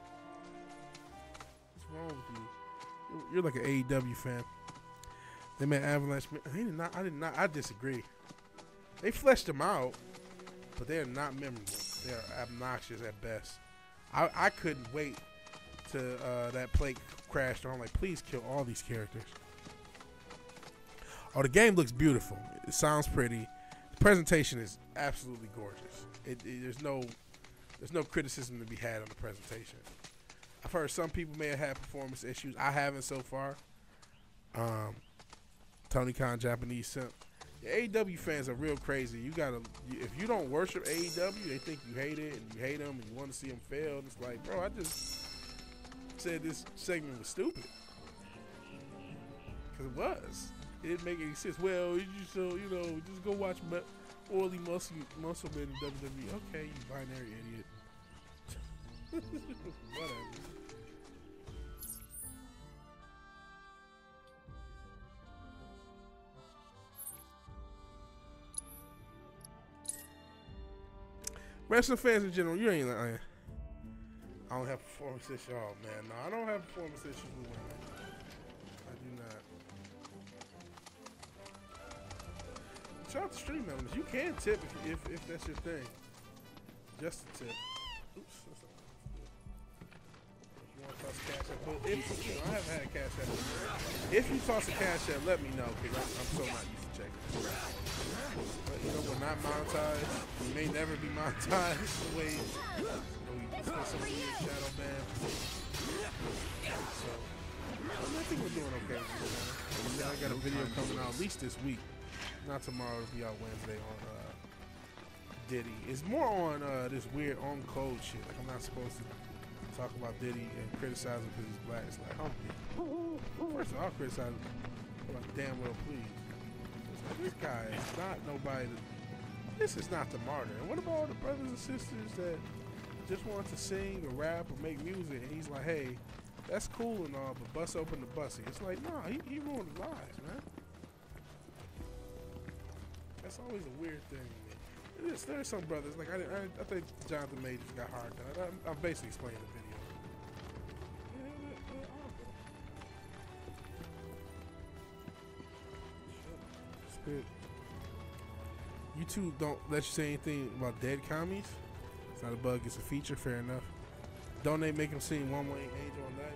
What's wrong with you? You're like an AEW fan. They made Avalanche. They did not. I did not. I disagree. They fleshed them out, but they are not memorable. They are obnoxious at best. I, I couldn't wait to uh, that plate crashed on. Like, please kill all these characters. Oh, the game looks beautiful. It sounds pretty. The presentation is absolutely gorgeous. It, it- there's no there's no criticism to be had on the presentation. I've heard some people may have had performance issues. I haven't so far. Um, Tony Khan, Japanese simp. The AEW fans are real crazy. You gotta, if you don't worship AEW, they think you hate it and you hate them and you want to see them fail. It's like, bro, I just said this segment was stupid because it was. It didn't make any sense. Well, you just so you know, just go watch oily muscle muscle in WWE. Okay, you binary idiot. Whatever. Wrestling fans in general, you ain't like. I don't have performance issues. Oh man, no, I don't have performance issues with women. I do not. Shout out to stream elements. You can tip if, if, if that's your thing. Just a tip. Oops. If you want to toss a cash app, but if you know, I haven't had a cash app. before. If you toss a cash app, let me know because I'm, I'm so not used to checking. You know, we're not monetized. We may never be monetized the way you know, we spent some weird shadow ban. So I think we're doing okay. this. I got a video coming out at least this week. Not tomorrow. It'll be out Wednesday on uh, Diddy. It's more on uh, this weird on code shit. Like I'm not supposed to talk about Diddy and criticize him because he's black. It's like, oh, first of all, I'll criticize him like damn well please. This guy is not nobody. To, this is not the martyr. And what about all the brothers and sisters that just want to sing or rap or make music? And he's like, hey, that's cool and all, but bust open the bussy. It's like, nah, he, he ruined lives, man. That's always a weird thing. to me. There's, there's some brothers like I, I, I think Jonathan Majors got hard done. I, I'm basically explaining the video. Spit. You two don't let you say anything about dead commies. It's not a bug. It's a feature. Fair enough. Don't they make him sing One-Winged Angel on that?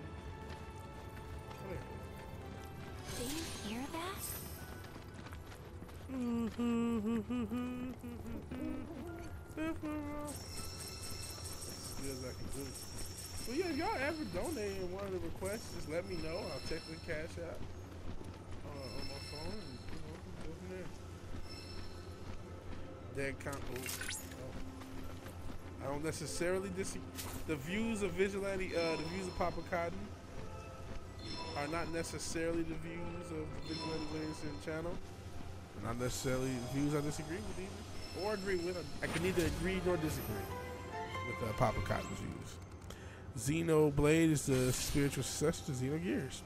Do you hear that? Good I can do. Well, yeah, if y'all ever donate in one of the requests, just let me know. I'll check the cash out uh, on my phone and you know, go from con. Oh, oh. I don't necessarily disagree. The views of Vigilante, uh, the views of Papa Cotton are not necessarily the views of the Vigilante Williamson channel. Not necessarily the views I disagree with either, or agree with. I can neither agree nor disagree with uh, Papa Cotton's views. Xenoblade is the spiritual successor to Xenogears.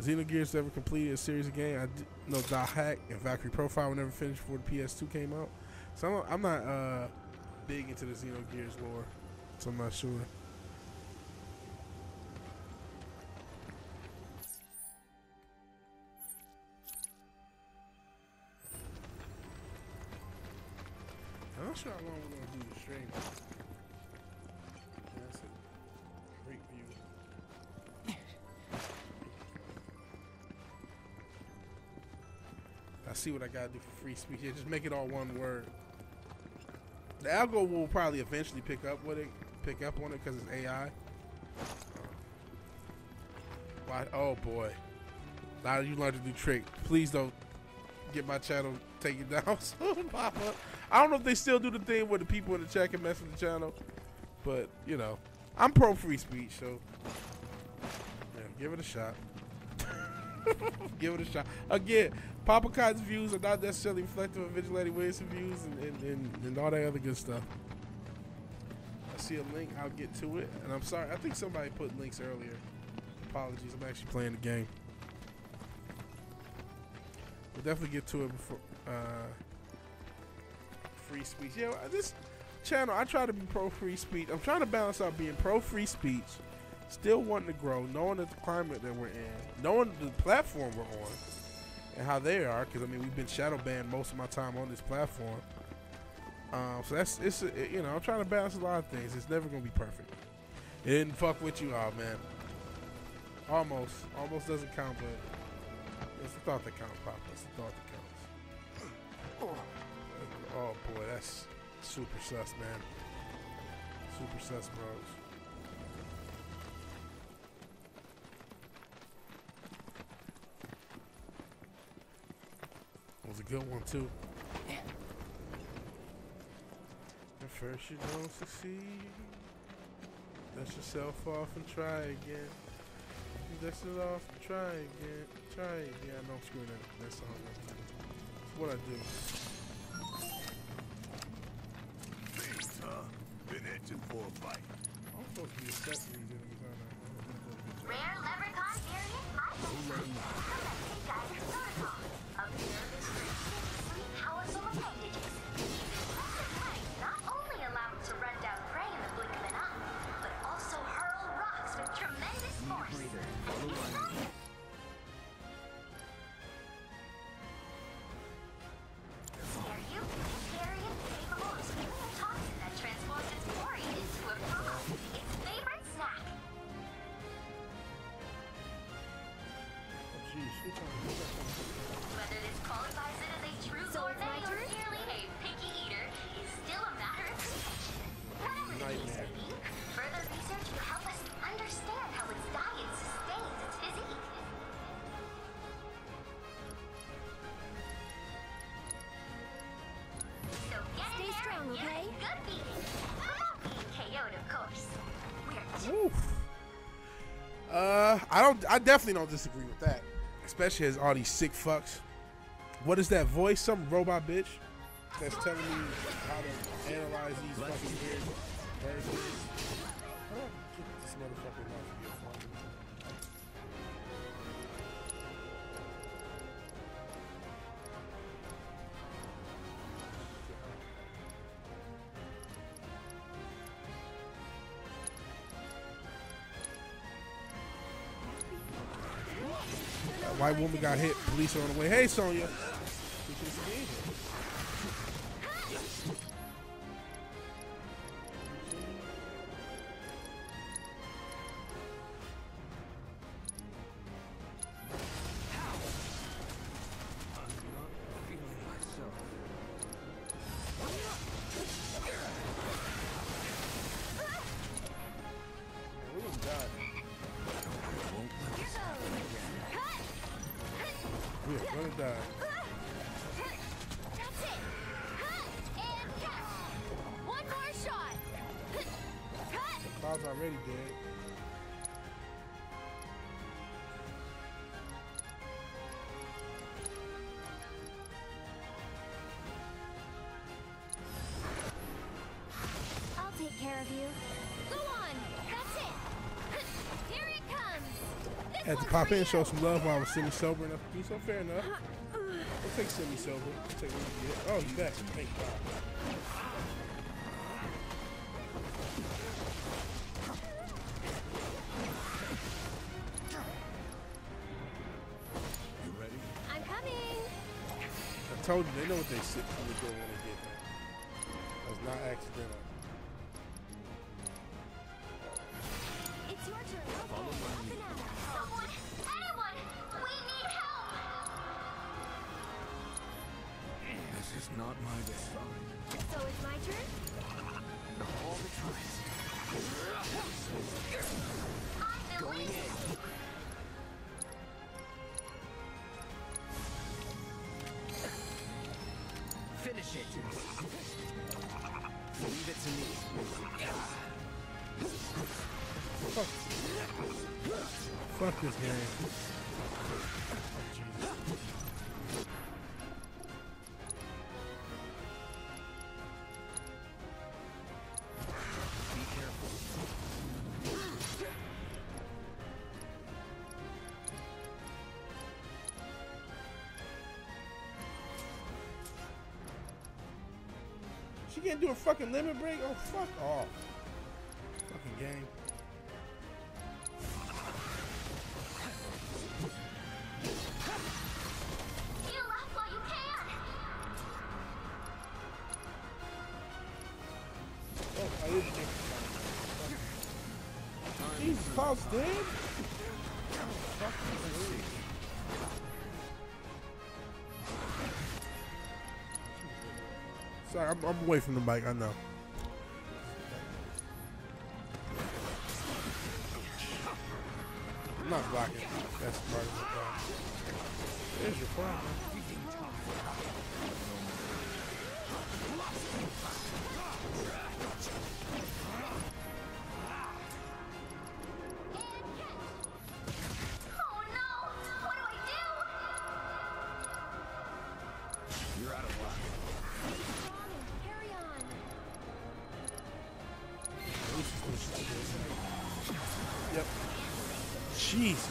Xenogears never completed a series of games. I did, no Dot Hack and Valkyrie Profile never finished before the PS2 came out. So I'm, I'm not uh, big into the Xenogears lore, so I'm not sure. I'm not sure how long we're gonna do the stream. I see what I gotta do for free speech. Yeah, just make it all one word. The algo will probably eventually pick up with it, pick up on it because it's AI. Why? Oh boy! Now you learned a new trick. Please don't get my channel taken down Papa. I don't know if they still do the thing where the people in the chat can mess with the channel, but you know, I'm pro free speech, so yeah, give it a shot. give it a shot. Again, Papa Cotton's views are not necessarily reflective of Vigilante Williamson views and, and, and, and all that other good stuff. I see a link, I'll get to it. And I'm sorry, I think somebody put links earlier. Apologies, I'm actually playing the game. We'll definitely get to it before. Uh, free speech. Yeah, this channel, I try to be pro free speech. I'm trying to balance out being pro free speech, still wanting to grow, knowing the climate that we're in, knowing the platform we're on, and how they are. Because I mean, we've been shadow banned most of my time on this platform. Um, so that's it's it, you know I'm trying to balance a lot of things. It's never gonna be perfect. It didn't fuck with you, all, man. Almost, almost doesn't count, but it's the thought that counts, Papa. It's the thought that counts. Oh boy, that's super sus, man. Super sus, bros. Was a good one too. At first you don't succeed. Dust yourself off and try again. Dust it off and try again. Try again. I know I'm screwing that, that song up. It's what I do. Thanks, huh? Been itching for a fight. I'm supposed to be a set for these enemies, aren't I? Rare leprechaun variant identified. I don't. I definitely don't disagree with that. Especially as all these sick fucks. What is that voice? Some robot bitch that's telling me how to analyze these fucking weird. Got hit. Police on the way. Hey, Sonya. Pop in, you. show some love while I was semi sober enough to be so fair enough. We'll take semi sober. We'll take what we get. Oh, he's back. Thank God. You ready? I'm coming. I told you, they know what they sit when they go when they get Fuck this game. She can't do a fucking limit break? Oh, fuck off. I'm, I'm away from the mic, I know. Jesus.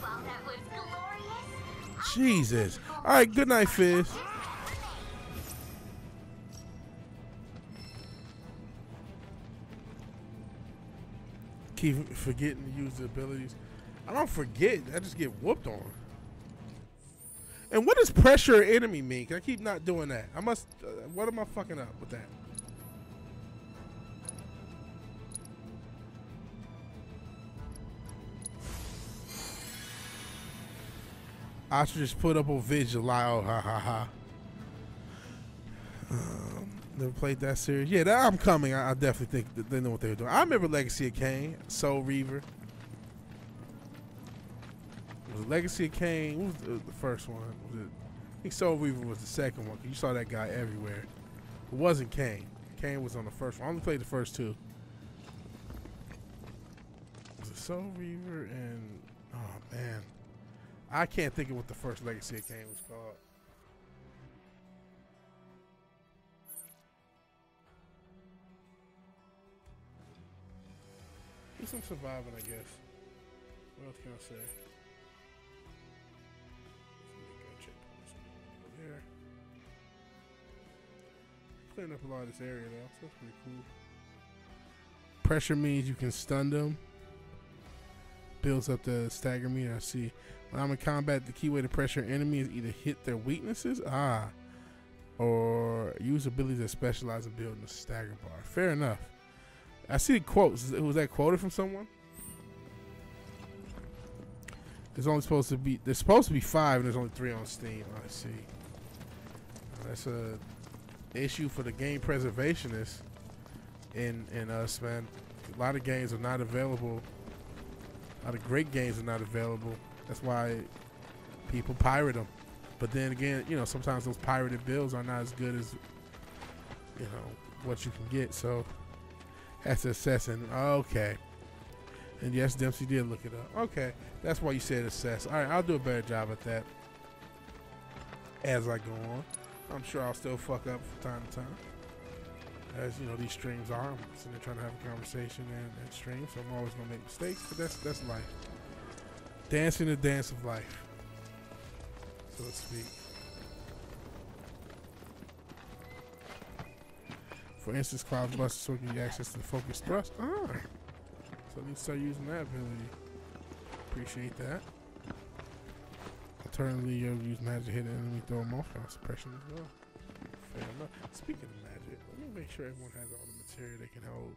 While that was glorious, Jesus. All right, good night, Fizz. Keep forgetting to use the abilities. I don't forget. I just get whooped on. And what does pressure enemy mean? I keep not doing that. I must. Uh, what am I fucking up with that? I should just put up on vigil. Oh, ha ha ha. Um, never played that series. Yeah, that, I'm coming. I, I definitely think they know what they were doing. I remember Legacy of Kain, Soul Reaver. Was Legacy of Kain? What was the, the first one? I think Soul Reaver was the second one. you saw that guy everywhere. It wasn't Kain. Kain was on the first one. I only played the first two. Was it Soul Reaver and oh man, I can't think of what the first Legacy Kain was called. Do some surviving, I guess. What else can I say? There. Clearing up a lot of this area though, so that's pretty cool. Pressure means you can stun them. Builds up the stagger meter. I see. When I'm in combat, the key way to pressure an enemy is either hit their weaknesses, ah, or use abilities that specialize in building a stagger bar. Fair enough. I see quotes. Was that quoted from someone? There's only supposed to be there's supposed to be five, and there's only three on Steam. I see. That's a issue for the game preservationists in in us, man. A lot of games are not available. A lot of great games are not available. That's why people pirate them. But then again, you know, sometimes those pirated bills are not as good as you know what you can get. So that's assessing. Okay. And yes, Dempsey did look it up. Okay, that's why you said assess. All right, I'll do a better job at that as I go on. I'm sure I'll still fuck up from time to time, as you know these streams are. I'm sitting there trying to have a conversation and, and stream, so I'm always gonna make mistakes. But that's that's life. Dancing the dance of life, so to speak. For instance, Cloud Buster so give you access to the focus thrust. Ah. So you start using that ability. Appreciate that. Alternatively, you'll use magic to hit an enemy, throw them off on suppression as well. Fair enough. Speaking of magic, let me make sure everyone has all the material they can hold.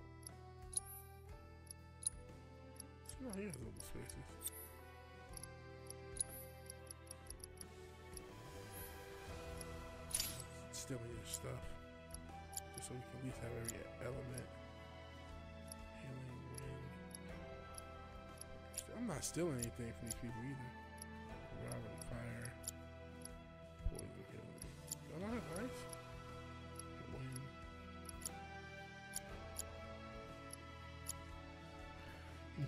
No, he has open spaces. Still need your stuff. Just so we can at least have every element. Healing wind. I'm not stealing anything from these people either. Robin fire. Poison healing. Don't I have ice?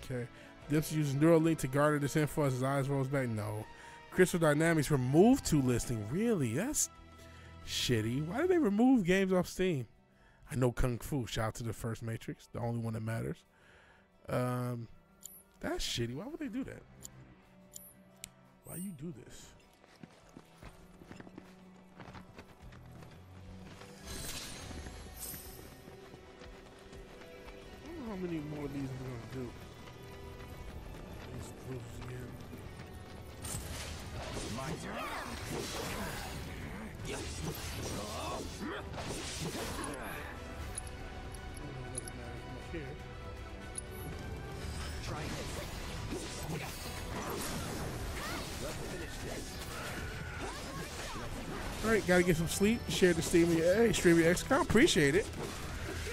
Wind. Okay. Dips uses Neuralink to garner this info as his eyes rolls back. No. Crystal Dynamics removed two listing. Really? That's Shitty. Why did they remove games off Steam? I know Kung Fu. Shout out to the first Matrix, the only one that matters. Um, that's shitty. Why would they do that? Why you do this? how many more of these we're gonna do. These proofs again. My turn. All right, gotta get some sleep. Share the stream hey, stream your XCOM. Appreciate it.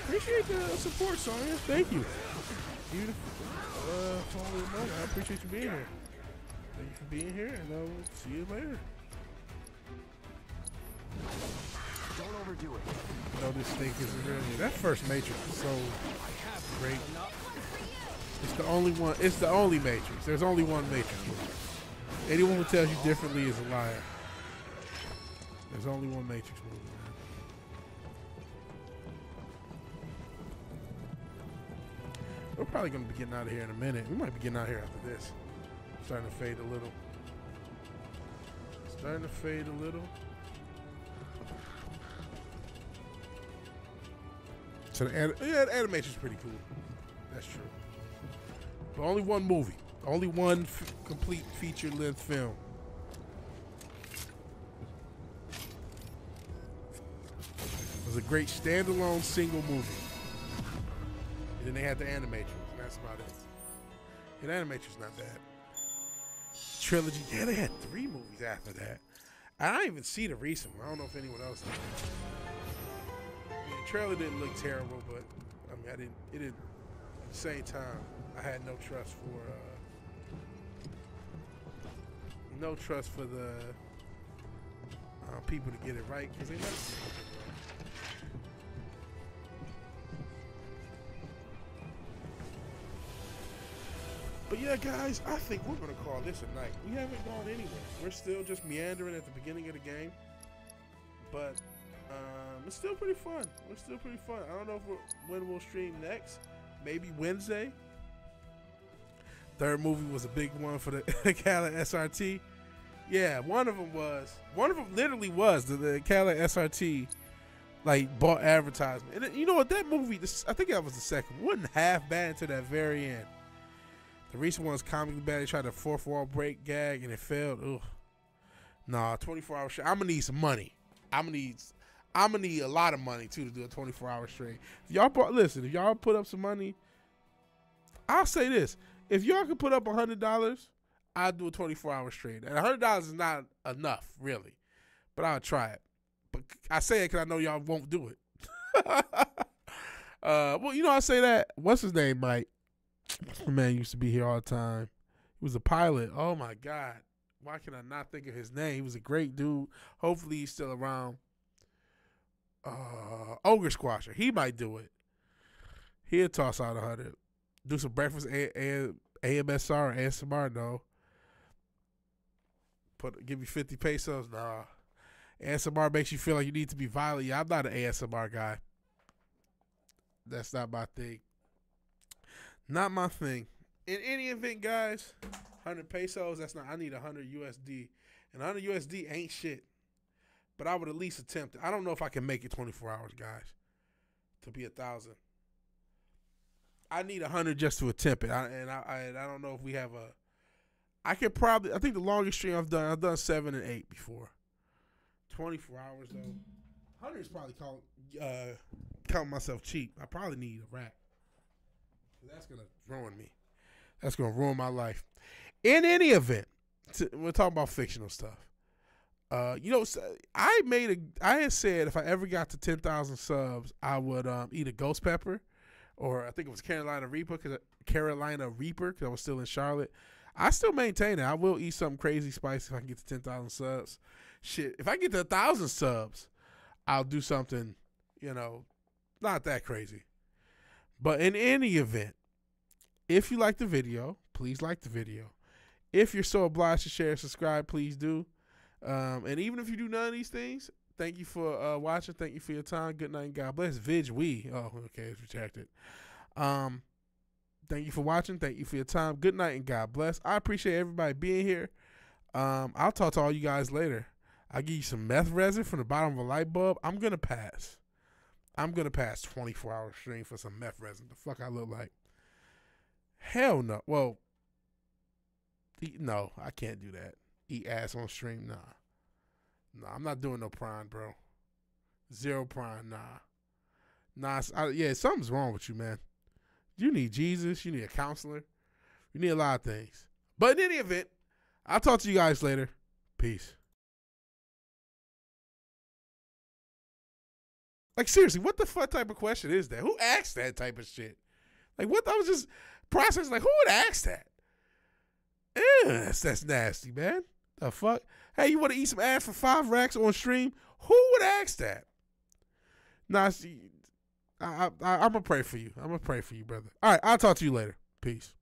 Appreciate the support, Sonya. Thank you. Beautiful. Uh, I appreciate you being here. Thank you for being here, and I'll see you later. Don't overdo it. No, this thing is really that first Matrix is so great. It's the only one. It's the only Matrix. There's only one Matrix. Anyone who tells you differently is a liar. There's only one Matrix movie. We're probably gonna be getting out of here in a minute. We might be getting out of here after this. Starting to fade a little. Starting to fade a little. So the, yeah, the animation's pretty cool. That's true. But only one movie. Only one complete feature-length film. It was a great standalone single movie. And then they had the animatrix. That's about it. And animatrix not bad. Trilogy. Yeah, they had three movies after that. I didn't even see the recent one. I don't know if anyone else did. Trailer didn't look terrible, but I mean, I didn't. It didn't. At the same time, I had no trust for. Uh, no trust for the uh, people to get it right because they never. But yeah, guys, I think we're gonna call this a night. We haven't gone anywhere. We're still just meandering at the beginning of the game, but um, it's still pretty fun. We're still pretty fun. I don't know when we'll stream next. Maybe Wednesday. Third movie was a big one for the Kala SRT. Yeah, one of them was. One of them literally was the, the Kala SRT, like bought advertisement. And you know what? That movie, this, I think that was the second. Wasn't half bad until that very end. The recent one's comically bad. They tried to fourth wall break gag and it failed. Ugh. Nah, 24 hour straight. I'm gonna need some money. I'm gonna need. I'm gonna need a lot of money too to do a 24 hour straight. If y'all bought, listen, if y'all put up some money, I'll say this: if y'all could put up hundred dollars, I'll do a 24 hour straight. And hundred dollars is not enough, really, but I'll try it. But I say it because I know y'all won't do it. uh, well, you know, I say that. What's his name, Mike? The man used to be here all the time. He was a pilot. Oh my God. Why can I not think of his name? He was a great dude. Hopefully he's still around. Uh Ogre Squasher. He might do it. He'll toss out a hundred. Do some breakfast and, A- AMSR or ASMR, no. Put give you fifty pesos, nah. ASMR makes you feel like you need to be violent. Yeah, I'm not an ASMR guy. That's not my thing. Not my thing. In any event, guys, 100 pesos, that's not, I need 100 USD. And 100 USD ain't shit. But I would at least attempt it. I don't know if I can make it 24 hours, guys, to be a thousand. I need a 100 just to attempt it. I, and I, I, I don't know if we have a. I could probably, I think the longest stream I've done, I've done seven and eight before. 24 hours, though. 100 is probably call, uh, counting myself cheap. I probably need a rack. That's gonna ruin me. That's gonna ruin my life. In any event, we're talking about fictional stuff. Uh, you know, I made a. I had said if I ever got to ten thousand subs, I would um, eat a ghost pepper, or I think it was Carolina Reaper, cause Carolina Reaper, because I was still in Charlotte. I still maintain it. I will eat something crazy spicy if I can get to ten thousand subs. Shit, if I get to thousand subs, I'll do something. You know, not that crazy. But in any event, if you like the video, please like the video. If you're so obliged to share and subscribe, please do. Um, and even if you do none of these things, thank you for uh, watching. Thank you for your time. Good night and God bless. Vidge we. Oh, okay, it's rejected. Um, thank you for watching. Thank you for your time. Good night and God bless. I appreciate everybody being here. Um, I'll talk to all you guys later. I'll give you some meth resin from the bottom of a light bulb. I'm gonna pass. I'm gonna pass 24 hour stream for some meth resin. The fuck I look like? Hell no. Well, no, I can't do that. Eat ass on stream, nah. Nah, I'm not doing no prime, bro. Zero prime, nah. Nah, I- yeah, something's wrong with you, man. You need Jesus. You need a counselor. You need a lot of things. But in any event, I'll talk to you guys later. Peace. Like seriously, what the fuck type of question is that? Who asked that type of shit? Like what? I was just processing. Like who would ask that? Ew, that's, that's nasty, man. The fuck? Hey, you want to eat some ass for five racks on stream? Who would ask that? Nah, see, I, I, I, I'm gonna pray for you. I'm gonna pray for you, brother. All right, I'll talk to you later. Peace.